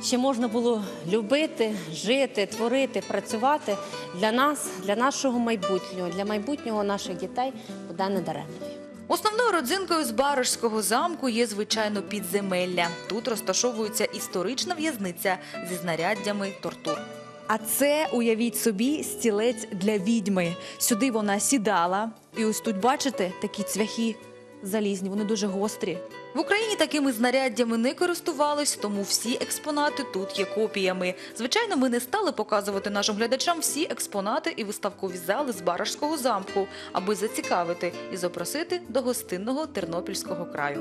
ще можна було любити, жити, творити, працювати для нас, для нашого майбутнього, для майбутнього наших дітей буде недаремною. Основною родзинкою з Баришського замку є, звичайно, підземелля. Тут розташовується історична в'язниця зі знаряддями тортур. А це, уявіть собі, стілець для відьми. Сюди вона сідала. І ось тут, бачите, такі цвяхи залізні, вони дуже гострі. В Україні такими знаряддями не користувались, тому всі експонати тут є копіями. Звичайно, ми не стали показувати нашим глядачам всі експонати і виставкові зали з Барашського замку, аби зацікавити і запросити до гостинного Тернопільського краю.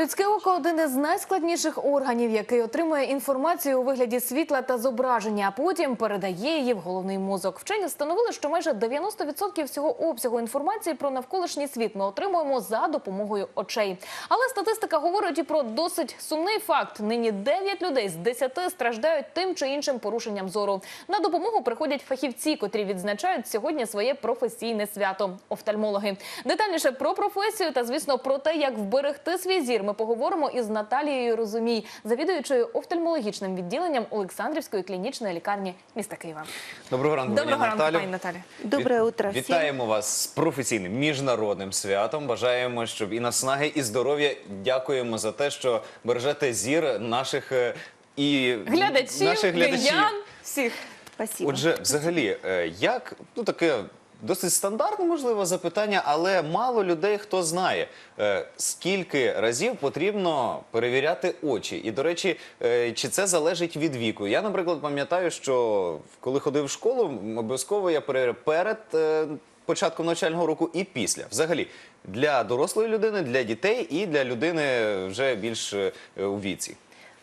Людське око один із найскладніших органів, який отримує інформацію у вигляді світла та зображення, а потім передає її в головний мозок. Вчені встановили, що майже 90% всього обсягу інформації про навколишній світ ми отримуємо за допомогою очей. Але статистика говорить і про досить сумний факт: нині 9 людей з 10 страждають тим чи іншим порушенням зору. На допомогу приходять фахівці, котрі відзначають сьогодні своє професійне свято офтальмологи. Детальніше про професію та звісно про те, як вберегти свій зір. Ми поговоримо із Наталією Розумій, завідуючою офтальмологічним відділенням Олександрівської клінічної лікарні міста Києва. Доброго ранку, Доброго ранку, пані Наталі. Доброе утро всім. Вітаємо вас з професійним міжнародним святом. Бажаємо, щоб і наснаги, і здоров'я. Дякуємо за те, що бережете зір наших е, і Глядачів, наших глядачів. всіх. Спасибо. Отже, взагалі, е, як ну таке досить стандартне, можливо, запитання, але мало людей хто знає, е, скільки разів потрібно перевіряти очі. І, до речі, е, чи це залежить від віку? Я, наприклад, пам'ятаю, що коли ходив в школу, обов'язково я перевіряв перед. е, Початком навчального року і після, взагалі, для дорослої людини, для дітей і для людини вже більш у віці.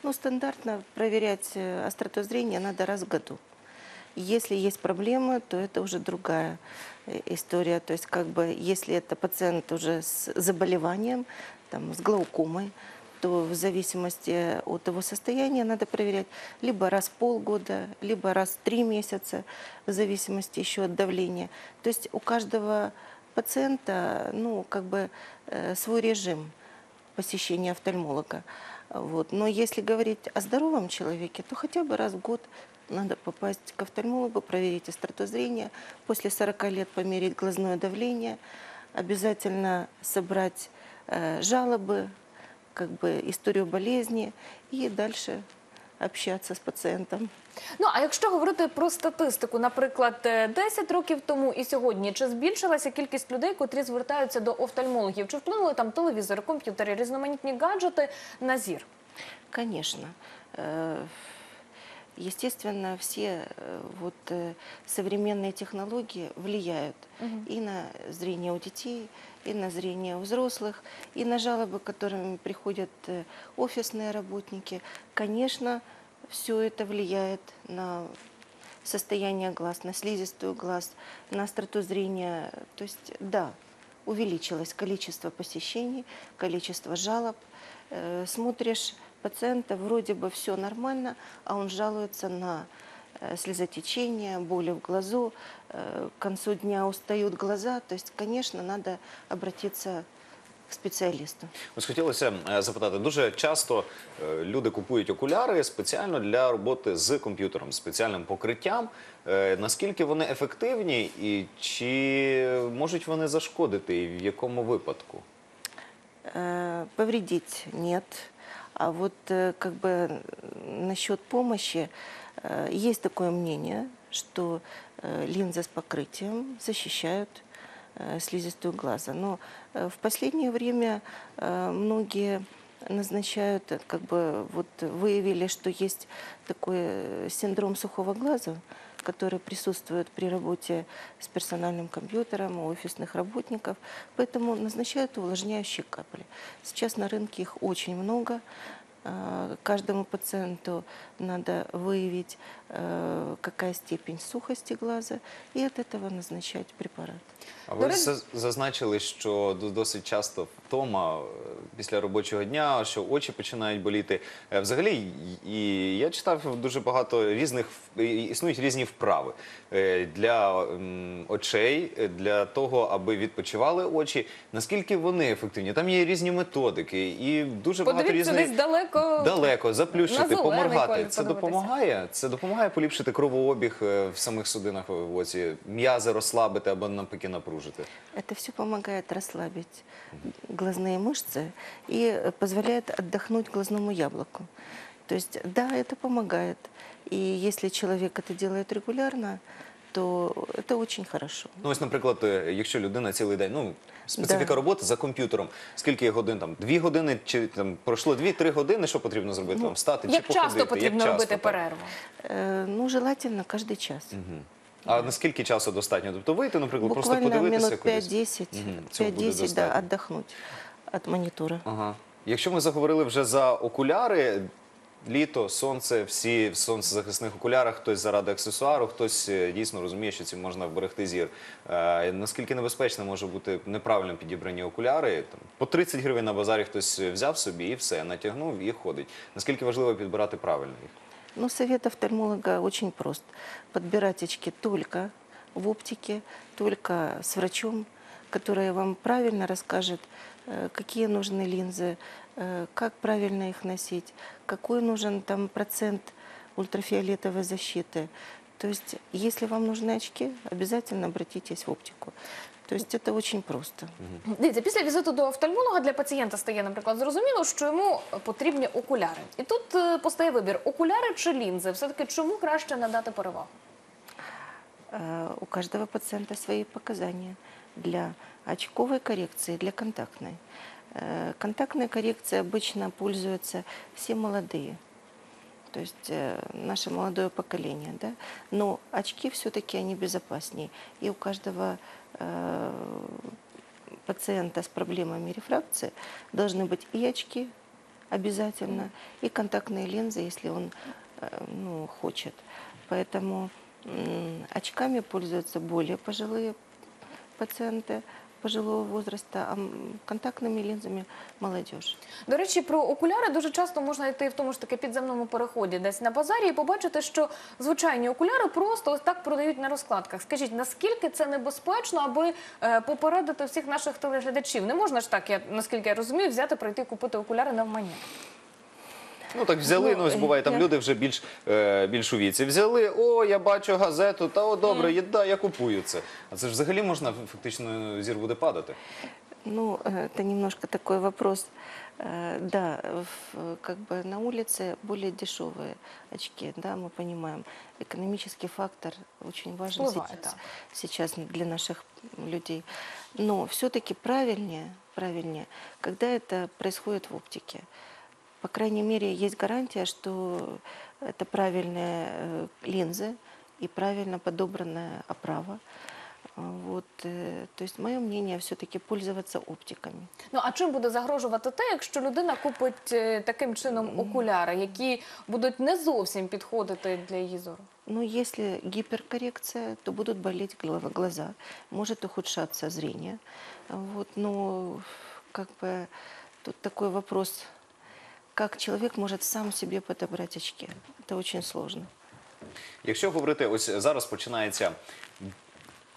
Ну, стандартно проверять э, остроту зрения надо раз в году. Если есть проблемы, то это уже другая э, история. То есть, как бы, если это пациент уже с заболеванием, там, с глаукомой, то в зависимости от его состояния надо проверять либо раз в полгода, либо раз в три месяца, в зависимости еще от давления. То есть у каждого пациента, ну, как бы э, свой режим посещения офтальмолога. Вот. Но если говорить о здоровом человеке, то хотя бы раз в год надо попасть к офтальмологу, проверить остроту зрения, после 40 лет померить глазное давление, обязательно собрать э, жалобы, как бы историю болезни и дальше общаться с пациентом. Ну а якщо говорити про статистику, наприклад, е, 10 років тому і сьогодні, чи збільшилася кількість людей, котрі звертаються до офтальмологів? Чи вплинули там телевізори, комп'ютери, різноманітні гаджети на зір? Конечно. Естественно, все э, вот э, современные технологии влияют и на зрение у детей, и на зрение у взрослых, и на жалобы, которыми приходят э, офисные работники. Конечно, все это влияет на состояние глаз, на слизистую глаз, на остроту зрения. То есть, да, увеличилось количество посещений, количество жалоб. Смотришь пациента, вроде бы все нормально, а он жалуется на э, слезотечение, боли в глазу, э, к концу дня устают глаза. То есть, конечно, надо обратиться к специалисту. Ось хотілося е, запитати, дуже часто е, люди купують окуляри спеціально для роботи з комп'ютером, з спеціальним покриттям. Е, Наскільки вони ефективні і чи можуть вони зашкодити і в якому випадку? Э, Повредить нет. А вот э, как бы насчет помощи, э, есть такое мнение, что э, линзы с покрытием защищают слизистую глаза. Но в последнее время многие назначают, как бы вот выявили, что есть такой синдром сухого глаза, который присутствует при работе с персональным компьютером у офисных работников. Поэтому назначают увлажняющие капли. Сейчас на рынке их очень много. А, Каждому пациенту надо выявить, э, какая степень сухости глаза, и от этого назначать препарат. А ви за- зазначили, що досить часто втома е, після робочого дня, що очі починають боліти. Е, Взагалі, і- я читав дуже багато різних існують різні вправи. е, для очей, для того, аби відпочивали очі. Наскільки вони ефективні? Там є різні методики і дуже багато Подивіться різних десь далеко далеко на заплющити, зелений поморгати. колір Це подивитися. допомагає. Це допомагає поліпшити кровообіг е, в самих судинах в оці, м'язи розслабити або навпаки напружити. Это все помогает расслабить глазные мышцы и э, позволяет отдохнуть глазному яблоку. То есть, да, это помогает. И если человек это делает регулярно, то это очень хорошо. Ну, ось, наприклад, е, якщо людина цілий день, ну специфіка Да. роботи за комп'ютером, скільки годин там? Дві години чи там пройшло дві-три години, що потрібно зробити? Там встати чи Як походити? часто потрібно Як робити часто, перерву? Э, Ну, желательно каждый час. А наскільки часу достатньо? Тобто вийти, наприклад, просто подивитися минут кудись? 5-10, Мгм, 5-10, да, отдохнуть от монитора. Ага. Якщо ми заговорили вже за окуляри, літо, сонце, всі в сонцезахисних окулярах, хтось заради аксесуару, хтось е, дійсно розуміє, що цим можна вберегти зір. Е, наскільки небезпечно може бути неправильно підібрані окуляри? Там, по 30 гривень на базарі хтось взяв собі і все, натягнув і ходить. Наскільки важливо підбирати правильно їх? Ну, совет офтальмолога очень прост. Подбирать очки только в оптике, только с врачом, который вам правильно расскажет, э, какие нужны линзы, э, как правильно их носить, какой нужен там процент ультрафиолетовой защиты. То есть, если вам нужны очки, обязательно обратитесь в оптику. То есть это очень просто. Дивіться, після візиту до офтальмолога для пацієнта стає, наприклад, зрозуміло, що йому потрібні окуляри. І тут е, постає вибір: окуляри чи лінзи. Все-таки чому краще надати перевагу? Э, У каждого пациента свои показания для очковой коррекции, для контактной. Э, Контактной коррекцией обычно пользуются все молодые, то есть э, наше молодое поколение, да. Но очки все-таки они безопаснее, и у каждого э, пациента с проблемами рефракции должны быть и очки обязательно, и контактные линзы, если он ну, хочет. Поэтому очками пользуются более пожилые пациенты пожилого возраста, а м, контактными линзами молодежь. До речі, про окуляри дуже часто можна йти в тому ж таки підземному переході, десь на базарі, і побачити, що звичайні окуляри просто ось так продають на розкладках. Скажіть, наскільки це небезпечно, аби е, попередити всіх наших телеглядачів? Не можна ж так, я наскільки я розумію, взяти, прийти купити окуляри навмання. Ну так взяли, ну, ось е, буває, там я- люди вже більш, е, більш у віці. Взяли, о, я бачу газету, та о, добре, є, да, я купую це. А це ж взагалі можна фактично зір буде падати. Ну, э, это немножко такой вопрос. Э, Да, в- как бы на улице более дешевые очки, да, мы понимаем. Экономический фактор очень важен Всплывает, сейчас, да. сейчас для наших людей. Но все-таки правильнее, правильнее, когда это происходит в оптике. По крайней мере, есть гарантия, что это правильные э, линзы и правильно подобранная оправа. А, Вот, э, то есть мое мнение все-таки пользоваться оптиками. Ну а чим буде загрожувати те, якщо людина купить е, таким чином окуляри, які будуть не зовсім підходити для її зору? Но если гиперкоррекция, то будут болеть глава- глаза, может ухудшаться зрение. Вот, но как бы тут такой вопрос, как человек может сам себе подобрать очки. Это очень сложно. Якщо говорити, ось зараз починається.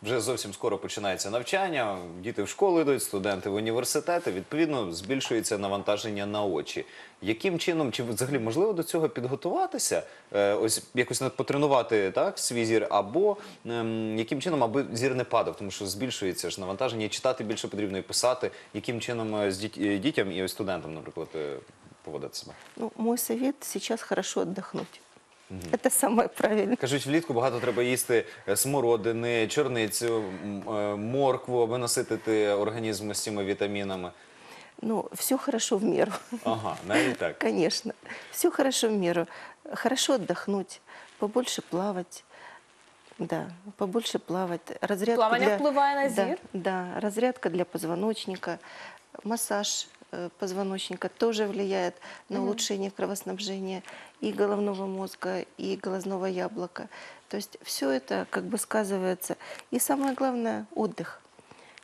Вже зовсім скоро починається навчання, діти в школу йдуть, студенти в університети. Відповідно, збільшується навантаження на очі. Яким чином, чи взагалі можливо до цього підготуватися? Е, ось якось потренувати так свій зір, або ем, яким чином, аби зір не падав, тому що збільшується ж навантаження, читати більше потрібно і писати, яким чином е, з е, дітям і ось студентам, наприклад, поводити себе. Ну, мой совет сейчас хорошо отдохнуть. Это самое правильное. Кажуть, влітку багато треба їсти е, смородини, чорницю, м, е, моркву, аби наситити організм з цими вітамінами. Ну, все хорошо в меру. Ага, навіть так. [laughs] Конечно. Все хорошо в меру. Хорошо отдохнуть, побольше плавать. Да, побольше плавать. Разрядка Плавание для... впливає на да, зір? Да, разрядка для позвоночника, массаж позвоночника тоже влияет на улучшение кровоснабжения и головного мозга, и глазного яблока. То есть все это как бы сказывается. И самое главное – отдых.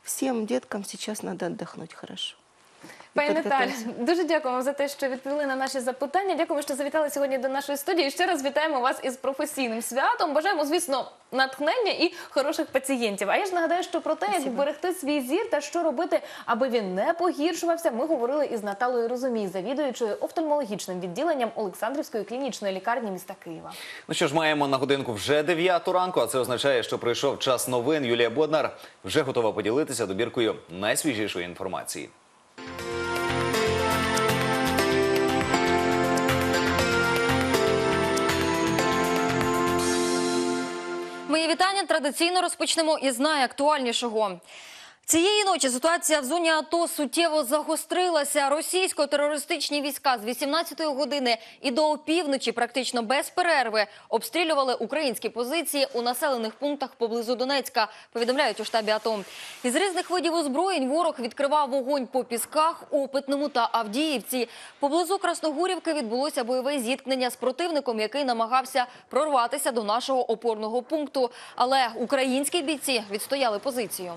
Всем деткам сейчас надо отдохнуть хорошо. Пані підготовимося. дуже дякуємо за те, що відповіли на наші запитання. Дякуємо, що завітали сьогодні до нашої студії. І ще раз вітаємо вас із професійним святом. Бажаємо, звісно, натхнення і хороших пацієнтів. А я ж нагадаю, що про те, як берегти свій зір та що робити, аби він не погіршувався, ми говорили із Наталою Розумій, завідуючою офтальмологічним відділенням Олександрівської клінічної лікарні міста Києва. Ну що ж, маємо на годинку вже 9 ранку, а це означає, що прийшов час новин. Юлія Боднар вже готова поділитися добіркою найсвіжішої інформації. Вітання традиційно розпочнемо із найактуальнішого. Цієї ночі ситуація в зоні АТО суттєво загострилася. Російсько-терористичні війська з 18-ї години і до опівночі практично без перерви обстрілювали українські позиції у населених пунктах поблизу Донецька, повідомляють у штабі АТО. Із різних видів озброєнь ворог відкривав вогонь по пісках, Опитному та Авдіївці. Поблизу Красногурівки відбулося бойове зіткнення з противником, який намагався прорватися до нашого опорного пункту. Але українські бійці відстояли позицію.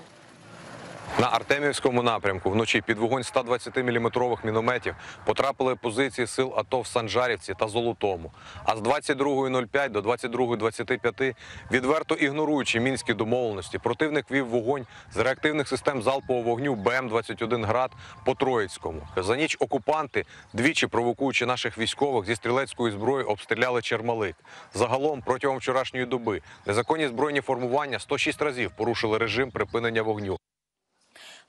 На Артемівському напрямку вночі під вогонь 120-мм мінометів потрапили позиції сил АТО в Санжарівці та Золотому. А з 22.05 до 22.25, відверто ігноруючи мінські домовленості, противник вів вогонь з реактивних систем залпового вогню БМ-21 «Град» по Троїцькому. За ніч окупанти, двічі провокуючи наших військових зі стрілецької зброї, обстріляли Чермалик. Загалом протягом вчорашньої доби незаконні збройні формування 106 разів порушили режим припинення вогню.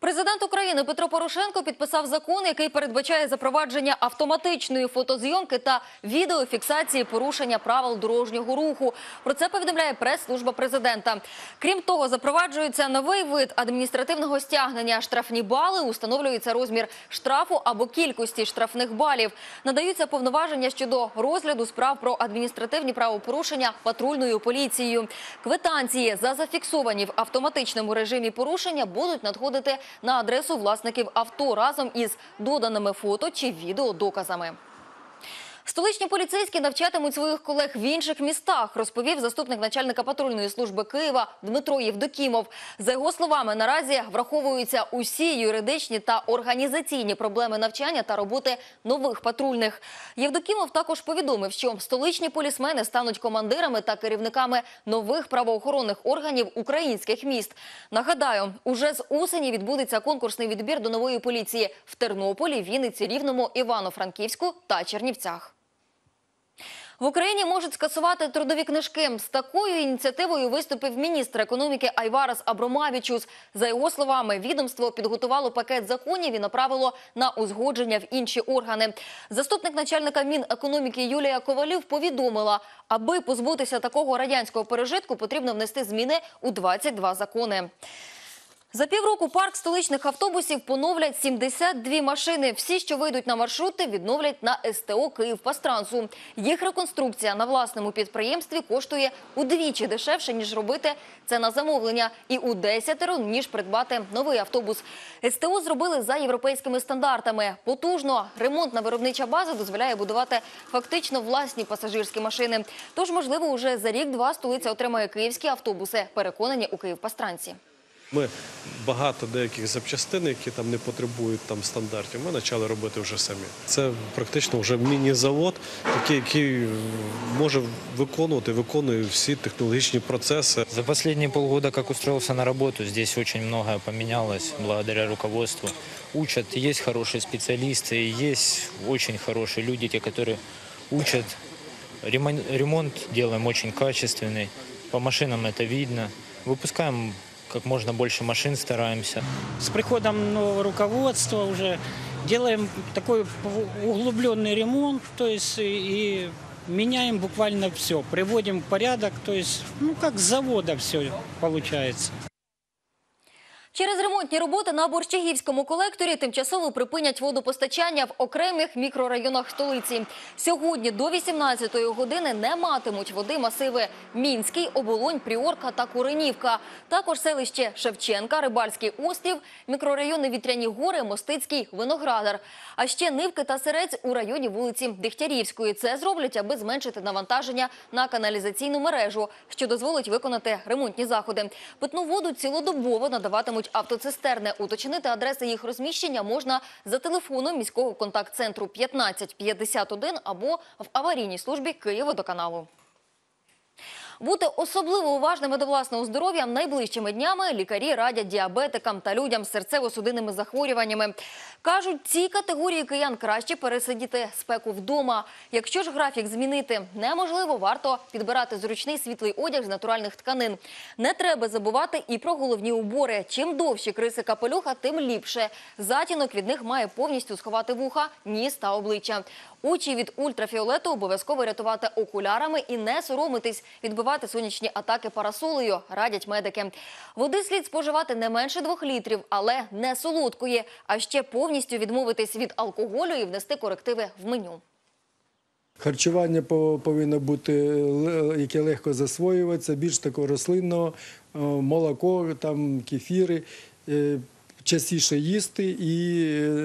Президент України Петро Порошенко підписав закон, який передбачає запровадження автоматичної фотозйомки та відеофіксації порушення правил дорожнього руху. Про це повідомляє прес-служба президента. Крім того, запроваджується новий вид адміністративного стягнення. Штрафні бали установлюється розмір штрафу або кількості штрафних балів. Надаються повноваження щодо розгляду справ про адміністративні правопорушення патрульною поліцією. Квитанції за зафіксовані в автоматичному режимі порушення будуть надходити на адресу власників авто разом із доданими фото чи відеодоказами. Столичні поліцейські навчатимуть своїх колег в інших містах, розповів заступник начальника патрульної служби Києва Дмитро Євдокімов. За його словами, наразі враховуються усі юридичні та організаційні проблеми навчання та роботи нових патрульних. Євдокімов також повідомив, що столичні полісмени стануть командирами та керівниками нових правоохоронних органів українських міст. Нагадаю, уже з осені відбудеться конкурсний відбір до нової поліції в Тернополі, Вінниці, Рівному, Івано-Франківську та Чернівцях. В Україні можуть скасувати трудові книжки. З такою ініціативою виступив міністр економіки Айварас Абромавічус. За його словами, відомство підготувало пакет законів і направило на узгодження в інші органи. Заступник начальника Мінекономіки Юлія Ковалів повідомила, аби позбутися такого радянського пережитку, потрібно внести зміни у 22 закони. За півроку парк столичних автобусів поновлять 72 машини. Всі, що вийдуть на маршрути, відновлять на СТО «Київпастрансу». Їх реконструкція на власному підприємстві коштує удвічі дешевше, ніж робити це на замовлення, і у десятеро, ніж придбати новий автобус. СТО зробили за європейськими стандартами. Потужно ремонтна виробнича база дозволяє будувати фактично власні пасажирські машини. Тож, можливо, уже за рік-два столиця отримає київські автобуси, переконані у «Київпастрансі». Ми багато деяких запчастин, які там не потребують там стандартів, ми почали робити вже самі. Це практично вже міні-завод, такий, який може виконувати, виконує всі технологічні процеси. За последние полгода, как устроился на работу, здесь очень многое поменялось благодаря руководству. Учат, есть хорошие специалисты, есть очень хорошие люди, те, которые учат. Ремон- Ремонт делаем очень качественный, по машинам это видно. Выпускаем как можно больше машин, стараемся. С приходом нового руководства уже делаем такой углубленный ремонт, то есть и, меняем буквально все, приводим в порядок, то есть ну как с завода все получается. Через ремонтні роботи на Борщагівському колекторі тимчасово припинять водопостачання в окремих мікрорайонах столиці. Сьогодні до 18-ї години не матимуть води масиви Мінський, Оболонь, Пріорка та Куренівка. Також селище Шевченка, Рибальський острів, мікрорайони Вітряні гори, Мостицький, Виноградар. А ще Нивки та Серець у районі вулиці Дегтярівської. Це зроблять, аби зменшити навантаження на каналізаційну мережу, що дозволить виконати ремонтні заходи. Питну воду цілодобово надаватимуть ремонтуватимуть автоцистерни. Уточнити адреси їх розміщення можна за телефоном міського контакт-центру 1551 або в аварійній службі Київводоканалу. Бути особливо уважними до власного здоров'я найближчими днями лікарі радять діабетикам та людям з серцево-судинними захворюваннями. Кажуть, цій категорії киян краще пересидіти спеку вдома. Якщо ж графік змінити неможливо, варто підбирати зручний світлий одяг з натуральних тканин. Не треба забувати і про головні убори. Чим довші криси капелюха, тим ліпше. Затінок від них має повністю сховати вуха, ніс та обличчя. Очі від ультрафіолету обов'язково рятувати окулярами і не соромитись, відбивати сонячні атаки парасолею, радять медики. Води слід споживати не менше двох літрів, але не солодкої, а ще повністю відмовитись від алкоголю і внести корективи в меню. Харчування повинно бути яке легко засвоюється, більш такого рослинного, е, молоко, кефіри. е, Частіше їсти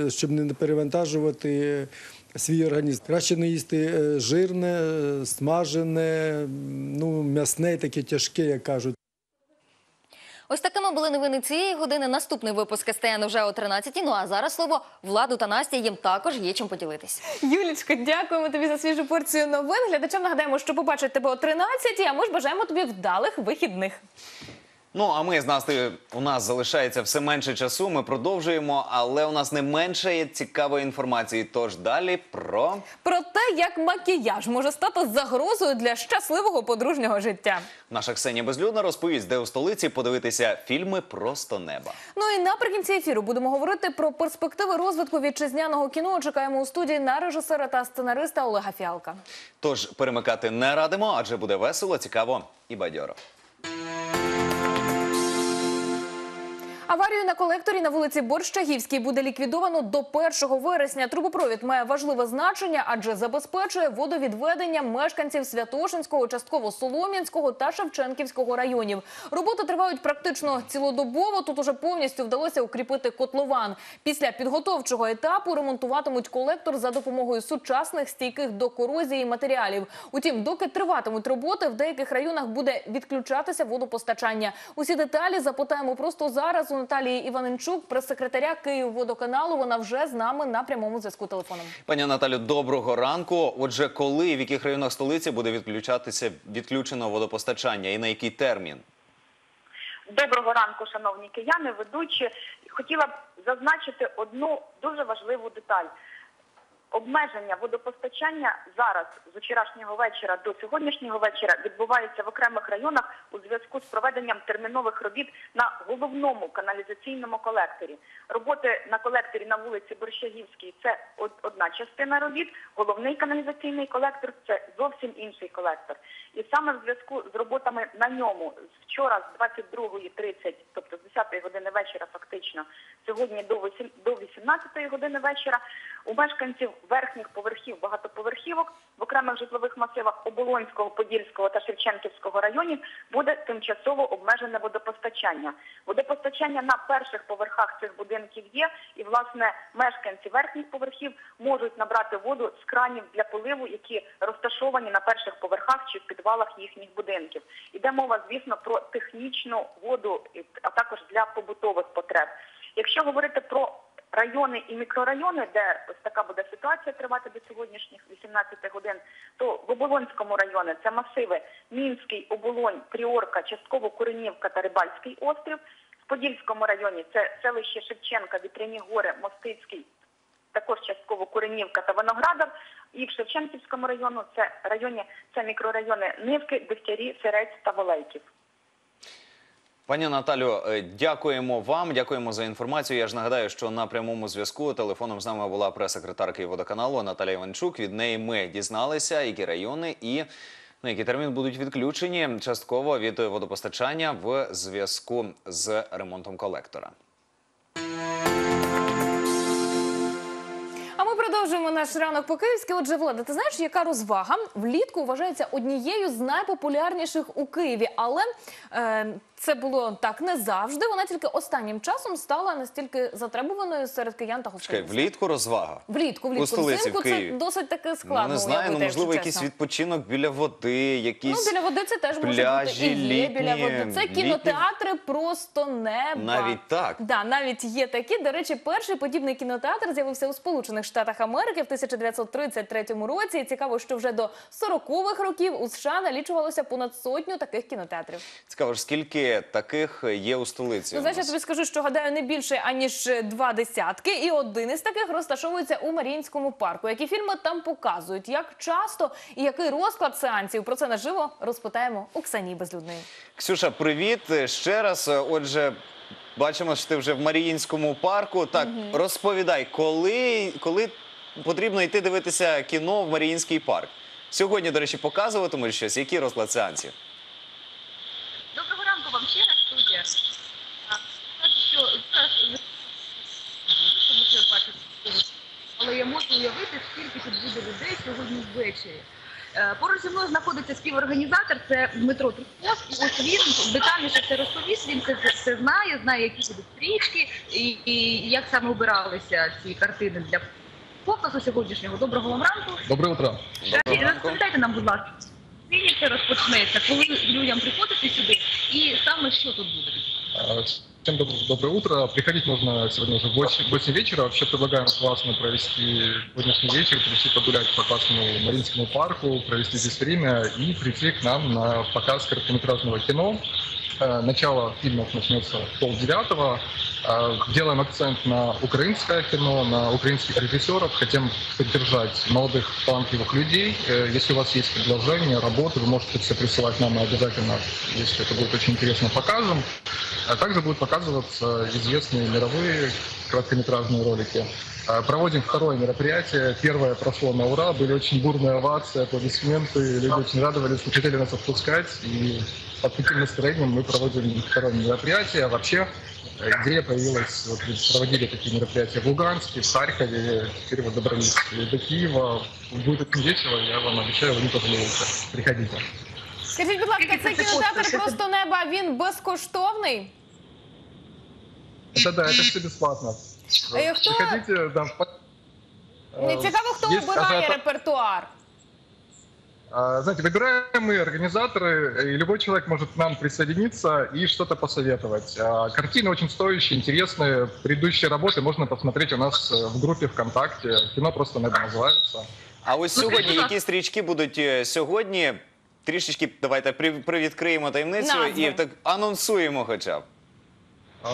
е, щоб не перевантажувати свій організм. Краще не їсти е, жирне, е, смажене, ну, м'ясне, таке тяжке, як кажуть. Ось такими були новини цієї години. Наступний випуск СТН уже о 13 Ну а зараз слово Владу та Насті. Їм також є чим поділитись. Юлічка, дякуємо тобі за свіжу порцію новин. Глядачам нагадаємо, що побачать тебе о 13 а ми ж бажаємо тобі вдалих вихідних. Ну а ми з Настею, у нас залишається все менше часу. Ми продовжуємо, але у нас не менше є цікавої інформації. Тож далі про Про те, як макіяж може стати загрозою для щасливого подружнього життя. наша Ксенія Безлюдна розповість, де у столиці подивитися фільми просто неба. Ну і наприкінці ефіру будемо говорити про перспективи розвитку вітчизняного кіно. Чекаємо у студії на режисера та сценариста Олега Фіалка. Тож перемикати не радимо, адже буде весело, цікаво і бадьоро. Аварію на колекторі на вулиці Борщагівській буде ліквідовано до 1 вересня. Трубопровід має важливе значення, адже забезпечує водовідведення мешканців Святошинського, частково Солом'янського та Шевченківського районів. Роботи тривають практично цілодобово. Тут уже повністю вдалося укріпити котлован. Після підготовчого етапу ремонтуватимуть колектор за допомогою сучасних стійких до корозії матеріалів. Утім, доки триватимуть роботи, в деяких районах буде відключатися водопостачання. Усі деталі запитаємо просто зараз у Наталії Іваненчук, прес-секретаря Київводоканалу. Вона вже з нами на прямому зв'язку телефоном. Пані Наталю, доброго ранку. Отже, коли і в яких районах столиці буде відключатися відключено водопостачання і на який термін? Доброго ранку, шановні кияни, ведучі. Хотіла б зазначити одну дуже важливу деталь. Обмеження водопостачання зараз з вчорашнього вечора до сьогоднішнього вечора відбувається в окремих районах у зв'язку з проведенням термінових робіт на головному каналізаційному колекторі. Роботи на колекторі на вулиці Борщагівській це одна частина робіт. Головний каналізаційний колектор це зовсім інший колектор. І саме в зв'язку з роботами на ньому з вчора з 22.30, тобто з 10 години вечора, фактично сьогодні до 8 до 18 години вечора, у мешканців верхніх поверхів багатоповерхівок в окремих житлових масивах Оболонського, Подільського та Шевченківського районів буде тимчасово обмежене водопостачання. Водопостачання на перших поверхах цих будинків є, і власне мешканці верхніх поверхів можуть набрати воду з кранів для поливу, які розташовані на перших поверхах чи в підвалах їхніх будинків. Іде мова, звісно, про технічну воду, а також для побутових потреб. Якщо говорити про райони і мікрорайони, де ось така буде ситуація тривати до сьогоднішніх 18 годин, то в Оболонському районі це масиви Мінський, Оболонь, Пріорка, частково Куренівка та Рибальський острів. В Подільському районі це селище Шевченка, Вітряні гори, Мостицький, також частково Куренівка та Виноградар. І в Шевченківському району це районі, це мікрорайони Нивки, Дегтярі, Сирець та Волейків. Пані Наталю, е, дякуємо вам, дякуємо за інформацію. Я ж нагадаю, що на прямому зв'язку телефоном з нами була прес-секретар Київводоканалу Наталія Іванчук. Від неї ми дізналися, які райони і на який термін будуть відключені частково від водопостачання в зв'язку з ремонтом колектора. А ми продовжуємо наш ранок по київськи. Отже, Влада, ти знаєш, яка розвага влітку вважається однією з найпопулярніших у Києві, але е, Це було так не завжди. Вона тільки останнім часом стала настільки затребуваною серед киян та Чекай, гостей. влітку розвага. Влітку, У влітку, столиці, взимку в це досить таки Ну, складно. не знаю, ну уявити, можливо, якщо якийсь чесно. відпочинок біля води, якісь Ну, біля води це теж може пляжі бути і є біля літні, води. Це літні. кінотеатри просто неба. Навіть так. Да, навіть є такі. До речі, перший подібний кінотеатр з'явився у Сполучених Штатах Америки в 1933 році. І цікаво, що вже до 40-х років у США налічувалося понад сотню таких кінотеатрів. Цікаво ж, скільки таких є у столиці. Ну, я тобі скажу, що гадаю не більше аніж два десятки, і один із таких розташовується у Маріїнському парку. Які фільми там показують, як часто і який розклад сеансів? Про це наживо розпитаємо у Ксенії Безлюдної. Ксюша, привіт ще раз. Отже, бачимо, що ти вже в Маріїнському парку. Так, Мгм. розповідай, коли, коли потрібно йти дивитися кіно в Маріїнський парк? Сьогодні, до речі, показуватимуть щось. Який розклад сеансів? Доброго ранку вам ще раз, студія. Що зараз тому що я бачу але я можу уявити, скільки тут буде людей сьогодні ввечері. Е, Поруч зі мною знаходиться співорганізатор, це Дмитро Трусков. І ось він детальніше це розповість. Він це, це знає, знає, які будуть стрічки і, і як саме обиралися ці картини для показу сьогоднішнього. Доброго вам ранку. Утро. Скажіть, Розповідайте нам, будь ласка, це розпочнеться, коли людям приходити сюди, і саме що тут буде? Всем доб- доброе утро. Приходить можно сегодня уже в 8, 8 вечера. Вообще предлагаем классно провести сегодняшний вечер, прийти погулять по классному Маринскому парку, провести здесь время и прийти к нам на показ короткометражного кино. Э, Начало фильмов начнется полдевятого. Э, Делаем акцент на украинское кино, на украинских режиссеров. Хотим поддержать молодых талантливых людей. Э, Если у вас есть предложения, работы, вы можете все присылать нам, мы обязательно, если это будет очень интересно, покажем. А также будут показываться известные мировые короткометражные ролики. А, Проводим второе мероприятие. Первое прошло на ура, были очень бурные овации, аплодисменты, люди очень радовались, хотели нас отпускать. И под таким настроением мы проводим второе мероприятие. А вообще э, идея появилась, вот, ведь проводили такие мероприятия в Луганске, в Харькове, теперь вот добрались до Киева. Будет очень весело, я вам обещаю, вы не пожалеете. Приходите. Скажіть, будь ласка, цей кінотеатр просто неба він безкоштовний. Да, да, это все бесплатно. А и кто- Приходите, да, в- Не Э, цікаво, хто есть обирає ажиотаж. репертуар. А, Знаете, выбираем мы организаторы, и любой человек может к нам присоединиться и что-то посоветовать. А, Картины очень стоящие, интересные. Предыдущие работы можно посмотреть у нас э, в группе ВКонтакте. Кино просто небо называется. А ось сьогодні які стрічки будуть е, сьогодні? Трішечки давайте при- привідкриємо таємницю Назви. і так анонсуємо хоча б. А,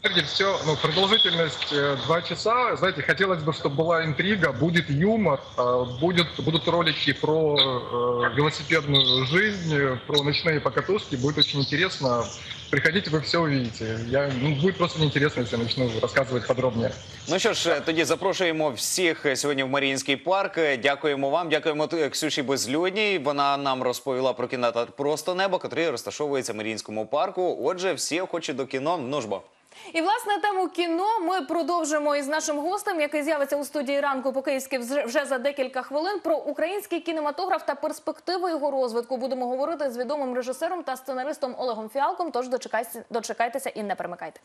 Смотрите, все, ну, продолжительность э, два часа. Знаете, хотелось бы, чтобы была интрига, будет юмор, а, будет, будут ролики про э, велосипедную жизнь, э, про ночные покатушки. Будет очень интересно. Приходите, вы все увидите. Я, ну, будет просто неинтересно, если я начну рассказывать подробнее. Ну що ж, е, тоді запрошуємо всіх е, сьогодні в Маріїнський парк. Е, Дякуємо вам. Дякуємо т- Ксюші Безлюдній. Вона нам розповіла про кінотеатр Просто небо, який розташовується в Маріїнському парку. Отже, всі охочі до кіно. Ну ж бо. І власне тему кіно ми продовжимо із нашим гостем, який з'явиться у студії ранку по київськи вже- за декілька хвилин. Про український кінематограф та перспективи його розвитку будемо говорити з відомим режисером та сценаристом Олегом Фіалком. Тож дочекайтеся і не перемикайте.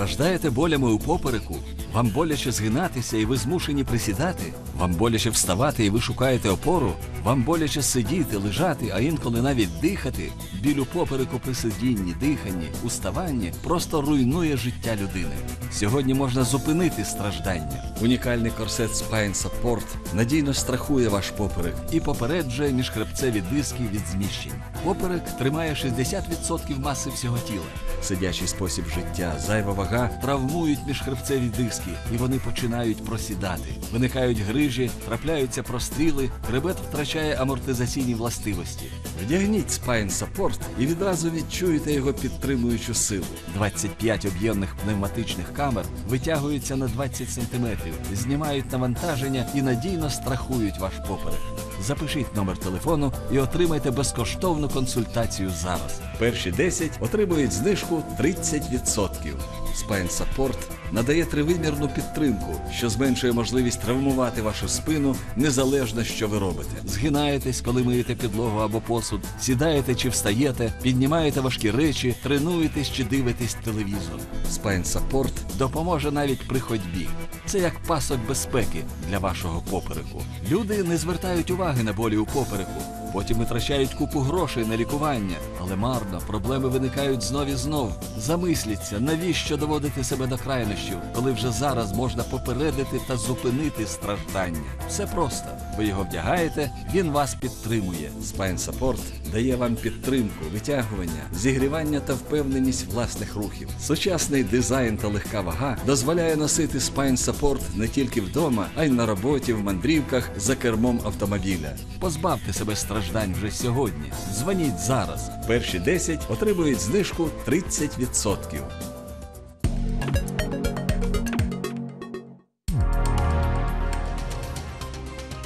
Страждаєте болями у попереку? Вам боляче згинатися і ви змушені присідати? Вам боляче вставати і ви шукаєте опору? Вам боляче сидіти, лежати, а інколи навіть дихати? Біль у попереку при сидінні, диханні, уставанні просто руйнує життя людини. Сьогодні можна зупинити страждання. Унікальний корсет Spine Support надійно страхує ваш поперек і попереджує міжхребцеві диски від зміщень. Поперек тримає 60% маси всього тіла. Сидячий спосіб життя, зайва вага травмують міжхребцеві диски, і вони починають просідати. Виникають грижі, трапляються простріли, хребет втрачає амортизаційні властивості. Вдягніть Spine Support і відразу відчуєте його підтримуючу силу. 25 об'ємних пневматичних камер витягуються на 20 см, знімають навантаження і надійно страхують ваш поперек. Запишіть номер телефону і отримайте безкоштовну консультацію зараз. Перші 10 отримують знижку 30%. Spine Support надає тривимірну підтримку, що зменшує можливість травмувати вашу спину незалежно, що ви робите. Згинаєтесь, коли миєте підлогу або посуд, сідаєте чи встаєте, піднімаєте важкі речі, тренуєтесь чи дивитесь телевізор. Spine Support допоможе навіть при ходьбі. Це як пасок безпеки для вашого попереку. Люди не звертають уваги на болі у попереку. Потім витрачають купу грошей на лікування, але марно проблеми виникають знов і знов. Замисліться, навіщо доводити себе до крайнощів, коли вже зараз можна попередити та зупинити страждання. Все просто. Ви його вдягаєте, він вас підтримує. Spine Support дає вам підтримку, витягування, зігрівання та впевненість власних рухів. Сучасний дизайн та легка вага дозволяє носити Spine Support не тільки вдома, а й на роботі, в мандрівках за кермом автомобіля. Позбавте себе страждань вже сьогодні. Дзвоніть зараз. Перші 10 отримують знижку 30%.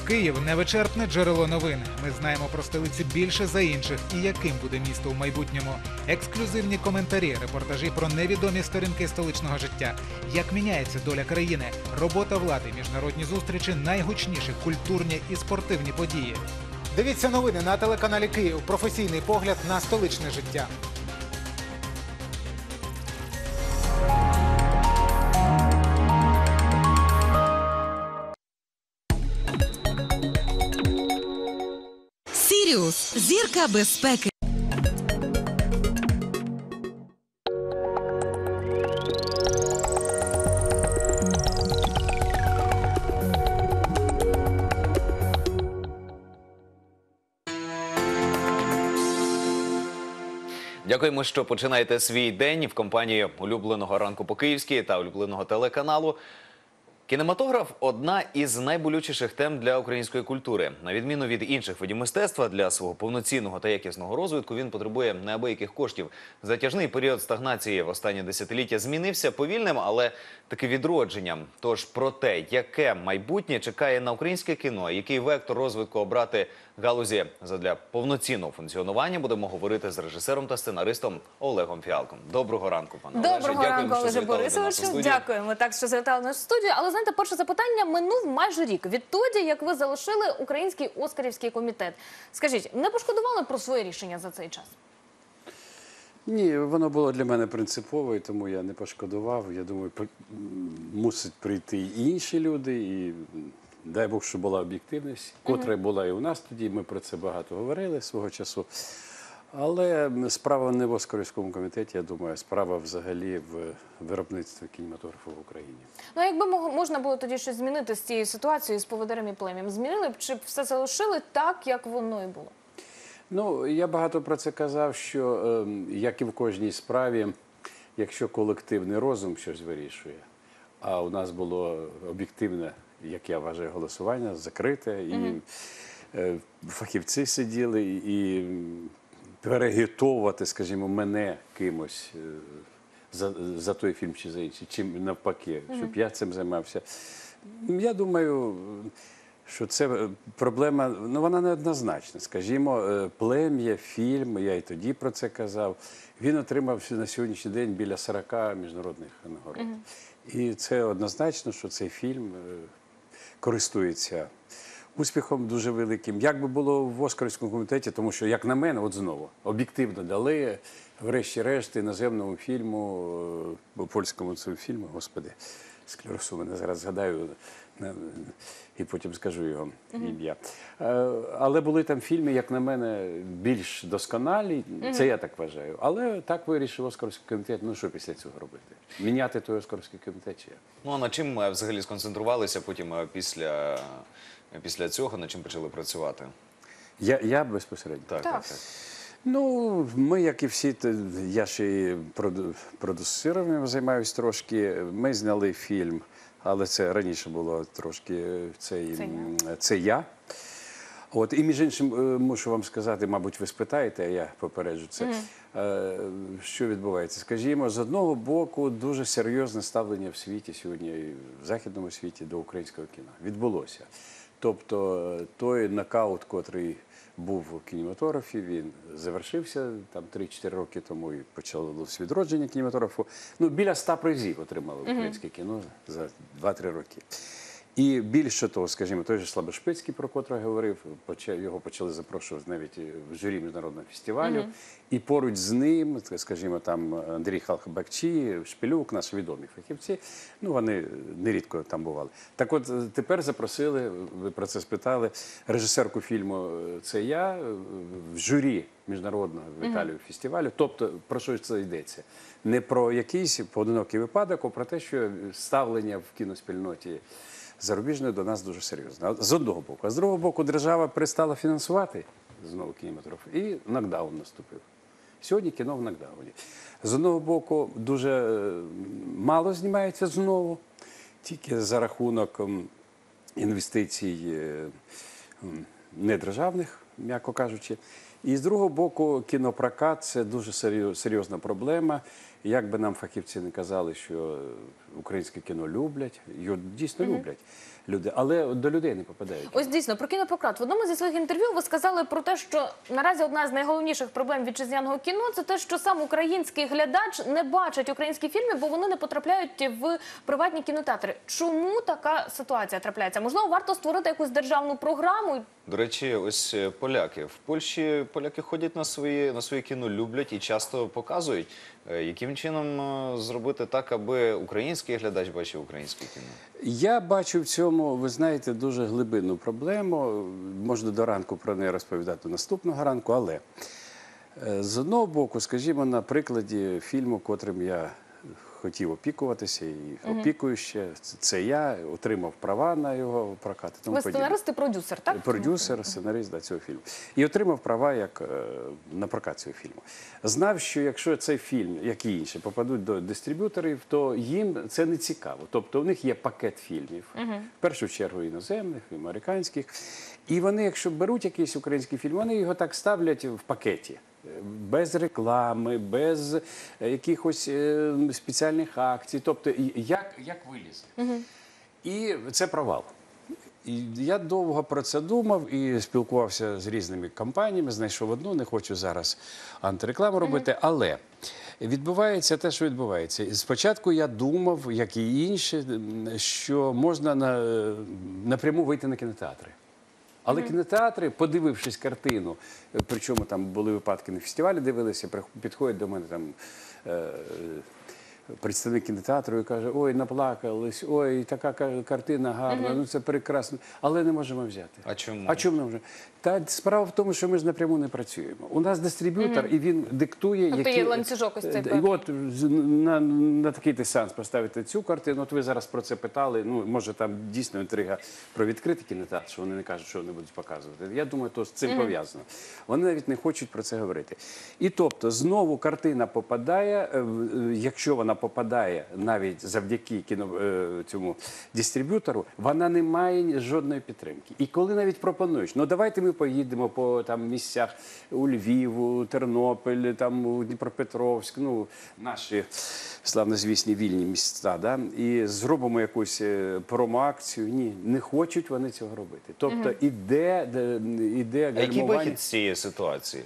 Київ невичерпне джерело новин. Ми знаємо про столицю більше за інших і яким буде місто у майбутньому. Ексклюзивні коментарі, репортажі про невідомі сторінки столичного життя. Як міняється доля країни, робота влади, міжнародні зустрічі, найгучніші культурні і спортивні події. Дивіться новини на телеканалі Київ. Професійний погляд на столичне життя. Зірка безпеки. Дякуємо, що починаєте свій день в компанії улюбленого ранку по київськи та улюбленого телеканалу. Кінематограф одна із найболючіших тем для української культури. На відміну від інших видів мистецтва, для свого повноцінного та якісного розвитку він потребує неабияких коштів. Затяжний період стагнації в останні десятиліття змінився повільним, але таки відродженням. Тож про те, яке майбутнє чекає на українське кіно, який вектор розвитку обрати галузі задля повноцінного функціонування, будемо говорити з режисером та сценаристом Олегом Фіалком. Доброго ранку, пане Олеже. Доброго ранку, Олеже Борисовичу. Дякуємо так, що завітали в нашу студію. Але знаєте, перше запитання минув майже рік відтоді, як ви залишили український оскарівський комітет. Скажіть, не пошкодували про своє рішення за цей час? Ні, воно було для мене принципово, і тому я не пошкодував. Я думаю, мусить прийти і інші люди, і дай Бог, що була об'єктивність, котра була і у нас тоді. Ми про це багато говорили свого часу. Але справа не в Оскарівському комітеті, я думаю, справа взагалі в виробництві кінематографу в Україні. Ну, а якби можна було тоді щось змінити з цією ситуацією з поводирем і плем'ям, змінили б чи б все залишили так, як воно і було? Ну, я багато про це казав, що ем, як і в кожній справі, якщо колективний розум щось вирішує, а у нас було об'єктивне, як я вважаю, голосування закрите, і е, фахівці сиділи, і перегітовувати, скажімо, мене кимось. е, За, за той фільм чи за інший, чи навпаки, щоб я цим займався. Я думаю, що це е, проблема, ну вона неоднозначна. Скажімо, е, плем'я, фільм, я і тоді про це казав. Він отримав на сьогоднішній день біля 40 міжнародних нагород. Мгм. І це однозначно, що цей фільм е, користується успіхом дуже великим. Як би було в Оскарівському комітеті, тому що, як на мене, от знову об'єктивно дали, врешті-решт, іноземному фільму, польському цьому фільму, господи, склеросу мене зараз згадаю. Е, І потім скажу його ім'я. Е, Але були там фільми, як на мене, більш досконалі. Це я так вважаю. Але так вирішив Оскарівський комітет. Ну що після цього робити? Міняти той Оскарівський комітет чи як? Ну а на чим е, взагалі сконцентрувалися потім е, після, після цього, над чим почали працювати? Я, я безпосередньо. Так, так, так. Ну, ми, як і всі, я ще і проду- продюсированням займаюся трошки. Ми зняли фільм, але це раніше було трошки цей, Це я. це я. От, і між іншим, е, мушу вам сказати, мабуть, ви спитаєте, а я попереджу це. Е, Що відбувається? Скажімо, з одного боку, дуже серйозне ставлення в світі сьогодні, в західному світі до українського кіно відбулося. Тобто е, той нокаут, котрий був у кінематографі, він завершився там 3-4 роки тому і почалось відродження кінематографу. Ну, біля 100 призів отримало українське кіно за 2-3 роки. І більше того, скажімо, той же Слабошпицький, про котрого я говорив, його почали запрошувати навіть в журі міжнародного фестивалю. Мгм. І поруч з ним, скажімо, там Андрій Халхабакчі, Шпилюк, наші відомі фахівці. Ну вони нерідко там бували. Так, от е, тепер запросили, ви про це спитали, режисерку фільму е, це я в журі міжнародного в. Італію фестивалю. Тобто про що це йдеться? Не про якийсь поодинокий випадок, а про те, що ставлення в кіноспільноті зарубіжної до нас дуже серйозно. З одного боку, а з другого боку, держава перестала фінансувати знову кінематограф, і нокдаун наступив. Сьогодні кіно в нокдауні. З одного боку, дуже е, мало знімається знову, тільки за рахунок інвестицій е, недержавних, м'яко кажучи. І з другого боку, кінопрокат це дуже серйозна проблема. Як би нам фахівці не казали, що українське кіно люблять, його дійсно люблять люди, але до людей не попадають. Ось дійсно про кінопрокат. В одному зі своїх інтерв'ю ви сказали про те, що наразі одна з найголовніших проблем вітчизняного кіно це те, що сам український глядач не бачить українські фільми, бо вони не потрапляють в приватні кінотеатри. Чому така ситуація трапляється? Можливо, варто створити якусь державну програму. До речі, ось е, поляки. В Польщі поляки ходять на свої на своє кіно, люблять і часто показують. Е, Яким чином е, зробити так, аби український глядач бачив українське кіно? Я бачу в цьому, ви знаєте, дуже глибинну проблему. Можна до ранку про неї розповідати наступного ранку, але е, з одного боку, скажімо, на прикладі фільму, котрим я хотів опікуватися і Мгм. опікую ще, це- це я отримав права на його прокат. тому Ви сценарист і продюсер, так? Продюсер, сценарист да, цього фільму. І отримав права як е, на прокат цього фільму. Знав, що якщо цей фільм, як і інші, попадуть до дистриб'юторів, то їм це не цікаво. Тобто у них є пакет фільмів, в першу чергу іноземних, і американських. І вони, якщо беруть якийсь український фільм, вони його так ставлять в пакеті. Е, Без реклами, без е, якихось е, спеціальних акцій. Тобто, як, як вилізе. І це провал. І я довго про це думав і спілкувався з різними компаніями, знайшов одну, не хочу зараз антирекламу робити, але відбувається те, що відбувається. Спочатку я думав, як і інші, що можна на, напряму вийти на кінотеатри. Але кінотеатри, подивившись картину, е, причому там були випадки на фестивалі, дивилися, підходять до мене там. Е, Представник кінотеатру і каже: ой, наплакались, ой, така картина гарна, ну це прекрасно. Але не можемо взяти. А чому? А чому не можемо? Та справа в тому, що ми ж напряму не працюємо. У нас дистриб'ютор, і він диктує, Тобто які... є ланцюжок ось цей Е, певний. І от з- на, на такий ти сеанс поставити цю картину. От ви зараз про це питали. Ну, може, там дійсно інтрига про відкритий кінотеатр, що вони не кажуть, що вони будуть показувати. Я думаю, то з цим пов'язано. Вони навіть не хочуть про це говорити. І тобто, знову картина попадає, е, в- е, якщо вона попадає навіть завдяки кіно е, цьому дистриб'ютору, вона не має жодної підтримки. І коли навіть пропонуєш, ну давайте ми поїдемо по там місцях у Львів, у Тернопіль, там у Дніпропетровськ, ну наші славнозвісні вільні місця, да? і зробимо якусь е, промо-акцію. Ні, не хочуть вони цього робити. Тобто іде, де- іде А який гальмування. вихід з цієї ситуації?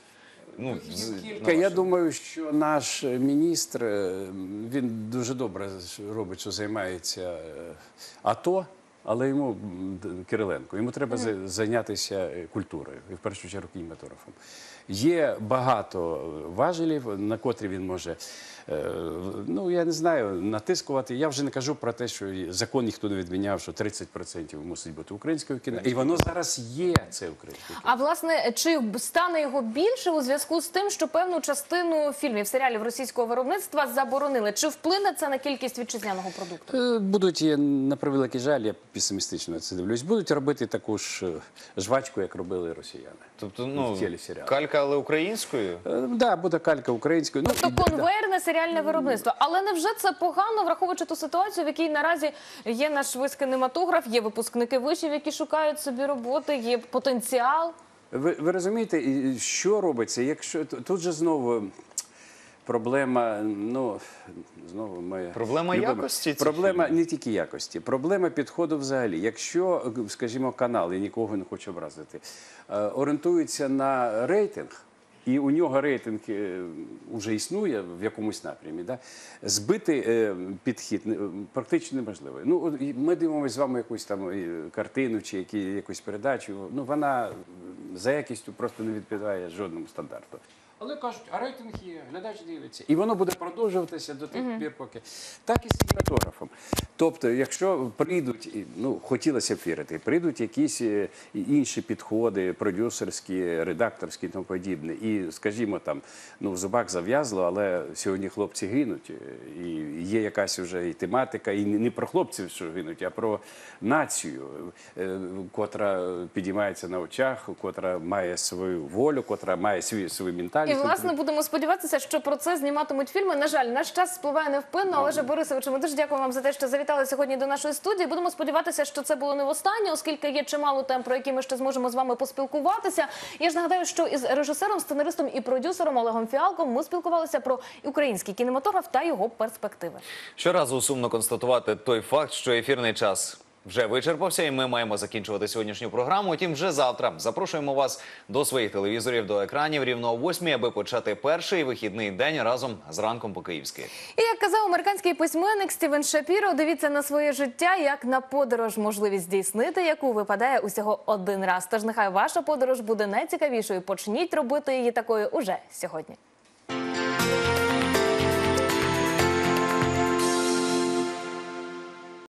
Ну, Кілька. Я думаю, що наш міністр е, він дуже добре робить, що займається е, АТО. Але йому Кириленко, йому треба за- зайнятися е, культурою і в першу чергу кінематографом. Є багато важелів, на котрі він може, ну я не знаю, натискувати. Я вже не кажу про те, що закон ніхто не відміняв, що 30% мусить бути українського кіно. І воно зараз є це українське кіно. А власне, чи стане його більше у зв'язку з тим, що певну частину фільмів, серіалів російського виробництва заборонили? Чи вплине це на кількість вітчизняного продукту? Е, Будуть е, на превеликий жаль, я песимістично це дивлюсь. Будуть робити таку ж е, жвачку, як робили росіяни. Тобто, ну, калька, але українською? Так, да, буде калька українською. Ну, Тобто конвейерне серіальне виробництво. Але невже це погано, враховуючи ту ситуацію, в якій наразі є наш весь кінематограф, є випускники вишів, які шукають собі роботи, є потенціал. Ви, ви розумієте, що робиться? Якщо тут же знову проблема, ну знову ми Проблема любимо- якості Проблема не тільки якості, проблема підходу взагалі. Якщо, скажімо, канал, я нікого не хочу образити, е, орієнтується на рейтинг. І у нього рейтинг е, вже існує в якомусь напрямі. Да? Збити е, підхід практично неможливо. Ну, ми дивимося з вами якусь там е, картину чи які, якусь передачу. Ну, вона за якістю просто не відповідає жодному стандарту. Але кажуть, а рейтинг є, глядач дивиться. І воно буде продовжуватися до тих пір, поки. Так і з кінематографом. Тобто, якщо прийдуть, ну хотілося б вірити, прийдуть якісь е, інші підходи, продюсерські, редакторські і тому подібне. І, скажімо, там, ну, в зубах зав'язло, але сьогодні хлопці гинуть. е, І є якась вже і тематика, і не про хлопців, що гинуть, а про націю, е, котра підіймається на очах, котра має свою волю, котра має свій свою, свою І власне будемо сподіватися, що про це зніматимуть фільми. На жаль, наш час спливає невпинно. Олеже Борисовичу, ми дуже дякуємо вам за те, що завітали сьогодні до нашої студії. Будемо сподіватися, що це було не востаннє, оскільки є чимало тем, про які ми ще зможемо з вами поспілкуватися. Я ж нагадаю, що із режисером, сценаристом і продюсером Олегом Фіалком ми спілкувалися про український кінематограф та його перспективи. Щоразу сумно констатувати той факт, що ефірний час вже вичерпався, і ми маємо закінчувати сьогоднішню програму. Утім, вже завтра запрошуємо вас до своїх телевізорів, до екранів рівно о восьмій, аби почати перший вихідний день разом з ранком по київськи. І як казав американський письменник Стівен Шапіро, дивіться на своє життя як на подорож, можливість здійснити, яку випадає усього один раз. Тож нехай ваша подорож буде найцікавішою. Почніть робити її такою уже сьогодні.